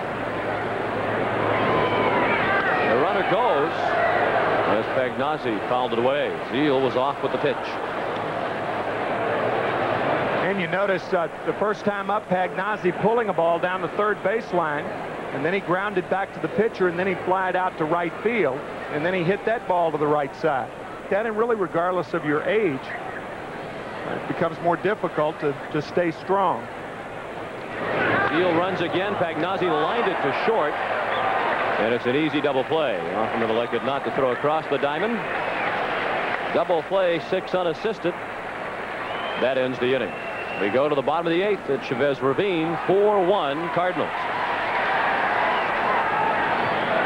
The runner goes as Pagnozzi fouled it away. Zeile was off with the pitch. And you notice uh, the first time up, Pagnozzi pulling a ball down the third baseline, and then he grounded back to the pitcher, and then he flied out to right field, and then he hit that ball to the right side. That, and really regardless of your age, it becomes more difficult to, to stay strong. Zeile runs again. Pagnozzi lined it to short. And it's an easy double play. Offerman elected not to throw across the diamond. Double play, six unassisted. That ends the inning. We go to the bottom of the eighth at Chavez Ravine, 4-1 Cardinals.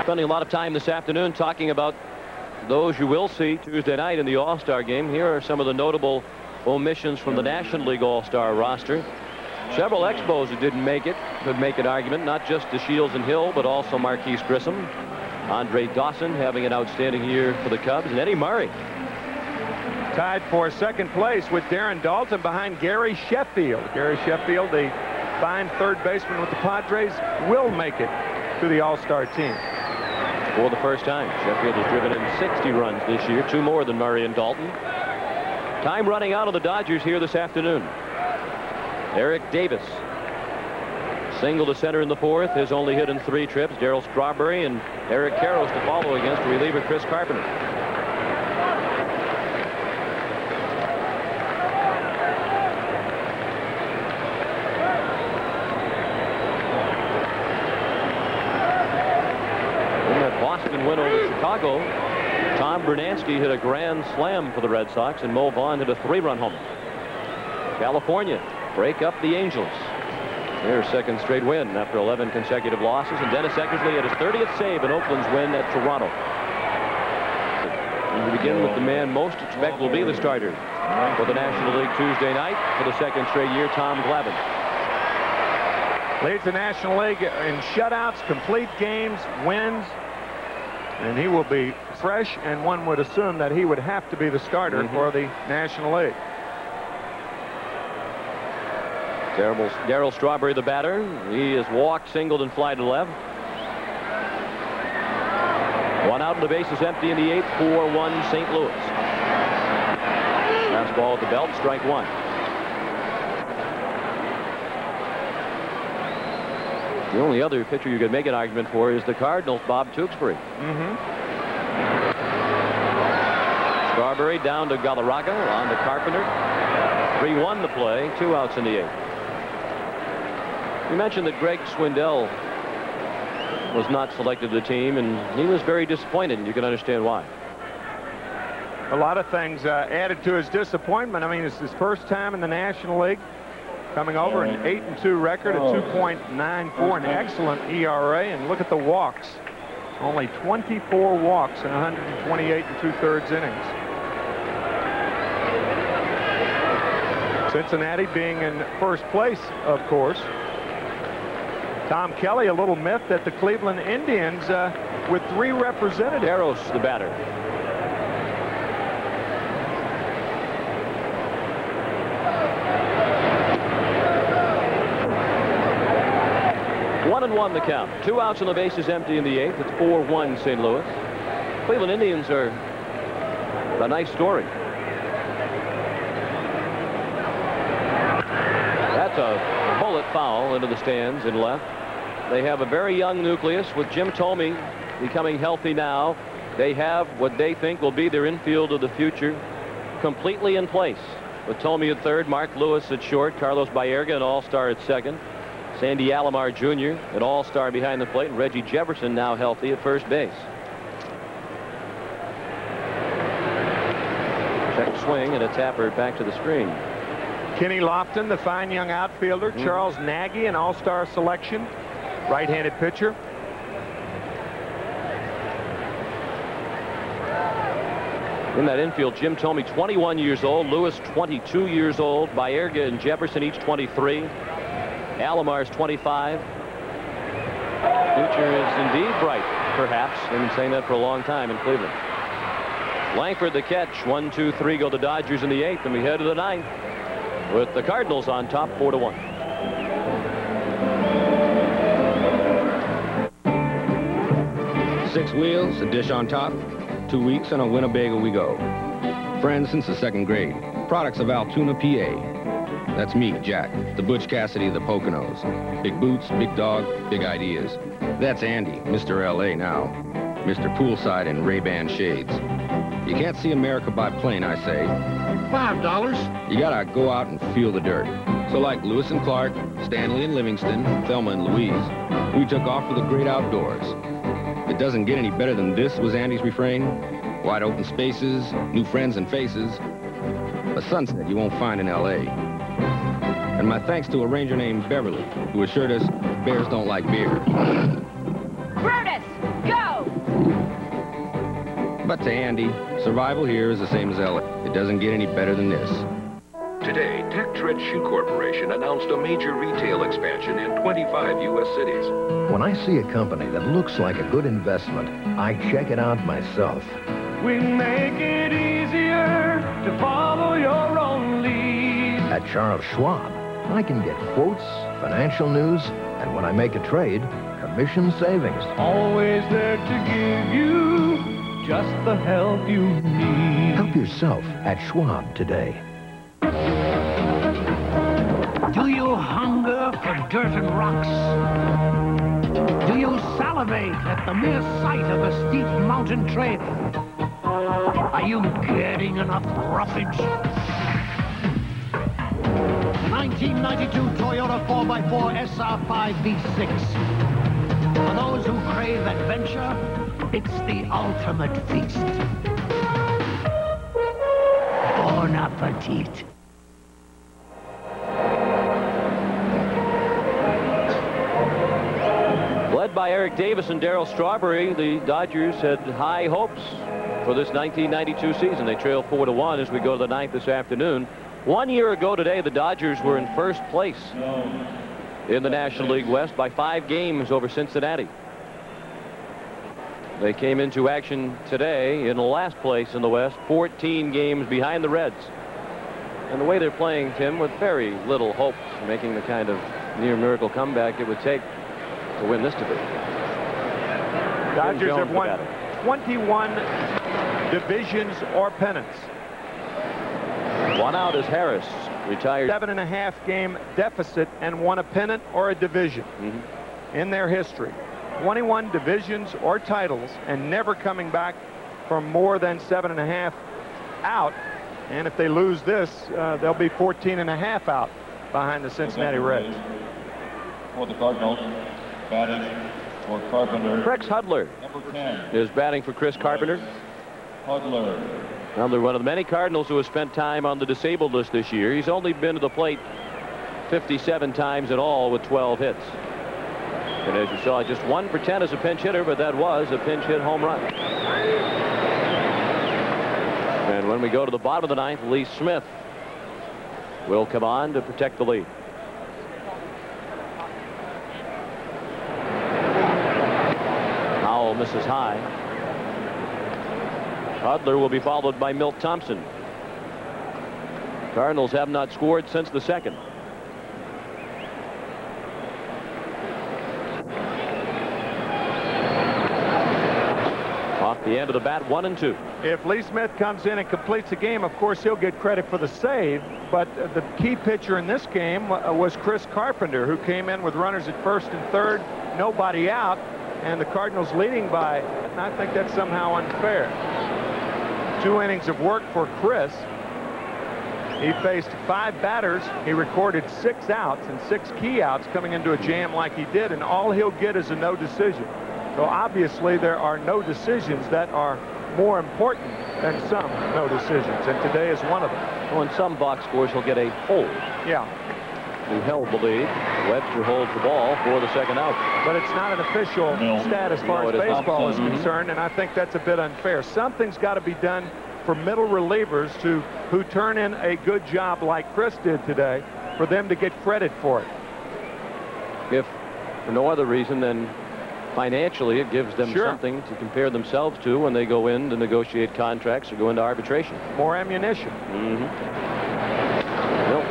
Spending a lot of time this afternoon talking about those you will see Tuesday night in the All-Star game. Here are some of the notable omissions from the National League All-Star roster. Several Expos that didn't make it could make an argument, not just to Shields and Hill, but also Marquis Grissom. Andre Dawson having an outstanding year for the Cubs, and Eddie Murray. Tied for second place with Darren Daulton behind Gary Sheffield. Gary Sheffield, the fine third baseman with the Padres, will make it to the All-Star team. For the first time, Sheffield has driven in 60 runs this year, two more than Murray and Daulton. Time running out of the Dodgers here this afternoon. Eric Davis. Single to center in the fourth. His only hit in three trips. Darryl Strawberry and Eric Karros to follow against reliever Cris Carpenter. In that Boston win over Chicago, Tom Brunansky hit a grand slam for the Red Sox, and Mo Vaughn hit a three-run homer. California break up the Angels. Their second straight win after 11 consecutive losses, and Dennis Eckersley had his 30th save in Oakland's win at Toronto. And we begin with the man most expect will be the starter for the National League Tuesday night for the second straight year, Tom Glavine. Leads the National League in shutouts, complete games, wins, and he will be fresh, and one would assume that he would have to be the starter Mhm. for the National League. Terrible. Darryl Strawberry, the batter. He has walked, singled, and fly to left. One out and the base is empty in the eighth. 4-1 St. Louis. Fastball at the belt, strike one. The only other pitcher you could make an argument for is the Cardinals' Bob Tewksbury. Mm-hmm. Strawberry down to Galarraga, on to Carpenter. 3-1 the play, two outs in the eighth. You mentioned that Greg Swindell was not selected to the team, and he was very disappointed, and you can understand why. A lot of things uh, added to his disappointment. I mean, it's his first time in the National League. Coming over an 8 and 2 record, a 2.94, an excellent ERA, and look at the walks. Only 24 walks in 128 and two-thirds innings. Cincinnati being in first place, of course. Tom Kelly, a little myth that the Cleveland Indians, uh, with three representatives. Eros, the batter. One and one the count. Two outs and the bases empty in the eighth. It's 4-1 St. Louis. Cleveland Indians are a nice story. That's a bullet foul into the stands in left. They have a very young nucleus with Jim Thome becoming healthy now. They have what they think will be their infield of the future completely in place. With Thome at third, Mark Lewis at short, Carlos Baerga, an all-star at second, Sandy Alomar Jr., an all-star behind the plate, and Reggie Jefferson now healthy at first base. Check swing and a tapper back to the screen. Kenny Lofton, the fine young outfielder. Mm. Charles Nagy, an all-star selection. Right-handed pitcher. In that infield, Jim Thome, 21 years old. Lewis, 22 years old. Baerga and Jefferson, each 23. Alomar's 25. Future is indeed bright, perhaps. They've been saying that for a long time in Cleveland. Lankford the catch. One, two, three go the Dodgers in the eighth, and we head to the ninth with the Cardinals on top, four to one. Six wheels, a dish on top. Two weeks and a Winnebago we go. Friends since the second grade. Products of Altoona, PA. That's me, Jack, the Butch Cassidy of the Poconos. Big boots, big dog, big ideas. That's Andy, Mr. L.A. now. Mr. Poolside in Ray-Ban shades. You can't see America by plane, I say. Five dollars. You gotta go out and feel the dirt. So like Lewis and Clark, Stanley and Livingston, Thelma and Louise, we took off for the great outdoors. It doesn't get any better than this, was Andy's refrain. Wide open spaces, new friends and faces. A sunset you won't find in L.A. And my thanks to a ranger named Beverly, who assured us bears don't like beer. Brutus, go! But to Andy, survival here is the same as L.A. It doesn't get any better than this. Today, Tech Tread Shoe Corporation announced a major retail expansion in 25 U.S. cities. When I see a company that looks like a good investment, I check it out myself. We make it easier to follow your own lead. At Charles Schwab, I can get quotes, financial news, and when I make a trade, commission savings. Always there to give you just the help you need. Help yourself at Schwab today. Do you hunger for dirt and rocks? Do you salivate at the mere sight of a steep mountain trail? Are you getting enough roughage? The 1992 Toyota 4x4 SR5 V6. For those who crave adventure, it's the ultimate feast. Bon appetit. Led by Eric Davis and Darryl Strawberry, the Dodgers had high hopes for this 1992 season. They trail 4 to 1 as we go to the ninth this afternoon. One year ago today, the Dodgers were in first place in the National League West by five games over Cincinnati. They came into action today in last place in the West, 14 games behind the Reds. And the way they're playing, Tim, with very little hope of making the kind of near miracle comeback it would take to win this division. Dodgers have won 21 divisions or pennants. One out is Harris, retired. Seven and a half game deficit and won a pennant or a division Mm-hmm. in their history. 21 divisions or titles and never coming back from more than seven and a half out. And if they lose this, uh, they'll be 14 and a half out behind the Cincinnati Reds. For the Cardinals, batting for Carpenter. Rex Hudler Number 10, is batting for Cris Carpenter. Hudler. Hudler, one of the many Cardinals who has spent time on the disabled list this year. He's only been to the plate 57 times in all with 12 hits. And as you saw, just one for 10 as a pinch hitter, but that was a pinch hit home run. And when we go to the bottom of the ninth, Lee Smith will come on to protect the lead. Howell misses high. Hudler will be followed by Milt Thompson. Cardinals have not scored since the second. Off the end of the bat, one and two. If Lee Smith comes in and completes the game, of course, he'll get credit for the save. But the key pitcher in this game uh, was Cris Carpenter, who came in with runners at first and third, nobody out, and the Cardinals leading by, and I think that's somehow unfair. Two innings of work for Cris. He faced five batters. He recorded six outs and six key outs coming into a jam like he did, and all he'll get is a no decision. So obviously there are no decisions that are more important than some no decisions, and today is one of them. Well, in some box scores, he'll get a hold. Yeah, Who held the lead. Webster holds the ball for the second out. but it's not an official stat as far No, as it is not. baseball is concerned, and I think that's a bit unfair. Something's got to be done for middle relievers to who turn in a good job like Cris did today, for them to get credit for it. If for no other reason than financially, it gives them Sure. something to compare themselves to when they go in to negotiate contracts or go into arbitration. More ammunition. Mm-hmm. Milt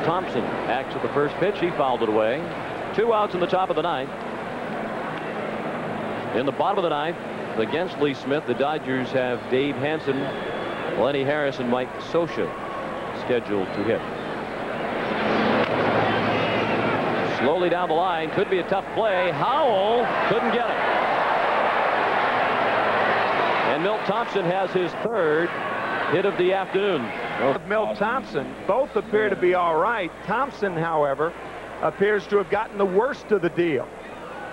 Thompson acts at the first pitch. He fouled it away. Two outs in the top of the ninth. In the bottom of the ninth, against Lee Smith, the Dodgers have Dave Hansen, Lenny Harris, and Mike Scioscia scheduled to hit. Slowly down the line. Could be a tough play. Howell couldn't get it. And Milt Thompson has his third hit of the afternoon. Of Milt Thompson, both appear to be all right. Thompson, however, appears to have gotten the worst of the deal.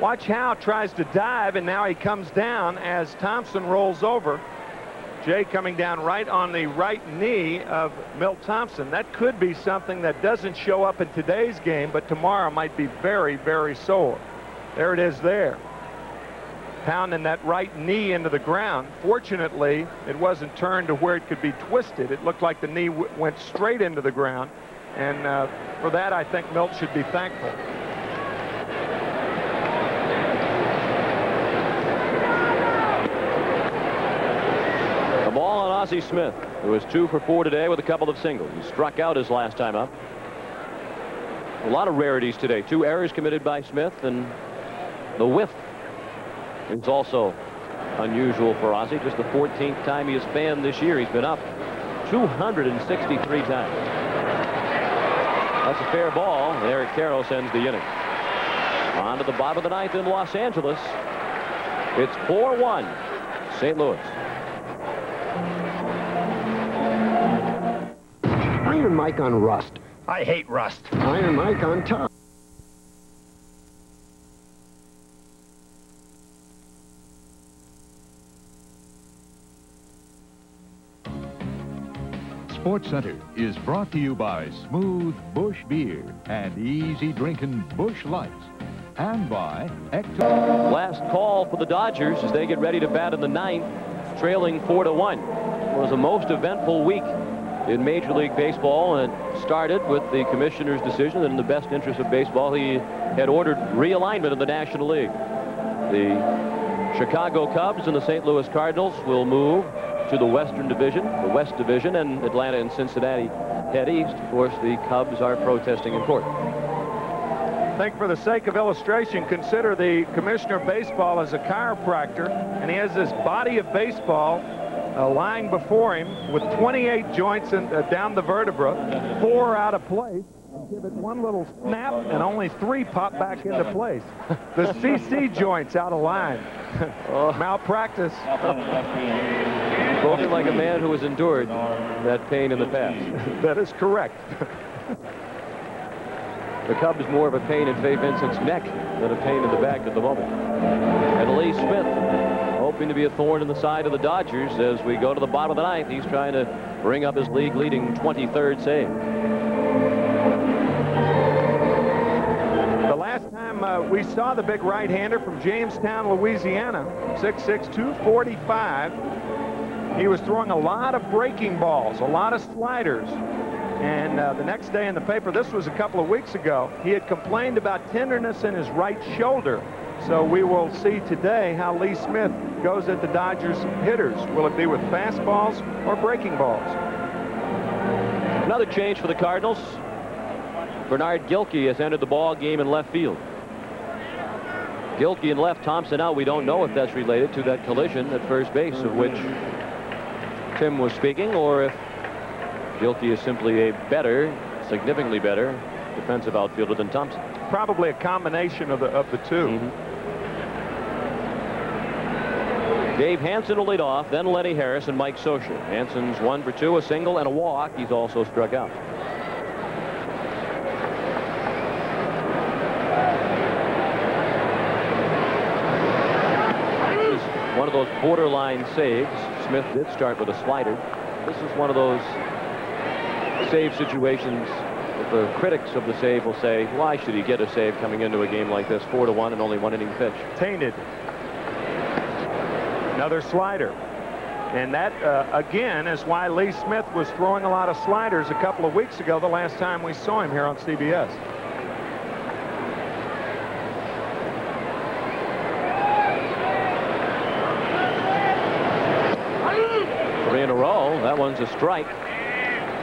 Watch how tries to dive, and now he comes down as Thompson rolls over. Jay coming down right on the right knee of Milt Thompson. That could be something that doesn't show up in today's game, but tomorrow might be very, very sore. There it is there. Pounding that right knee into the ground. Fortunately, it wasn't turned to where it could be twisted. It looked like the knee went straight into the ground. And uh, for that, I think Milt should be thankful. The ball on Ozzie Smith, who was two for four today with a couple of singles. He struck out his last time up. A lot of rarities today. Two errors committed by Smith, and the whiff is also unusual for Ozzie. Just the 14th time he has fanned this year. He's been up 263 times. That's a fair ball, Eric Karros ends the inning. On to the bottom of the ninth in Los Angeles. It's 4-1, St. Louis. Iron Mike on rust. I hate rust. Iron Mike on top. Sports Center is brought to you by Smooth Busch Beer and easy drinking Busch Lights. And by Ecto. Last call for the Dodgers as they get ready to bat in the ninth, trailing 4 to 1. It was a most eventful week in Major League Baseball, and started with the commissioner's decision that in the best interest of baseball, he had ordered realignment of the National League. The Chicago Cubs and the St. Louis Cardinals will move to the Western Division, the West Division, and Atlanta and Cincinnati head east. Of course, the Cubs are protesting in court. I think for the sake of illustration, consider the commissioner of baseball as a chiropractor, and he has this body of baseball uh, lying before him with 28 joints in, uh, down the vertebra, four out of place. Give it one little snap, and only three pop back into place. The CC joints out of line. Malpractice. Spoken like a man who has endured that pain in the past. that is correct. The Cubs more of a pain in Fay Vincent's neck than a pain in the back at the moment. And Lee Smith hoping to be a thorn in the side of the Dodgers as we go to the bottom of the ninth. He's trying to bring up his league leading 23rd save. The last time uh, we saw the big right-hander from Jamestown, Louisiana, 6'6", 245, he was throwing a lot of breaking balls, a lot of sliders. And uh, the next day in the paper, this was a couple of weeks ago, he had complained about tenderness in his right shoulder. So we will see today how Lee Smith goes at the Dodgers hitters. Will it be with fastballs or breaking balls? Another change for the Cardinals. Bernard Gilkey has entered the ball game in left field. Gilkey and left Thompson out. We don't know if that's related to that collision at first base of which Tim was speaking or if Gilkey is simply a better, significantly better defensive outfielder than Thompson. Probably a combination of the of the 2 Mm -hmm. Dave Hansen will lead off, then Lenny Harris and Mike Scioscia. Hansen's one for two, a single and a walk. He's also struck out. This is one of those borderline saves. Smith did start with a slider. This is one of those save situations that the critics of the save will say, why should he get a save coming into a game like this, four to one and only one inning pitch? Tainted. Another slider. And that, uh, again, is why Lee Smith was throwing a lot of sliders a couple of weeks ago, the last time we saw him here on CBS. Three in a A strike.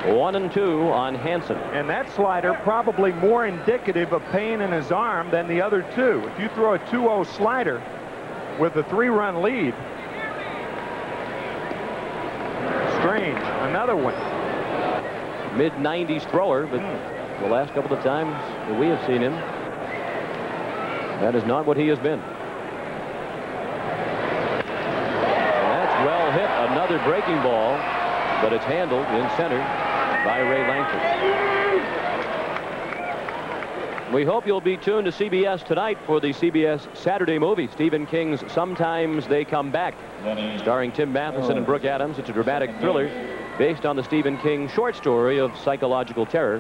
One and two on Hansen. And that slider probably more indicative of pain in his arm than the other two. If you throw a 2-0 slider with a three-run lead, strange. Another one. Mid-90s thrower, but hmm. the last couple of times that we have seen him, that is not what he has been. That's well hit. Another breaking ball, but it's handled in center by Ray Lankford. We hope you'll be tuned to CBS tonight for the CBS Saturday movie, Stephen King's Sometimes They Come Back, starring Tim Matheson and Brooke Adams. It's a dramatic thriller based on the Stephen King short story of psychological terror,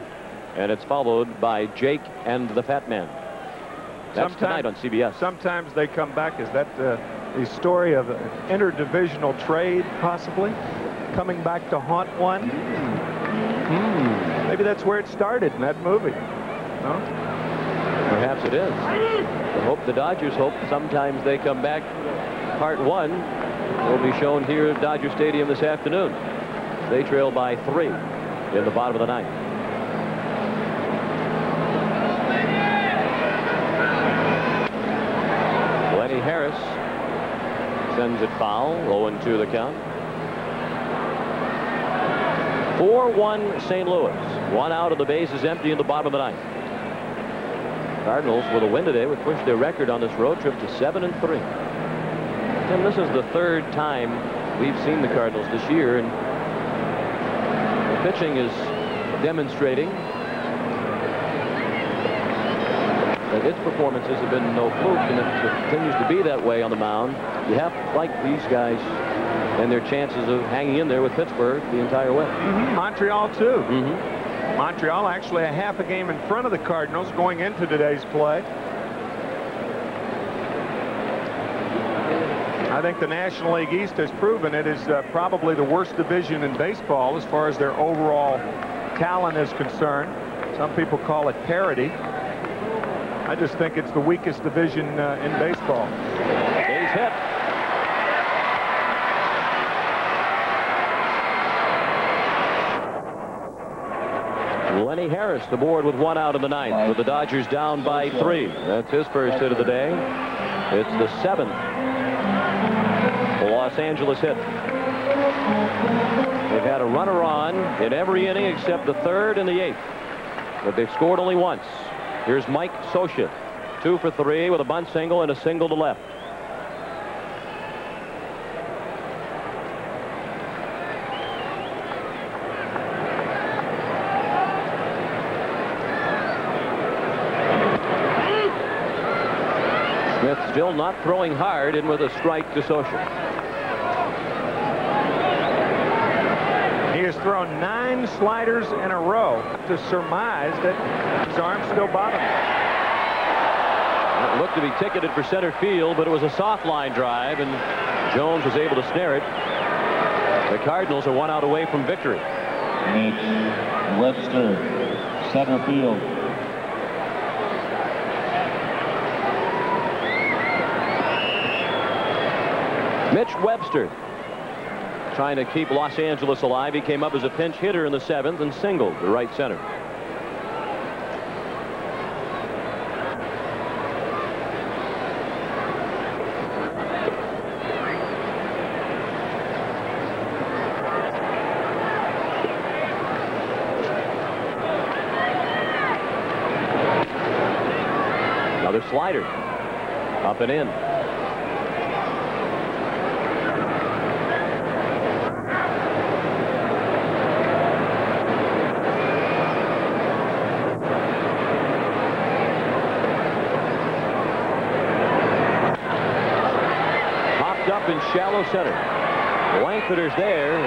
and it's followed by Jake and the Fat Man. That's Sometimes- tonight on CBS. Sometimes they come back. Is that uh, the story of an interdivisional trade, possibly? Coming back to haunt one? Hmm. Maybe that's where it started in that movie. No? Perhaps it is. The hope the Dodgers hope sometimes they come back. Part one will be shown here at Dodger Stadium this afternoon. They trail by three in the bottom of the ninth. Lenny Harris sends it foul. 0-2 the count. 4-1 St. Louis. One out of the base is empty in the bottom of the ninth. Cardinals with a win today would push their record on this road trip to 7 and 3. Tim, this is the third time we've seen the Cardinals this year, and the pitching is demonstrating that its performances have been no fluke, and if it continues to be that way on the mound, you have to like these guys and their chances of hanging in there with Pittsburgh the entire way. Mm-hmm. Montreal, too. Montreal actually a half a game in front of the Cardinals going into today's play. I think the National League East has proven it is uh, probably the worst division in baseball as far as their overall talent is concerned. Some people call it parity. I just think it's the weakest division uh, in baseball. Base hit. Lenny Harris the board with one out in the ninth with the Dodgers down by three. That's his first hit of the day. It's the seventh Los Angeles hit. They've had a runner on in every inning except the third and the eighth. But they've scored only once. Here's Mike Scioscia. Two for three with a bunt single and a single to left. Smith not throwing hard and with a strike to Scioscia. He has thrown nine sliders in a row to surmise that his arm's still bothering him. It looked to be ticketed for center field, but it was a soft line drive, and Jones was able to snare it. The Cardinals are one out away from victory. Mitch Webster, center field. Mitch Webster trying to keep Los Angeles alive. He came up as a pinch hitter in the seventh and singled to right center. Another slider. Up and in. Up in. Langforders there.